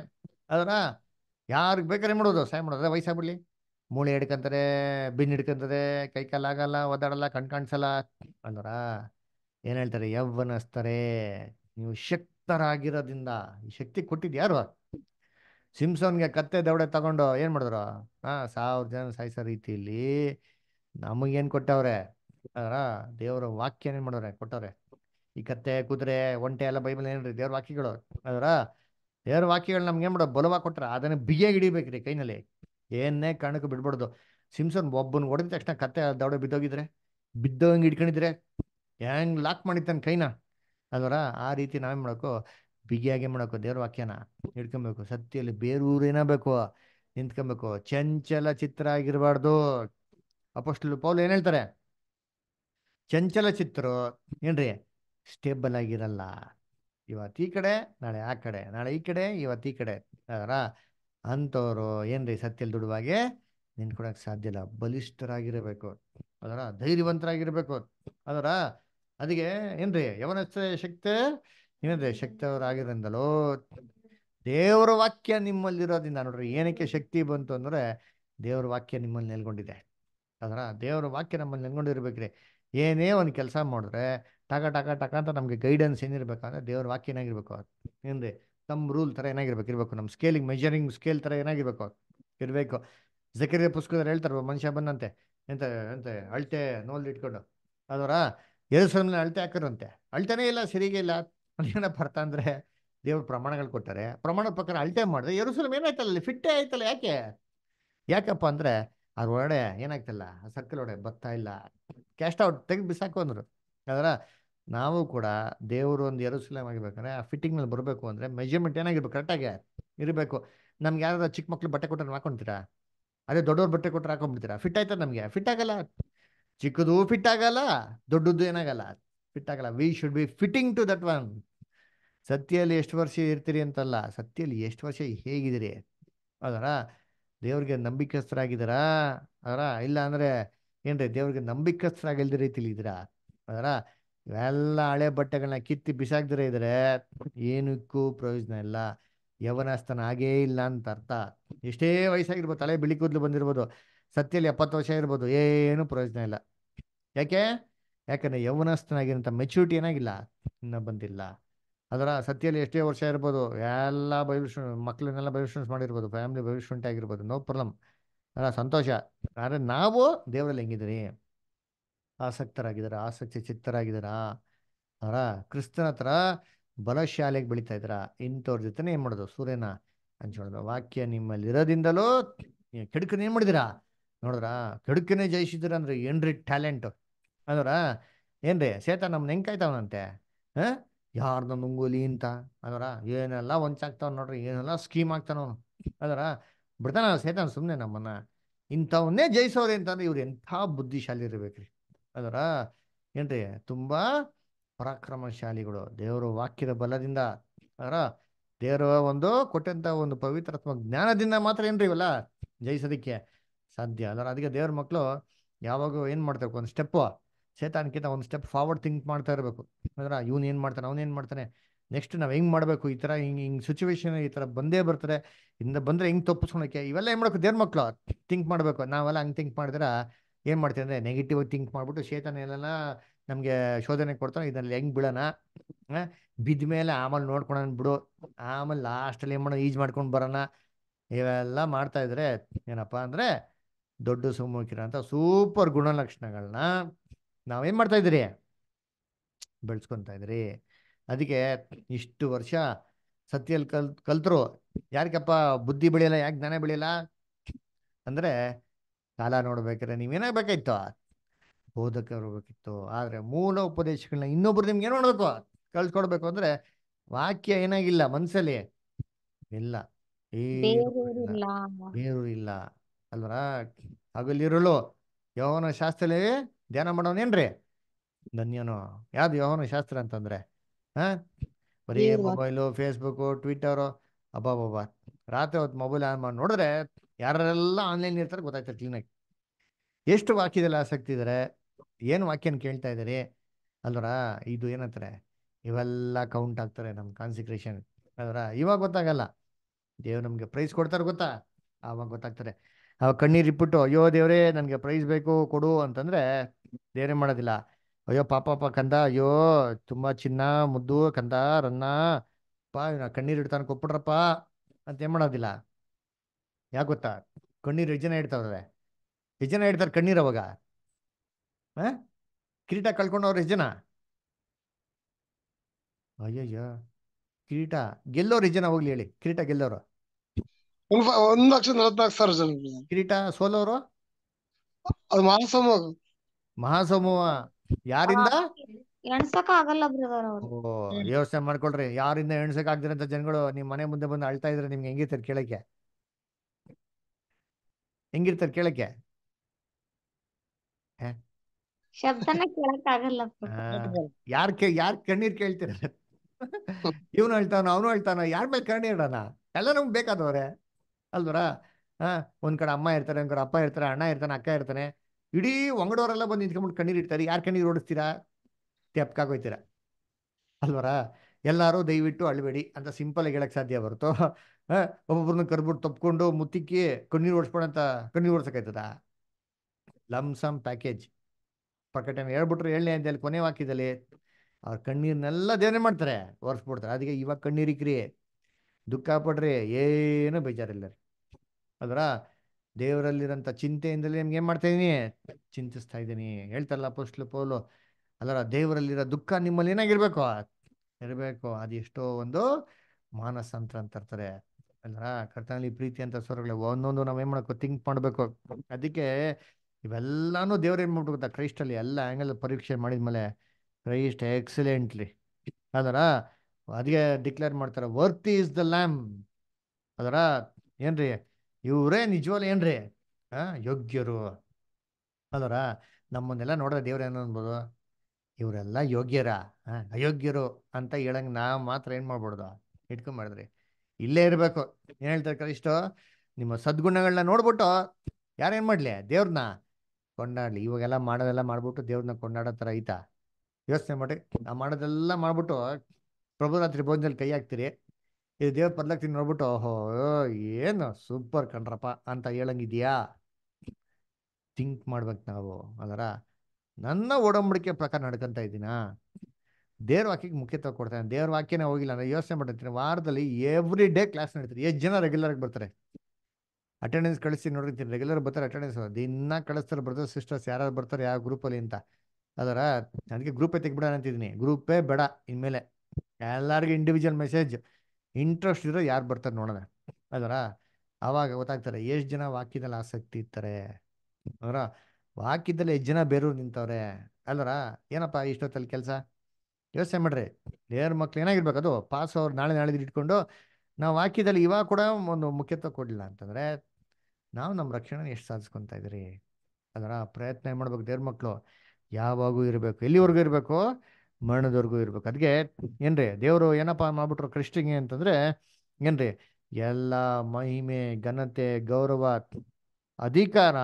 ಅದರ ಯಾರಿಗೆ ಬೇಕಾರೆ ಮಾಡೋದು ಸಹಾಯ ಮಾಡೋದು. ವಯಸ್ಸಾಗ್ಬಿಡ್ಲಿ. ಮೂಳೆ ಹಿಡ್ಕಂತಾರೆ ಬಿನ್ ಹಿಡ್ಕಂತದೆ ಕೈ ಕಾಲಾಗಲ್ಲ ಆಗಲ್ಲ ಒದ್ದಾಡಲ್ಲ ಕಣ್ ಕಾಣಿಸಲ್ಲ ಅಂದ್ರ ಏನ್ ಹೇಳ್ತಾರೆ? ಯವ್ವನಸ್ತರೆ ನೀವು ಶಕ್ತರಾಗಿರೋದ್ರಿಂದ. ಈ ಶಕ್ತಿ ಕೊಟ್ಟಿದ್ ಯಾರು? ಸಿಂಸನ್ಗೆ ಕತ್ತೆ ದೌಡೆ ತಗೊಂಡು ಏನ್ ಮಾಡಿದ್ರು? ಹಾ ಸಾವಿರ ಜನ ಸಾಯಿಸೋ ರೀತಿಯಲ್ಲಿ ನಮಗೇನ್ ಕೊಟ್ಟವ್ರೆ? ಅದರ? ದೇವರ ವಾಕ್ಯ ಏನ್ ಮಾಡವ್ರೆ ಕೊಟ್ಟವ್ರೆ? ಈ ಕತ್ತೆ, ಕುದುರೆ, ಒಂಟೆ ಎಲ್ಲ ಬೈಬಲ್ ಏನ್ರಿ ದೇವ್ರ ವಾಕ್ಯಗಳು. ಅದರ ದೇವ್ರ ವಾಕ್ಯಗಳು ನಮ್ಗೆ ಏನ್ ಮಾಡೋದು ಬಲವಾಗಿ ಕೊಟ್ರ ಅದನ್ನ ಬಿಗಿಯಾಗಿ ಹಿಡಿಬೇಕ್ರಿ ಕೈನಲ್ಲಿ. ಏನೇ ಕಾರಣಕ್ಕೂ ಬಿಡ್ಬಾರ್ದು. ಸಿಮ್ಸನ್ ಒಬ್ಬನ ಹೊಡೆದ ತಕ್ಷಣ ಕತ್ತೆ ದವಡೆ ಬಿದ್ದೋಗಿದ್ರೆ, ಬಿದ್ದೋಂಗೆ ಹಿಡ್ಕೊಂಡಿದ್ರೆ ಹೆಂಗ್ ಲಾಕ್ ಮಾಡಿತ್ತಾನ ಕೈನ? ಅದರ ಆ ರೀತಿ ನಾವೇನ್ ಮಾಡಬೇಕು? ಬಿಗಿಯಾಗಿ ಮಾಡಬೇಕು? ದೇವ್ರ ವಾಕ್ಯನ ಹಿಡ್ಕೊಬೇಕು. ಸತ್ಯಲ್ಲಿ ಬೇರೂರೇನಬೇಕು ನಿಂತ್ಕೊಬೇಕು. ಚಂಚಲ ಚಿತ್ರ ಆಗಿರಬಾರ್ದು. ಅಪೋಸ್ಟಲ್ ಪೌಲ್ ಏನ್ ಹೇಳ್ತಾರೆ? ಚಂಚಲ ಚಿತ್ರ. ಏನ್ರಿ? ಸ್ಟೇಬಲ್ ಆಗಿರಲ್ಲ. ಇವತ್ತು ಈ ಕಡೆ, ನಾಳೆ ಆ ಕಡೆ, ನಾಳೆ ಈ ಕಡೆ, ಇವತ್ತು ಈ ಕಡೆ. ಅದರ ಅಂಥವ್ರು ಏನ್ರಿ ಸತ್ಯಲ್ ದುಡುವಾಗೆ? ನಿಂತ್ಕೊಳಕ್ ಸಾಧ್ಯ ಇಲ್ಲ. ಬಲಿಷ್ಠರಾಗಿರಬೇಕು. ಅದರ ಧೈರ್ಯವಂತರಾಗಿರ್ಬೇಕು. ಅದರ ಅದಕ್ಕೆ ಏನ್ರಿ ಯವನಸ್ಥ ಶಕ್ತಿ? ಏನ್ರಿ ಶಕ್ತವರಾಗಿರೋದ್ರಿಂದಲೋ ದೇವರ ವಾಕ್ಯ ನಿಮ್ಮಲ್ಲಿರೋದ್ರಿಂದ ನೋಡ್ರಿ ಏನಕ್ಕೆ ಶಕ್ತಿ ಬಂತು ಅಂದ್ರೆ ದೇವ್ರ ವಾಕ್ಯ ನಿಮ್ಮಲ್ಲಿ ನೆಲ್ಕೊಂಡಿದೆ ಅದರ ದೇವರ ವಾಕ್ಯ ನಮ್ಮಲ್ಲಿ ನೆಲ್ಕೊಂಡಿರ್ಬೇಕ್ರಿ ಏನೇ ಒಂದು ಕೆಲಸ ಮಾಡಿದ್ರೆ ಟಕ ಟಕ ಟಕ ಅಂತ ನಮಗೆ ಗೈಡೆನ್ಸ್ ಏನಿರ್ಬೇಕಂದ್ರೆ ದೇವ್ರ ವಾಕ್ಯ ಏನಾಗಿರ್ಬೇಕು ಏನ್ರಿ ತಮ್ಮ ರೂಲ್ ಥರ ಏನಾಗಿರ್ಬೇಕು, ಇರಬೇಕು. ನಮ್ಮ ಸ್ಕೇಲಿಂಗ್ ಮೆಜರಿಂಗ್ ಸ್ಕೇಲ್ ಥರ ಏನಾಗಿರ್ಬೇಕು ಇರಬೇಕು. ಜಕರಿಯ ಪುಸ್ತಕದಲ್ಲಿ ಹೇಳ್ತಾರೆ ಮನುಷ್ಯ ಬಂದಂತೆ, ಎಂತ ಎಂತ, ಅಳತೆ ನೋಲ್ ಇಟ್ಕೊಂಡು. ಅದರ ಎರಸಲ್ಲಿ ಅಳತೆ ಹಾಕರಂತೆ ಅಳ್ತೆನೇ ಇಲ್ಲ, ಸರಿಗೆ ಇಲ್ಲ. ಏನಪ್ಪ ಅರ್ಥ ಅಂದರೆ ದೇವ್ರ ಪ್ರಮಾಣಗಳು ಕೊಟ್ಟಾರೆ, ಪ್ರಮಾಣದ ಪ್ರಕಾರ ಅಳತೆ ಮಾಡಿದ್ರೆ ಎರಸಲಂ ಏನಾಯ್ತಲ್ಲ ಫಿಟ್ಟೇ ಆಯ್ತಲ್ಲ, ಯಾಕೆ? ಯಾಕಪ್ಪ ಅಂದರೆ ಅದ್ರ ಒಳಗಡೆ ಏನಾಗ್ತಿಲ್ಲ ಸರ್ಕಲ್ ಒಳಗಡೆ ಬರ್ತಾ ಇಲ್ಲ. ಕ್ಯಾಸ್ಟ್ ಔಟ್ ತೆಗೆದು ಬಿಸಾಕು ಅಂದರು. ಅದರ ನಾವು ಕೂಡ ದೇವರು ಒಂದು ಎರಸಲಂ ಆಗಿರ್ಬೇಕಂದ್ರೆ ಆ ಫಿಟ್ಟಿಂಗ್ ಮೇಲೆ ಬರಬೇಕು ಅಂದರೆ ಮೆಜರ್ಮೆಂಟ್ ಏನಾಗಿರ್ಬೇಕು? ಕರೆಕ್ಟಾಗಿ ಇರಬೇಕು. ನಮ್ಗೆ ಯಾರಾದ್ರೂ ಚಿಕ್ಕ ಮಕ್ಳು ಬಟ್ಟೆ ಕೊಟ್ಟರೆ ಹಾಕೊಂತೀರಾ ಅದೇ ದೊಡ್ಡವ್ರು ಬಟ್ಟೆ ಕೊಟ್ಟರೆ ಹಾಕೊಂಡ್ಬಿಡ್ತೀರಾ? ಫಿಟ್ ಆಯ್ತಾ ನಮಗೆ? ಫಿಟ್ ಆಗಲ್ಲ. ಚಿಕ್ಕದು ಫಿಟ್ ಆಗಲ್ಲ ದೊಡ್ಡದು ಏನಾಗಲ್ಲ. ಫಿಟ್ ಆಗಲ್ಲ. We should be fitting to that one ಸತ್ಯಲ್ಲಿ ಎಷ್ಟು ವರ್ಷ ಇರ್ತೀರಿ ಅಂತಲ್ಲ ಸತ್ಯಲ್ಲಿ ಎಷ್ಟು ವರ್ಷ ಹೇಗಿದ್ದೀರಿ? ಅದರ? ದೇವ್ರಿಗೆ ನಂಬಿಕಸ್ಥರಾಗಿದ್ದೀರಾ? ಅದರ? ಇಲ್ಲ ಅಂದರೆ ಏನ್ರಿ ದೇವ್ರಿಗೆ ನಂಬಿಕಸ್ಥರಾಗಿಲ್ದ ರೀತಿಲಿ ಇದ್ದೀರಾ? ಅದರ? ಇವೆಲ್ಲ ಹಳೆ ಬಟ್ಟೆಗಳನ್ನ ಕಿತ್ತಿ ಬಿಸಾಕ್ದಿರ ಇದ್ರೆ ಏನಕ್ಕೂ ಪ್ರಯೋಜನ ಇಲ್ಲ. ಯವನಸ್ಥನ ಆಗೇ ಇಲ್ಲ ಅಂತ ಅರ್ಥ. ಎಷ್ಟೇ ವಯಸ್ಸಾಗಿರ್ಬೋದು, ತಲೆ ಬಿಳಿ ಕೂದಲು ಬಂದಿರ್ಬೋದು ಸತ್ಯಲ್ಲಿ ಎಪ್ಪತ್ತು ವರ್ಷ ಇರ್ಬೋದು, ಏನು ಪ್ರಯೋಜನ ಇಲ್ಲ. ಯಾಕೆ? ಯಾಕಂದ್ರೆ ಯೌವನಸ್ಥನಾಗಿರೋಂಥ ಮೆಚುರಿಟಿ ಏನಾಗಿಲ್ಲ, ಇನ್ನೂ ಬಂದಿಲ್ಲ. ಅದರ ಸತ್ಯಲ್ಲಿ ಎಷ್ಟೇ ವರ್ಷ ಇರ್ಬೋದು, ಎಲ್ಲ ಭವಿಷ್ಯ ಮಕ್ಕಳನ್ನೆಲ್ಲ ಸ್ಟೂಡೆಂಟ್ಸ್ ಮಾಡಿರ್ಬೋದು ಫ್ಯಾಮಿಲಿ ಸ್ಟೂಡೆಂಟ್ ಆಗಿರ್ಬೋದು ನೋ ಪ್ರಾಬ್ಲಮ್ ಅಲ್ಲ, ಸಂತೋಷ. ಆದರೆ ನಾವು ದೇವರಲ್ಲಿ ಹೆಂಗಿದ್ದೀರಿ? ಆಸಕ್ತರಾಗಿದ್ದೀರಾ, ಆಸಕ್ತಿ ಚಿತ್ತರಾಗಿದ್ದಾರಾ? ಅವರ ಕ್ರಿಸ್ತನ ಹತ್ರ ಬಲಶಾಲೆಗೆ ಬೆಳೀತಾ ಇದ್ದೀರಾ? ಇಂಥವ್ರ ಜೊತೆ ಏನು ಮಾಡೋದು? ಸೂರ್ಯನ ಹಂಚ್ಕೊಳ್ಳೋದು ವಾಕ್ಯ ನಿಮ್ಮಲ್ಲಿ ಇರೋದ್ರಿಂದಲೂ ಕೆಡುಕನ ಏನು ಮಾಡಿದಿರಾ ನೋಡಿದ್ರಾ? ಕೆಡುಕನೇ ಜಯಿಸಿದ್ರು ಅಂದ್ರೆ ಏನ್ರಿ ಟ್ಯಾಲೆಂಟ್? ಅಂದ್ರ? ಏನ್ರಿ ಸೇತ ನಮ್ ನೆಂಕಾಯ್ತಾವನಂತೆ ಕಾಯ್ತಾವನಂತೆ? ಹ? ಯಾರ್ದ ಅಂತ? ಅದರ? ಏನೆಲ್ಲ ಒಂಚಾಗ್ತಾವ ನೋಡ್ರಿ, ಏನೆಲ್ಲ ಸ್ಕೀಮ್ ಆಗ್ತಾನವನು ಅದರ? ಬಿಡ್ತಾನ ಸೇತಾನ ಸುಮ್ಮನೆ ನಮ್ಮನ್ನ. ಇಂಥವನ್ನೇ ಜಯಿಸೋರಿ ಅಂತಂದ್ರೆ ಇವ್ರು ಎಂಥ ಬುದ್ಧಿಶಾಲಿ ಇರ್ಬೇಕ್ರಿ. ಅದರ ಏನ್ರಿ ತುಂಬಾ ಪರಾಕ್ರಮಶಾಲಿಗಳು. ದೇವರ ವಾಕ್ಯದ ಬಲದಿಂದ ಅದರ ದೇವರ ಒಂದು ಕೊಟ್ಟಂತ ಒಂದು ಪವಿತ್ರಾತ್ಮ ಜ್ಞಾನದಿಂದ ಮಾತ್ರ ಏನ್ರಿ ಇವೆಲ್ಲ ಜಯಿಸೋದಕ್ಕೆ ಸಾಧ್ಯ. ಅದರ ಅದಕ್ಕೆ ದೇವ್ರ ಮಕ್ಕಳು ಯಾವಾಗ ಏನು ಮಾಡ್ತಾರೆ ಒಂದು ಸ್ಟೆಪ್ ಸೇತಾನ್ಕಿಂತ ಒಂದು ಸ್ಟೆಪ್ ಫಾರ್ವರ್ಡ್ ಥಿಂಕ್ ಮಾಡ್ತಾ ಇರಬೇಕು. ಅಂದ್ರೆ ಇವನು ಏನು ಮಾಡ್ತಾನೆ ಅವನೇನು ಮಾಡ್ತಾನೆ? ನೆಕ್ಸ್ಟ್ ನಾವು ಹೆಂಗೆ ಮಾಡಬೇಕು? ಈ ಥರ ಹಿಂಗೆ ಹಿಂಗೆ ಸಿಚುವೇಶನ್ ಈ ಥರ ಬಂದೇ ಬರ್ತಾರೆ. ಇಂದ ಬಂದರೆ ಹೆಂಗೆ ತಪ್ಪಿಸ್ಕೊಳಕ್ಕೆ? ಇವೆಲ್ಲ ಏನು ಮಾಡಬೇಕು ದೇವ್ರ ಮಕ್ಕಳು ಥಿಂಕ್ ಮಾಡಬೇಕು. ನಾವೆಲ್ಲ ಹಂಗೆ ಥಿಂಕ್ ಮಾಡಿದ್ರೆ ಏನು ಮಾಡ್ತೀನಿ ಅಂದರೆ ನೆಗೆಟಿವ್ ಥಿಂಕ್ ಮಾಡಿಬಿಟ್ಟು ಶೇತನೆಲ್ಲ ನಮಗೆ ಶೋಧನೆ ಕೊಡ್ತಾನೆ, ಇದರಲ್ಲಿ ಹೆಂಗೆ ಬಿಡೋಣ ಬಿದ್ದ ಮೇಲೆ ಆಮೇಲೆ ನೋಡ್ಕೊಳೋಣ ಬಿಡು. ಆಮೇಲೆ ಲಾಸ್ಟಲ್ಲಿ ಏನು ಮಾಡೋಣ? ಈಜ್ ಮಾಡ್ಕೊಂಡು ಬರೋಣ. ಇವೆಲ್ಲ ಮಾಡ್ತಾ ಇದ್ರೆ ಏನಪ್ಪ ಅಂದರೆ ದೊಡ್ಡ ಸುಮುಖಿರ ಅಂತ ಸೂಪರ್ ಗುಣಲಕ್ಷಣಗಳನ್ನ ನಾವೇನು ಮಾಡ್ತಾ ಇದ್ದೀರಿ? ಬೆಳೆಸ್ಕೊತಾ ಇದ್ರಿ ಅದಕ್ಕೆ ಇಷ್ಟು ವರ್ಷ ಸತ್ಯಲ್ಲಿ ಕಲ್, ಕಲ್ತರು. ಯಾರಿಗಪ್ಪ ಬುದ್ಧಿ ಬೆಳೆಯಲ್ಲ, ಯಾಕೆ ಜ್ಞಾನ ಬೆಳೆಯಲ್ಲ? ಅಂದರೆ ಕಾಲ ನೋಡ್ಬೇಕಾದ್ರೆ ನೀವೇನಾಗಬೇಕಾಯ್ತು ಬೋಧಕ ಇರಬೇಕಿತ್ತು ಆದರೆ ಮೂಲ ಉಪದೇಶಗಳನ್ನ ಇನ್ನೊಬ್ರು ನಿಮ್ಗೆ ಏನು ಮಾಡಬೇಕು ಕಳ್ಸ್ಕೊಡ್ಬೇಕು ಅಂದ್ರೆ ವಾಕ್ಯ ಏನಾಗಿಲ್ಲ ಮನ್ಸಲ್ಲಿ. ಇಲ್ಲ. ಬೇರು ಇಲ್ಲ. ಅಲ್ವರ? ಹಗಲಿರುಳು. ಯೋವನ ಶಾಸ್ತ್ರದಲ್ಲಿ ಧ್ಯಾನ ಮಾಡೋನೇನ್ರಿ ಧನ್ಯನು. ಯಾವ್ದು ಯೋವನ ಶಾಸ್ತ್ರ ಅಂತಂದ್ರೆ? ಹಾ? ಬರೀ. ಮೊಬೈಲು ಫೇಸ್ಬುಕ್ ಟ್ವಿಟರು ಅಬ್ಬಾಬಬ್ಬಾ ರಾತ್ರಿ ಹೊತ್ತು ಮೊಬೈಲ್ ಆನ್ ಮಾಡಿ ನೋಡಿದ್ರೆ ಯಾರೆಲ್ಲ ಆನ್ಲೈನ್ ಇರ್ತಾರೆ ಗೊತ್ತಾಗ್ತದೆ ಕ್ಲೀನಾಗಿ ಎಷ್ಟು ವಾಕ್ಯದಲ್ಲಿ ಆಸಕ್ತಿ ಇದ್ದಾರೆ ಏನು ವಾಕ್ಯನ ಕೇಳ್ತಾ ಇದ್ದಾರೆ ಅಲ್ವರ? ಇದು ಏನಂತಾರೆ? ಇವೆಲ್ಲ ಕೌಂಟ್ ಆಗ್ತಾರೆ ನಮ್ಮ ಕಾನ್ಸಿಕ್ರೇಷನ್ ಅಲ್ವರ? ಇವಾಗ ಗೊತ್ತಾಗಲ್ಲ. ದೇವ್ರು ನಮಗೆ ಪ್ರೈಸ್ ಕೊಡ್ತಾರೆ ಗೊತ್ತಾ? ಆವಾಗ ಗೊತ್ತಾಗ್ತಾರೆ ಅವಾಗ ಕಣ್ಣೀರು ಇಟ್ಬಿಟ್ಟು, ಅಯ್ಯೋ ದೇವರೇ, ನನಗೆ ಪ್ರೈಸ್ ಬೇಕು, ಕೊಡು ಅಂತಂದರೆ ದೇವ್ರೇ ಮಾಡೋದಿಲ್ಲ. ಅಯ್ಯೋ ಪಾಪ ಕಂದ, ಅಯ್ಯೋ, ತುಂಬ ಚಿನ್ನ, ಮುದ್ದು, ಕಂದ, ರನ್ನ, ಪಾ ಕಣ್ಣೀರು ಇಡ್ತಾನೆ ಕೊಟ್ಬಿಟ್ರಪ್ಪ ಅಂತ ಏನು ಮಾಡೋದಿಲ್ಲ. ಯಾಕೆ ಗೊತ್ತಾ? ಕಣ್ಣೀರು ಎಷ್ಟು ಜನ ಇಡ್ತಾವ್ರೆ ಎಷ್ಟು ಜನ ಇಡ್ತಾರೆ ಕಣ್ಣೀರು ಅವಾಗ. ಆ ಕಿರೀಟ ಕಳ್ಕೊಂಡವ್ರು ಎಷ್ಟು ಜನ ಅಯ್ಯಯ್ಯೋ. ಕಿರೀಟ ಗೆಲ್ಲೋರು ಎಷ್ಟು ಜನ ಹೋಗ್ಲಿ ಹೇಳಿ. ಕಿರೀಟ ಗೆಲ್ಲೋರು. ಒಂದ್ ಲಕ್ಷ ನಲವತ್ನಾಲ್ಕು ಸಾವಿರ ಜನ. ಕಿರೀಟ ಸೋಲೋರು? ಅದು ಮಹಾಸಮೂಹ. ಮಹಾಸಮೂಹ. ಯಾರಿಂದ? ಎಣ್ಸಕ್ ಆಗಲ್ಲ ಬ್ರದರ್ ಅವ್ರು. ಓ ಯೋಚನೆ ಮಾಡ್ಕೊಳ್ರಿ. ಯಾರಿಂದ ಎಣ್ಸಕ್ ಆಗ್ದಿರಂತ ಜನಗಳು ನಿಮ್ ಮನೆ ಮುಂದೆ ಬಂದು ಅಳ್ತಾ ಇದ್ರೆ ನಿಮ್ಗೆ ಹೆಂಗಿರ್ತಾರೆ ಕೇಳಕ್ಕೆ? ಹೆಂಗಿರ್ತಾರೆ ಕೇಳಕ್ಕೆ? ಶಬ್ದನ ಕೇಳಕ್ ಆಗಲ್ಲ ಯಾರ್ ಕೇ ಯಾರ್ ಕಣ್ಣೀರ್ ಕೇಳ್ತೀರ ಇವನು ಹೇಳ್ತಾನ ಅವನು ಹೇಳ್ತಾನ ಯಾರ ಮೇಲೆ ಕಣ್ಣೀರ್ ಇಡೋಣ? ಎಲ್ಲ ನಮ್ಗೆ ಬೇಕಾದವ್ರೆ. ಅಲ್ವರ ಹಾ ಒಂದ್ ಕಡೆ ಅಮ್ಮ ಇರ್ತಾರೆ ಒಂದ್ ಕಡೆ ಅಪ್ಪ ಇರ್ತಾರೆ ಅಣ್ಣ ಇರ್ತಾನೆ ಅಕ್ಕ ಇರ್ತಾನೆ. ಇಡೀ ಒಂಗಡವರೆಲ್ಲ ಬಂದು ನಿಂತ್ಕೊಂಡ್ಬಿಟ್ಟು ಕಣ್ಣೀರ್ ಇಡ್ತಾರೆ. ಯಾರ್ ಕಣ್ಣೀರ್ ಓಡಿಸ್ತೀರಾ? ತೆಪ್ಕಾಗೋಯ್ತೀರಾ ಅಲ್ವರ ಎಲ್ಲಾರು ದಯವಿಟ್ಟು ಅಳ್ಬೇಡಿ ಅಂತ ಸಿಂಪಲ್ ಆಗಿ ಹೇಳಕ್ ಸಾಧ್ಯ ಬರುತ್ತೋ? ಆ, ಒಬ್ಬೊಬ್ರನ್ನ ಕರ್ಬಿಟ್ಟು ತಪ್ಕೊಂಡು ಮುತ್ತಿಕ್ಕಿ ಕಣ್ಣೀರು ಒಡ್ಸ್ಕೊಡಂತ ಕಣ್ಣೀರು ಒಡ್ಸೋಕಾಯ್ತದ ಲಮ್ಸಮ್ ಪ್ಯಾಕೇಜ್. ಪ್ರಕಟಣೆ ಹೇಳಿ ಅಂತ ಹೇಳಿ ಕೊನೆ ವಾಕ್ಯದಲ್ಲಿ ಅವ್ರ ಕಣ್ಣೀರ್ನೆಲ್ಲ ದೇವನೇ ಮಾಡ್ತಾರೆ ಒರೆಸ್ಬಿಡ್ತಾರೆ. ಅದಕ್ಕೆ ಇವಾಗ ಕಣ್ಣೀರಿಕ್ರಿ ದುಃಖ ಪಡ್ರಿ ಏನು ಬೇಜಾರಿಲ್ಲ ರೀ. ಅದರ ದೇವರಲ್ಲಿರೋಂಥ ಚಿಂತೆಯಿಂದಲೇ ನಿಮ್ಗೆ ಏನು ಮಾಡ್ತಾ ಇದೀನಿ? ಚಿಂತಿಸ್ತಾ ಇದ್ದೀನಿ ಹೇಳ್ತಾರಲ್ಲ ಪೋಸ್ಟ್ಲು ಪೋಲು ಅದರ ದೇವರಲ್ಲಿರೋ ದುಃಖ ನಿಮ್ಮಲ್ಲಿ ಏನಾಗಿರ್ಬೇಕು? ಇರಬೇಕು. ಅದೆಷ್ಟೋ ಒಂದು ಮಾನಸಾಂತರ ಅಂತ ಇರ್ತಾರೆ. ಅಲ್ರ ಕರ್ತನಲ್ಲಿ ಪ್ರೀತಿ ಅಂತ ಸ್ವರಗಳೇ ಒಂದೊಂದು ನಾವ್ ಏನ್ ಮಾಡ್ಬೇಕು ಥಿಂಕ್ ಮಾಡಬೇಕು. ಅದಕ್ಕೆ ಇವೆಲ್ಲಾನು ದೇವ್ರ ಏನ್ ಮಾಡ್ಬೇಕು ಗೊತ್ತಾ ಕ್ರೈಸ್ಟಲ್ಲಿ ಎಲ್ಲ ಆ್ಯಂಗಲ್ ಪರೀಕ್ಷೆ ಮಾಡಿದ್ಮೇಲೆ ಕ್ರೈಸ್ಟ್ ಎಕ್ಸಲೆಂಟ್ಲಿ ಅದರ? ಅದಕ್ಕೆ ಡಿಕ್ಲೇರ್ ಮಾಡ್ತಾರೆ ವರ್ತ್ ಈಸ್ ದ ಲ್ಯಾಮ್ ಅದರ? ಏನ್ರಿ? ಇವರೇ ನಿಜವಲ್ಲ ಏನ್ರಿ? ಆ, ಯೋಗ್ಯರು. ಅದರ? ನಮ್ಮನ್ನೆಲ್ಲ ನೋಡಿದ್ರೆ ದೇವ್ರ ಏನು ಅನ್ಬೋದು? ಇವರೆಲ್ಲ ಯೋಗ್ಯರ? ಅಯೋಗ್ಯರು ಅಂತ ಹೇಳಂಗೆ ನಾ ಮಾತ್ರ ಏನು ಮಾಡ್ಬಾರ್ದು? ಇಟ್ಕೊಂಡ್ ಮಾಡಿದ್ರಿ. ಇಲ್ಲೇ ಇರಬೇಕು. ಏನು ಹೇಳ್ತಾರೆ ಕ್ರೈಸ್ಟು ನಿಮ್ಮ ಸದ್ಗುಣಗಳನ್ನ ನೋಡ್ಬಿಟ್ಟು ಯಾರೇನು ಮಾಡ್ಲಿ? ದೇವ್ರನ್ನ ಕೊಂಡಾಡ್ಲಿ. ಇವಾಗೆಲ್ಲ ಮಾಡೋದೆಲ್ಲ ಮಾಡ್ಬಿಟ್ಟು ದೇವ್ರನ್ನ ಕೊಂಡಾಡೋ ಥರ ಐತಾ. ಯೋಚನೆ ಮಾಡಿ. ಆ ಮಾಡೋದೆಲ್ಲ ಮಾಡ್ಬಿಟ್ಟು ಪ್ರಭುರಾತ್ರಿ ಭೋಜನದಲ್ಲಿ ಕೈ ಹಾಕ್ತೀರಿ. ಇದು ದೇವ್ರ ಪದ್ಲಕ್ತೀನಿ ನೋಡ್ಬಿಟ್ಟು, ಓಹೋ, ಏನು ಸೂಪರ್ ಕಣ್ರಪ್ಪ ಅಂತ ಹೇಳಂಗಿದ್ಯಾ? ಥಿಂಕ್ ಮಾಡ್ಬೇಕು ನಾವು. ಅದರ ನನ್ನ ಒಡಂಬಡಿಕೆ ಪ್ರಕಾರ ನಡ್ಕೊತಾ ಇದ್ದೀನಾ? ದೇವ್ರ ವಾಕ್ಯಕ್ಕೆ ಮುಖ್ಯತ್ವ ಕೊಡ್ತಾನೆ. ದೇವ್ರ ವಾಕ್ಯನೇ ಹೋಗಿಲ್ಲ ಅಂದ್ರೆ ಯೋಚನೆ ಮಾಡಿರ್ತೀನಿ ವಾರದಲ್ಲಿ ಎವ್ರಿ ಡೇ ಕ್ಲಾಸ್ ನಡೀತಾರೆ ಎಷ್ಟು ಜನ ರೆಗ್ಯುಲರ್ ಆಗಿ ಬರ್ತಾರೆ. ಅಟೆಂಡೆನ್ಸ್ ಕಳಿಸಿ ನೋಡಿರ್ತೀನಿ ರೆಗ್ಯುಲರ್ ಬರ್ತಾರೆ ಅಟೆಂಡೆನ್ಸ್ ದಿನ ಕಳಿಸ್ತಾರೆ ಬರ್ತಾರೆ ಸಿಸ್ಟರ್ಸ್ ಯಾರು ಬರ್ತಾರೆ ಯಾವ ಗ್ರೂಪಲ್ಲಿ ಅಂತ. ಅದರ, ಅದಕ್ಕೆ ಗ್ರೂಪೇ ತೆಗಿಬಿಡೋಣ ಅಂತಿದ್ದೀನಿ. ಗ್ರೂಪೇ ಬೇಡ ಇನ್ಮೇಲೆ. ಎಲ್ಲರಿಗೂ ಇಂಡಿವಿಜುವಲ್ ಮೆಸೇಜ್ ಇಂಟ್ರೆಸ್ಟ್ ಇರೋ ಯಾರು ಬರ್ತಾರೆ ನೋಡೋಣ. ಅದರ ಆವಾಗ ಗೊತ್ತಾಗ್ತಾರೆ ಎಷ್ಟು ಜನ ವಾಕ್ಯದಲ್ಲಿ ಆಸಕ್ತಿ ಇರ್ತಾರೆ. ಅದರ, ವಾಕ್ಯದಲ್ಲಿ ಎಷ್ಟು ಜನ ಬೇರೂರು ನಿಂತವ್ರೆ. ಅಲ್ಲರ ಏನಪ್ಪ ಇಷ್ಟೊತ್ತಲ್ಲಿ ಕೆಲಸ? ಯೋಚನೆ ಮಾಡ್ರಿ. ದೇವ್ರ ಮಕ್ಳು ಏನಾಗಿರ್ಬೇಕು ಅದು? ಪಾಸ್ ಅವ್ರು ನಾಳೆ ನಾಳೆ ಇಟ್ಕೊಂಡು ನಾವು ವಾಕ್ಯದಲ್ಲಿ ಇವಾಗ ಕೂಡ ಒಂದು ಮುಖ್ಯತ್ವ ಕೊಡಲಿಲ್ಲ ಅಂತಂದ್ರೆ ನಾವು ನಮ್ಮ ರಕ್ಷಣೆ ಎಷ್ಟು ಸಾಧಿಸ್ಕೊತಾ ಇದ್ರಿ ಅದರ ಪ್ರಯತ್ನ ಏನು ಮಾಡ್ಬೇಕು ದೇವ್ರ ಮಕ್ಕಳು ಯಾವಾಗೂ ಇರಬೇಕು. ಎಲ್ಲಿವರೆಗೂ ಇರಬೇಕು? ಮರಣದವರೆಗೂ ಇರಬೇಕು. ಅದಕ್ಕೆ ಏನ್ರಿ ದೇವರು ಏನಪ್ಪ ಮಾಡ್ಬಿಟ್ರು ಕ್ರಿಸ್ಟಿಗೆ ಅಂತಂದ್ರೆ ಏನ್ರಿ ಎಲ್ಲ ಮಹಿಮೆ, ಘನತೆ, ಗೌರವ, ಅಧಿಕಾರ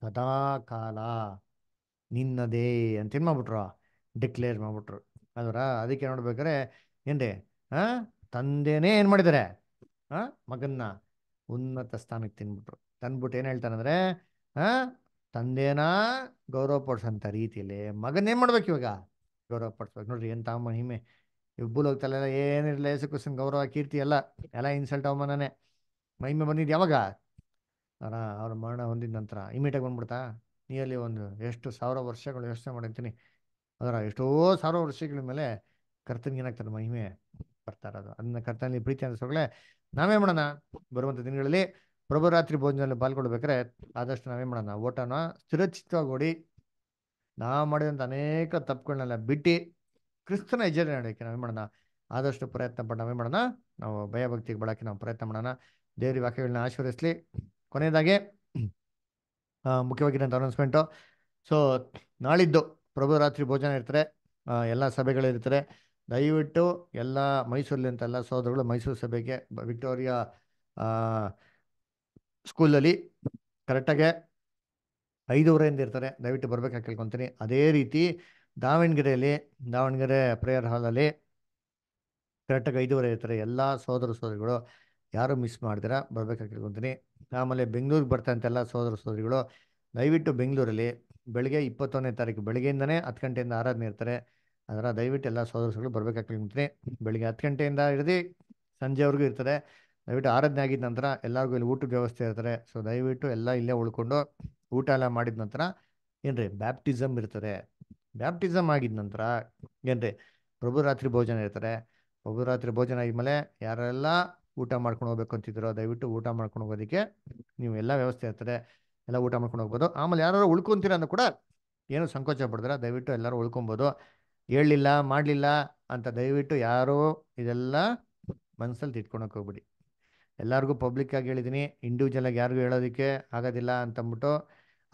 ಸದಾ ಕಾಲ ನಿನ್ನದೇ ಅಂತ ಏನ್ ಮಾಡ್ಬಿಟ್ರು? ಡಿಕ್ಲೇರ್ ಮಾಡ್ಬಿಟ್ರು. ಅದರ ಅದಕ್ಕೆ ನೋಡ್ಬೇಕಾರೆ ಏನ್ರಿ, ಆ, ತಂದೆನೇ ಏನ್ ಮಾಡಿದ್ದಾರೆ ಆ, ಮಗನ್ನ ಉನ್ನತ ಸ್ಥಾನಕ್ಕೆ ತಿನ್ಬಿಟ್ರು. ತಂದ್ಬಿಟ್ಟು ಏನ್ ಹೇಳ್ತಾನಂದ್ರೆ, ಆ, ತಂದೇನ ಗೌರವ ಪಡಿಸೋಂಥ ರೀತಿಯಲ್ಲಿ ಮಗನ್ ಏನ್ ಮಾಡ್ಬೇಕು ಇವಾಗ? ಗೌರವ ಪಡಿಸ್ಬೇಕು. ನೋಡ್ರಿ, ಎಂತ ಮಹಿಮೆ. ಇಬ್ಬುಲ್ ಭೂಲೋಕದಲ್ಲೆಲ್ಲ ಏನಿರಲಿಲ್ಲ ಯೇಸು ಕ್ರಿಸ್ತನ್ ಗೌರವ, ಕೀರ್ತಿ ಎಲ್ಲ ಎಲ್ಲ ಇನ್ಸಲ್ಟ್ ಅವಮಾನನೇ. ಮಹಿಮೆ ಬಂದಿದ್ದು ಯಾವಾಗ? ಅವ್ರ ಮರಣ ಹೊಂದಿದ ನಂತರ. ಇಮಿಡಿಯಾಗಿ ಬಂದ್ಬಿಡ್ತಾ? ನಿಯರ್ಲಿ ಒಂದು ಎಷ್ಟು ಸಾವಿರ ವರ್ಷಗಳು ಯೋಚನೆ ಮಾಡಿರ್ತೀನಿ ಅದರ ಎಷ್ಟೋ ಸಾವಿರ ವರ್ಷಗಳ ಮೇಲೆ ಕರ್ತನಿಗೆ ಏನಾಗ್ತದೆ ಮಹಿಮೆ ಬರ್ತಾ ಅದು ಅದನ್ನ ಕರ್ತನಲ್ಲಿ ಪ್ರೀತಿ ಅನಿಸೋಗ್ಲೆ ನಾವೇ ಮಾಡೋಣ? ಬರುವಂಥ ದಿನಗಳಲ್ಲಿ ಪ್ರಭು ರಾತ್ರಿ ಭೋಜನದಲ್ಲಿ ಪಾಲ್ಗೊಳ್ಬೇಕಾದ್ರೆ ಆದಷ್ಟು ನಾವೇ ಮಾಡೋಣ. ಓಟನ ಸುರಕ್ಷಿತವಾಗಿ ಓಡಿ ನಾವು ಮಾಡಿದಂಥ ಅನೇಕ ತಪ್ಪುಗಳನ್ನೆಲ್ಲ ಬಿಟ್ಟು ಕ್ರಿಸ್ತನ ಹೆಜ್ಜೆ ನಡೆಯೋಕ್ಕೆ ನಾವೇ ಮಾಡೋಣ. ಆದಷ್ಟು ಪ್ರಯತ್ನ ಪಟ್ಟು ನಾವೇ ಮಾಡೋಣ. ನಾವು ಭಯಭಕ್ತಿಗೆ ಬಳಕೆ ನಾವು ಪ್ರಯತ್ನ ಮಾಡೋಣ. ದೇವ್ರ ವಾಕ್ಯಗಳನ್ನ ಆಶೀರ್ವಿಸಲಿ ಕೊನೆಯದಾಗಿ ಮುಖ್ಯವಾಗಿರೋಂಥ ಅನೌನ್ಸ್ಮೆಂಟು ಸೊ ನಾಳಿದ್ದು ಪ್ರಭು ರಾತ್ರಿ ಭೋಜನ ಇರ್ತಾರೆ ಎಲ್ಲ ಸಭೆಗಳಿರ್ತಾರೆ ದಯವಿಟ್ಟು ಎಲ್ಲ ಮೈಸೂರಲ್ಲಿ ಅಂತ ಎಲ್ಲ ಸಹೋದರಗಳು ಮೈಸೂರು ಸಭೆಗೆ ವಿಕ್ಟೋರಿಯಾ ಸ್ಕೂಲಲ್ಲಿ ಕರೆಕ್ಟಾಗೆ ಐದೂವರೆಯಿಂದ ಇರ್ತಾರೆ. ದಯವಿಟ್ಟು ಬರ್ಬೇಕಾಗಿ ಕೇಳ್ಕೊತೀನಿ. ಅದೇ ರೀತಿ ದಾವಣಗೆರೆಯಲ್ಲಿ, ದಾವಣಗೆರೆ ಪ್ರೇಯರ್ ಹಾಲಲ್ಲಿ ಕರೆಕ್ಟಾಗಿ ಐದೂವರೆ ಇರ್ತಾರೆ ಎಲ್ಲ ಸಹೋದರ ಸೋದರಿಗಳು ಯಾರು ಮಿಸ್ ಮಾಡ್ತೀರಾ, ಬರಬೇಕಾಗಿ ಕೇಳ್ಕೊತೀನಿ. ಆಮೇಲೆ ಬೆಂಗಳೂರಿಗೆ ಬರ್ತಂತ ಎಲ್ಲ ಸಹೋದರ ಸೋದರಿಗಳು ದಯವಿಟ್ಟು ಬೆಂಗಳೂರಲ್ಲಿ ಬೆಳಿಗ್ಗೆ ಇಪ್ಪತ್ತೊಂದನೇ ತಾರೀಕು, ಬೆಳಿಗ್ಗೆಯಿಂದನೇ ಹತ್ತು ಗಂಟೆಯಿಂದ ಆರಾಧನೆ ಇರ್ತಾರೆ. ಅದರ ದಯವಿಟ್ಟು ಎಲ್ಲ ಸಹೋದರ ಸಹೋದರಿಗಳು ಬರ್ಬೇಕಾಗಿ ಬೆಳಗ್ಗೆ ಬೆಳಿಗ್ಗೆ ಹತ್ತು ಗಂಟೆಯಿಂದ ಹಿಡಿದು ಸಂಜೆವರೆಗೂ ಇರ್ತಾರೆ ದಯವಿಟ್ಟು ಆರಾಧನೆ ಆಗಿದ ನಂತರ ಎಲ್ಲರಿಗೂ ಇಲ್ಲಿ ಊಟದ ವ್ಯವಸ್ಥೆ ಇರ್ತಾರೆ ಸೊ ದಯವಿಟ್ಟು ಎಲ್ಲ ಇಲ್ಲೇ ಉಳ್ಕೊಂಡು ಊಟ ಎಲ್ಲ ಮಾಡಿದ ನಂತರ ಏನ್ರಿ ಬ್ಯಾಪ್ಟಿಸಮ್ ಇರ್ತದೆ. ಬ್ಯಾಪ್ಟಿಸಮ್ ಆಗಿದ ನಂತರ ಏನ್ರಿ, ಪ್ರಭು ರಾತ್ರಿ ಭೋಜನ ಇರ್ತಾರೆ ಪ್ರಭು ರಾತ್ರಿ ಭೋಜನ ಆಗಿದ್ಮೇಲೆ ಯಾರೆಲ್ಲ ಊಟ ಮಾಡ್ಕೊಂಡು ಹೋಗ್ಬೇಕು ಅಂತಿದ್ರು, ದಯವಿಟ್ಟು ಊಟ ಮಾಡ್ಕೊಂಡು ಹೋಗೋದಕ್ಕೆ ನೀವು ಎಲ್ಲ ವ್ಯವಸ್ಥೆ ಇರ್ತದೆ. ಎಲ್ಲ ಊಟ ಮಾಡ್ಕೊಂಡು ಹೋಗ್ಬೋದು. ಆಮೇಲೆ ಯಾರು ಉಳ್ಕೊಂತೀರ ಅನ್ನೋ ಕೂಡ ಏನು ಸಂಕೋಚ ಪಡಿದ್ರೆ ದಯವಿಟ್ಟು ಎಲ್ಲರೂ ಉಳ್ಕೊಬೋದು. ಹೇಳಲಿಲ್ಲ, ಮಾಡಲಿಲ್ಲ ಅಂತ ದಯವಿಟ್ಟು ಯಾರೂ ಇದೆಲ್ಲ ಮನಸ್ಸಲ್ಲಿ ತಿಟ್ಕೊಳಕ್ಕೆ ಹೋಗ್ಬಿಡಿ. ಎಲ್ಲರಿಗೂ ಪಬ್ಲಿಕ್ ಆಗಿ ಹೇಳಿದ್ದೀನಿ. ಇಂಡಿವಿಜುವಲ್ ಆಗಿ ಯಾರಿಗೂ ಹೇಳೋದಕ್ಕೆ ಆಗೋದಿಲ್ಲ ಅಂತಂದ್ಬಿಟ್ಟು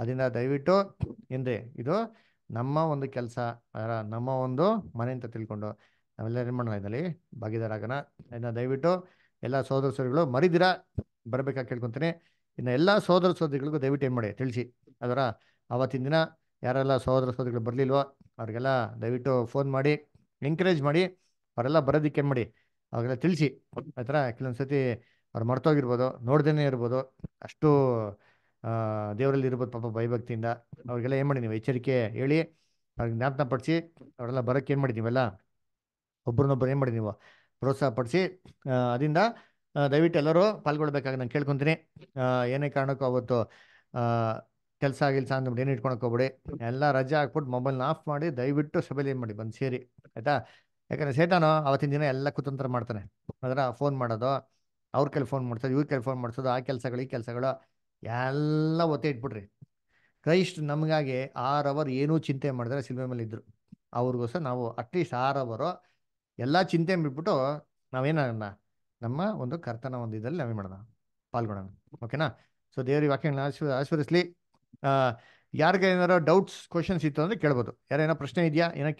ಅದರಿಂದ ದಯವಿಟ್ಟು ಹಿಂದೆ ಇದು ನಮ್ಮ ಒಂದು ಕೆಲಸ ನಮ್ಮ ಒಂದು ಮನೆ ಅಂತ ತಿಳ್ಕೊಂಡು ನಾವೆಲ್ಲ ಏನು ಮಾಡೋಣ ಇದರಲ್ಲಿ? ಭಾಗಿದಾರಾಗೋಣ. ಅದನ್ನ ದಯವಿಟ್ಟು ಎಲ್ಲ ಸೋದರ ಸೋದರಿಗಳು ಮರಿದಿರ, ಬರಬೇಕಾಗಿ ಕೇಳ್ಕೊತೀನಿ. ಇನ್ನು ಎಲ್ಲ ಸೋದರ ಸೋದರಿಗಳಿಗೂ ದಯವಿಟ್ಟು ಏನು ಮಾಡಿ, ತಿಳಿಸಿ. ಅದರ ಆವತ್ತಿನ ದಿನ ಯಾರೆಲ್ಲ ಸಹೋದರ ಸೋದರಿಗಳು ಬರಲಿಲ್ವೋ ಅವ್ರಿಗೆಲ್ಲ ದಯವಿಟ್ಟು ಫೋನ್ ಮಾಡಿ ಎಂಕರೇಜ್ ಮಾಡಿ, ಅವರೆಲ್ಲ ಬರೋದಕ್ಕೆ ಏನು ಮಾಡಿ, ಅವ್ರಿಗೆಲ್ಲ ತಿಳಿಸಿ. ಆ ಥರ ಕೆಲವೊಂದು ಸತಿ ಅವ್ರು ಮರ್ತೋಗಿರ್ಬೋದು ನೋಡ್ದೇ ಇರ್ಬೋದು, ಅಷ್ಟು ದೇವರಲ್ಲಿ ಇರ್ಬೋದು ಪಾಪ ಭಯಭಕ್ತಿಯಿಂದ. ಅವ್ರಿಗೆಲ್ಲ ಏನು ಮಾಡಿ ನೀವು ಎಚ್ಚರಿಕೆ ಹೇಳಿ, ಅವ್ರಿಗೆ ಜ್ಞಾಪನ ಪಡಿಸಿ, ಅವರೆಲ್ಲ ಬರೋಕ್ಕೆ ಏನು ಮಾಡಿ ನೀವೆಲ್ಲ ಒಬ್ರನ್ನೊಬ್ರು ಏನು ಮಾಡಿ ನೀವು ಪ್ರೋತ್ಸಾಹ ಪಡಿಸಿ ಅದರಿಂದ ದಯವಿಟ್ಟು ಎಲ್ಲರೂ ಪಾಲ್ಗೊಳ್ಬೇಕಾಗಿ ನಾನು ಕೇಳ್ಕೊತೀನಿ. ಏನೇ ಕಾರಣಕ್ಕೂ ಅವತ್ತು ಕೆಲಸ ಆಗಿಲ್ಲ ಅಂದ್ಬಿಟ್ಟು ಏನು ಇಟ್ಕೊಳಕ್ಕೆ ಹೋಗ್ಬಿಡಿ. ಎಲ್ಲ ರಜೆ ಹಾಕ್ಬಿಟ್ಟು ಮೊಬೈಲ್ನ ಆಫ್ ಮಾಡಿ ದಯವಿಟ್ಟು ಸಭೆಯಲ್ಲಿ ಏನು ಮಾಡಿ, ಬಂದು ಸೇರಿ, ಆಯಿತಾ? ಯಾಕಂದ್ರೆ ಸೇತಾನು ಅವತ್ತಿನ ದಿನ ಎಲ್ಲ ಕುತಂತ್ರ ಮಾಡ್ತಾನೆ. ಅದರ ಫೋನ್ ಮಾಡೋದು, ಅವ್ರ ಕೈಲಿ ಫೋನ್ ಮಾಡ್ಸೋದು, ಇವ್ರ ಕೈಲಿ ಫೋನ್ ಮಾಡಿಸೋದು, ಆ ಕೆಲಸಗಳು, ಈ ಕೆಲಸಗಳು, ಎಲ್ಲ ಒತ್ತೆ ಇಟ್ಬಿಟ್ರಿ. ಕ್ರೈಸ್ಟ್ ನಮಗಾಗಿ ಆರ್ ಅವರ್ ಏನೂ ಚಿಂತೆ ಮಾಡಿದ್ರೆ ಸಿಲ್ವೆ ಮೇಲೆ ಇದ್ರು. ಅವ್ರಿಗೋಸ್ಕರ ನಾವು ಅಟ್ಲೀಸ್ಟ್ ಆರ್ ಅವರು ಎಲ್ಲ ಚಿಂತೆ ಬಿಟ್ಬಿಟ್ಟು ನಾವೇನಾಗೋಣ ನಮ್ಮ ಒಂದು ಕರ್ತನ ಒಂದು ಇದರಲ್ಲಿ ನಾವೇ ಮಾಡೋಣ ಪಾಲ್ಗೊಳ್ಳೋಣ. ಓಕೆನಾ? ಸೊ ದೇವ್ರಿ ವಾಕ್ಯಗಳನ್ನ ಆಶೀರ್ ಆಶೀರ್ವದಿಸ್ಲಿ. ಯಾರಿಗೆ ಏನಾರೋ ಡೌಟ್ಸ್ ಕ್ವಶನ್ಸ್ ಇತ್ತು ಅಂದರೆ ಕೇಳ್ಬೋದು. ಯಾರೇನೋ ಪ್ರಶ್ನೆ ಇದೆಯಾ? ಏನೋ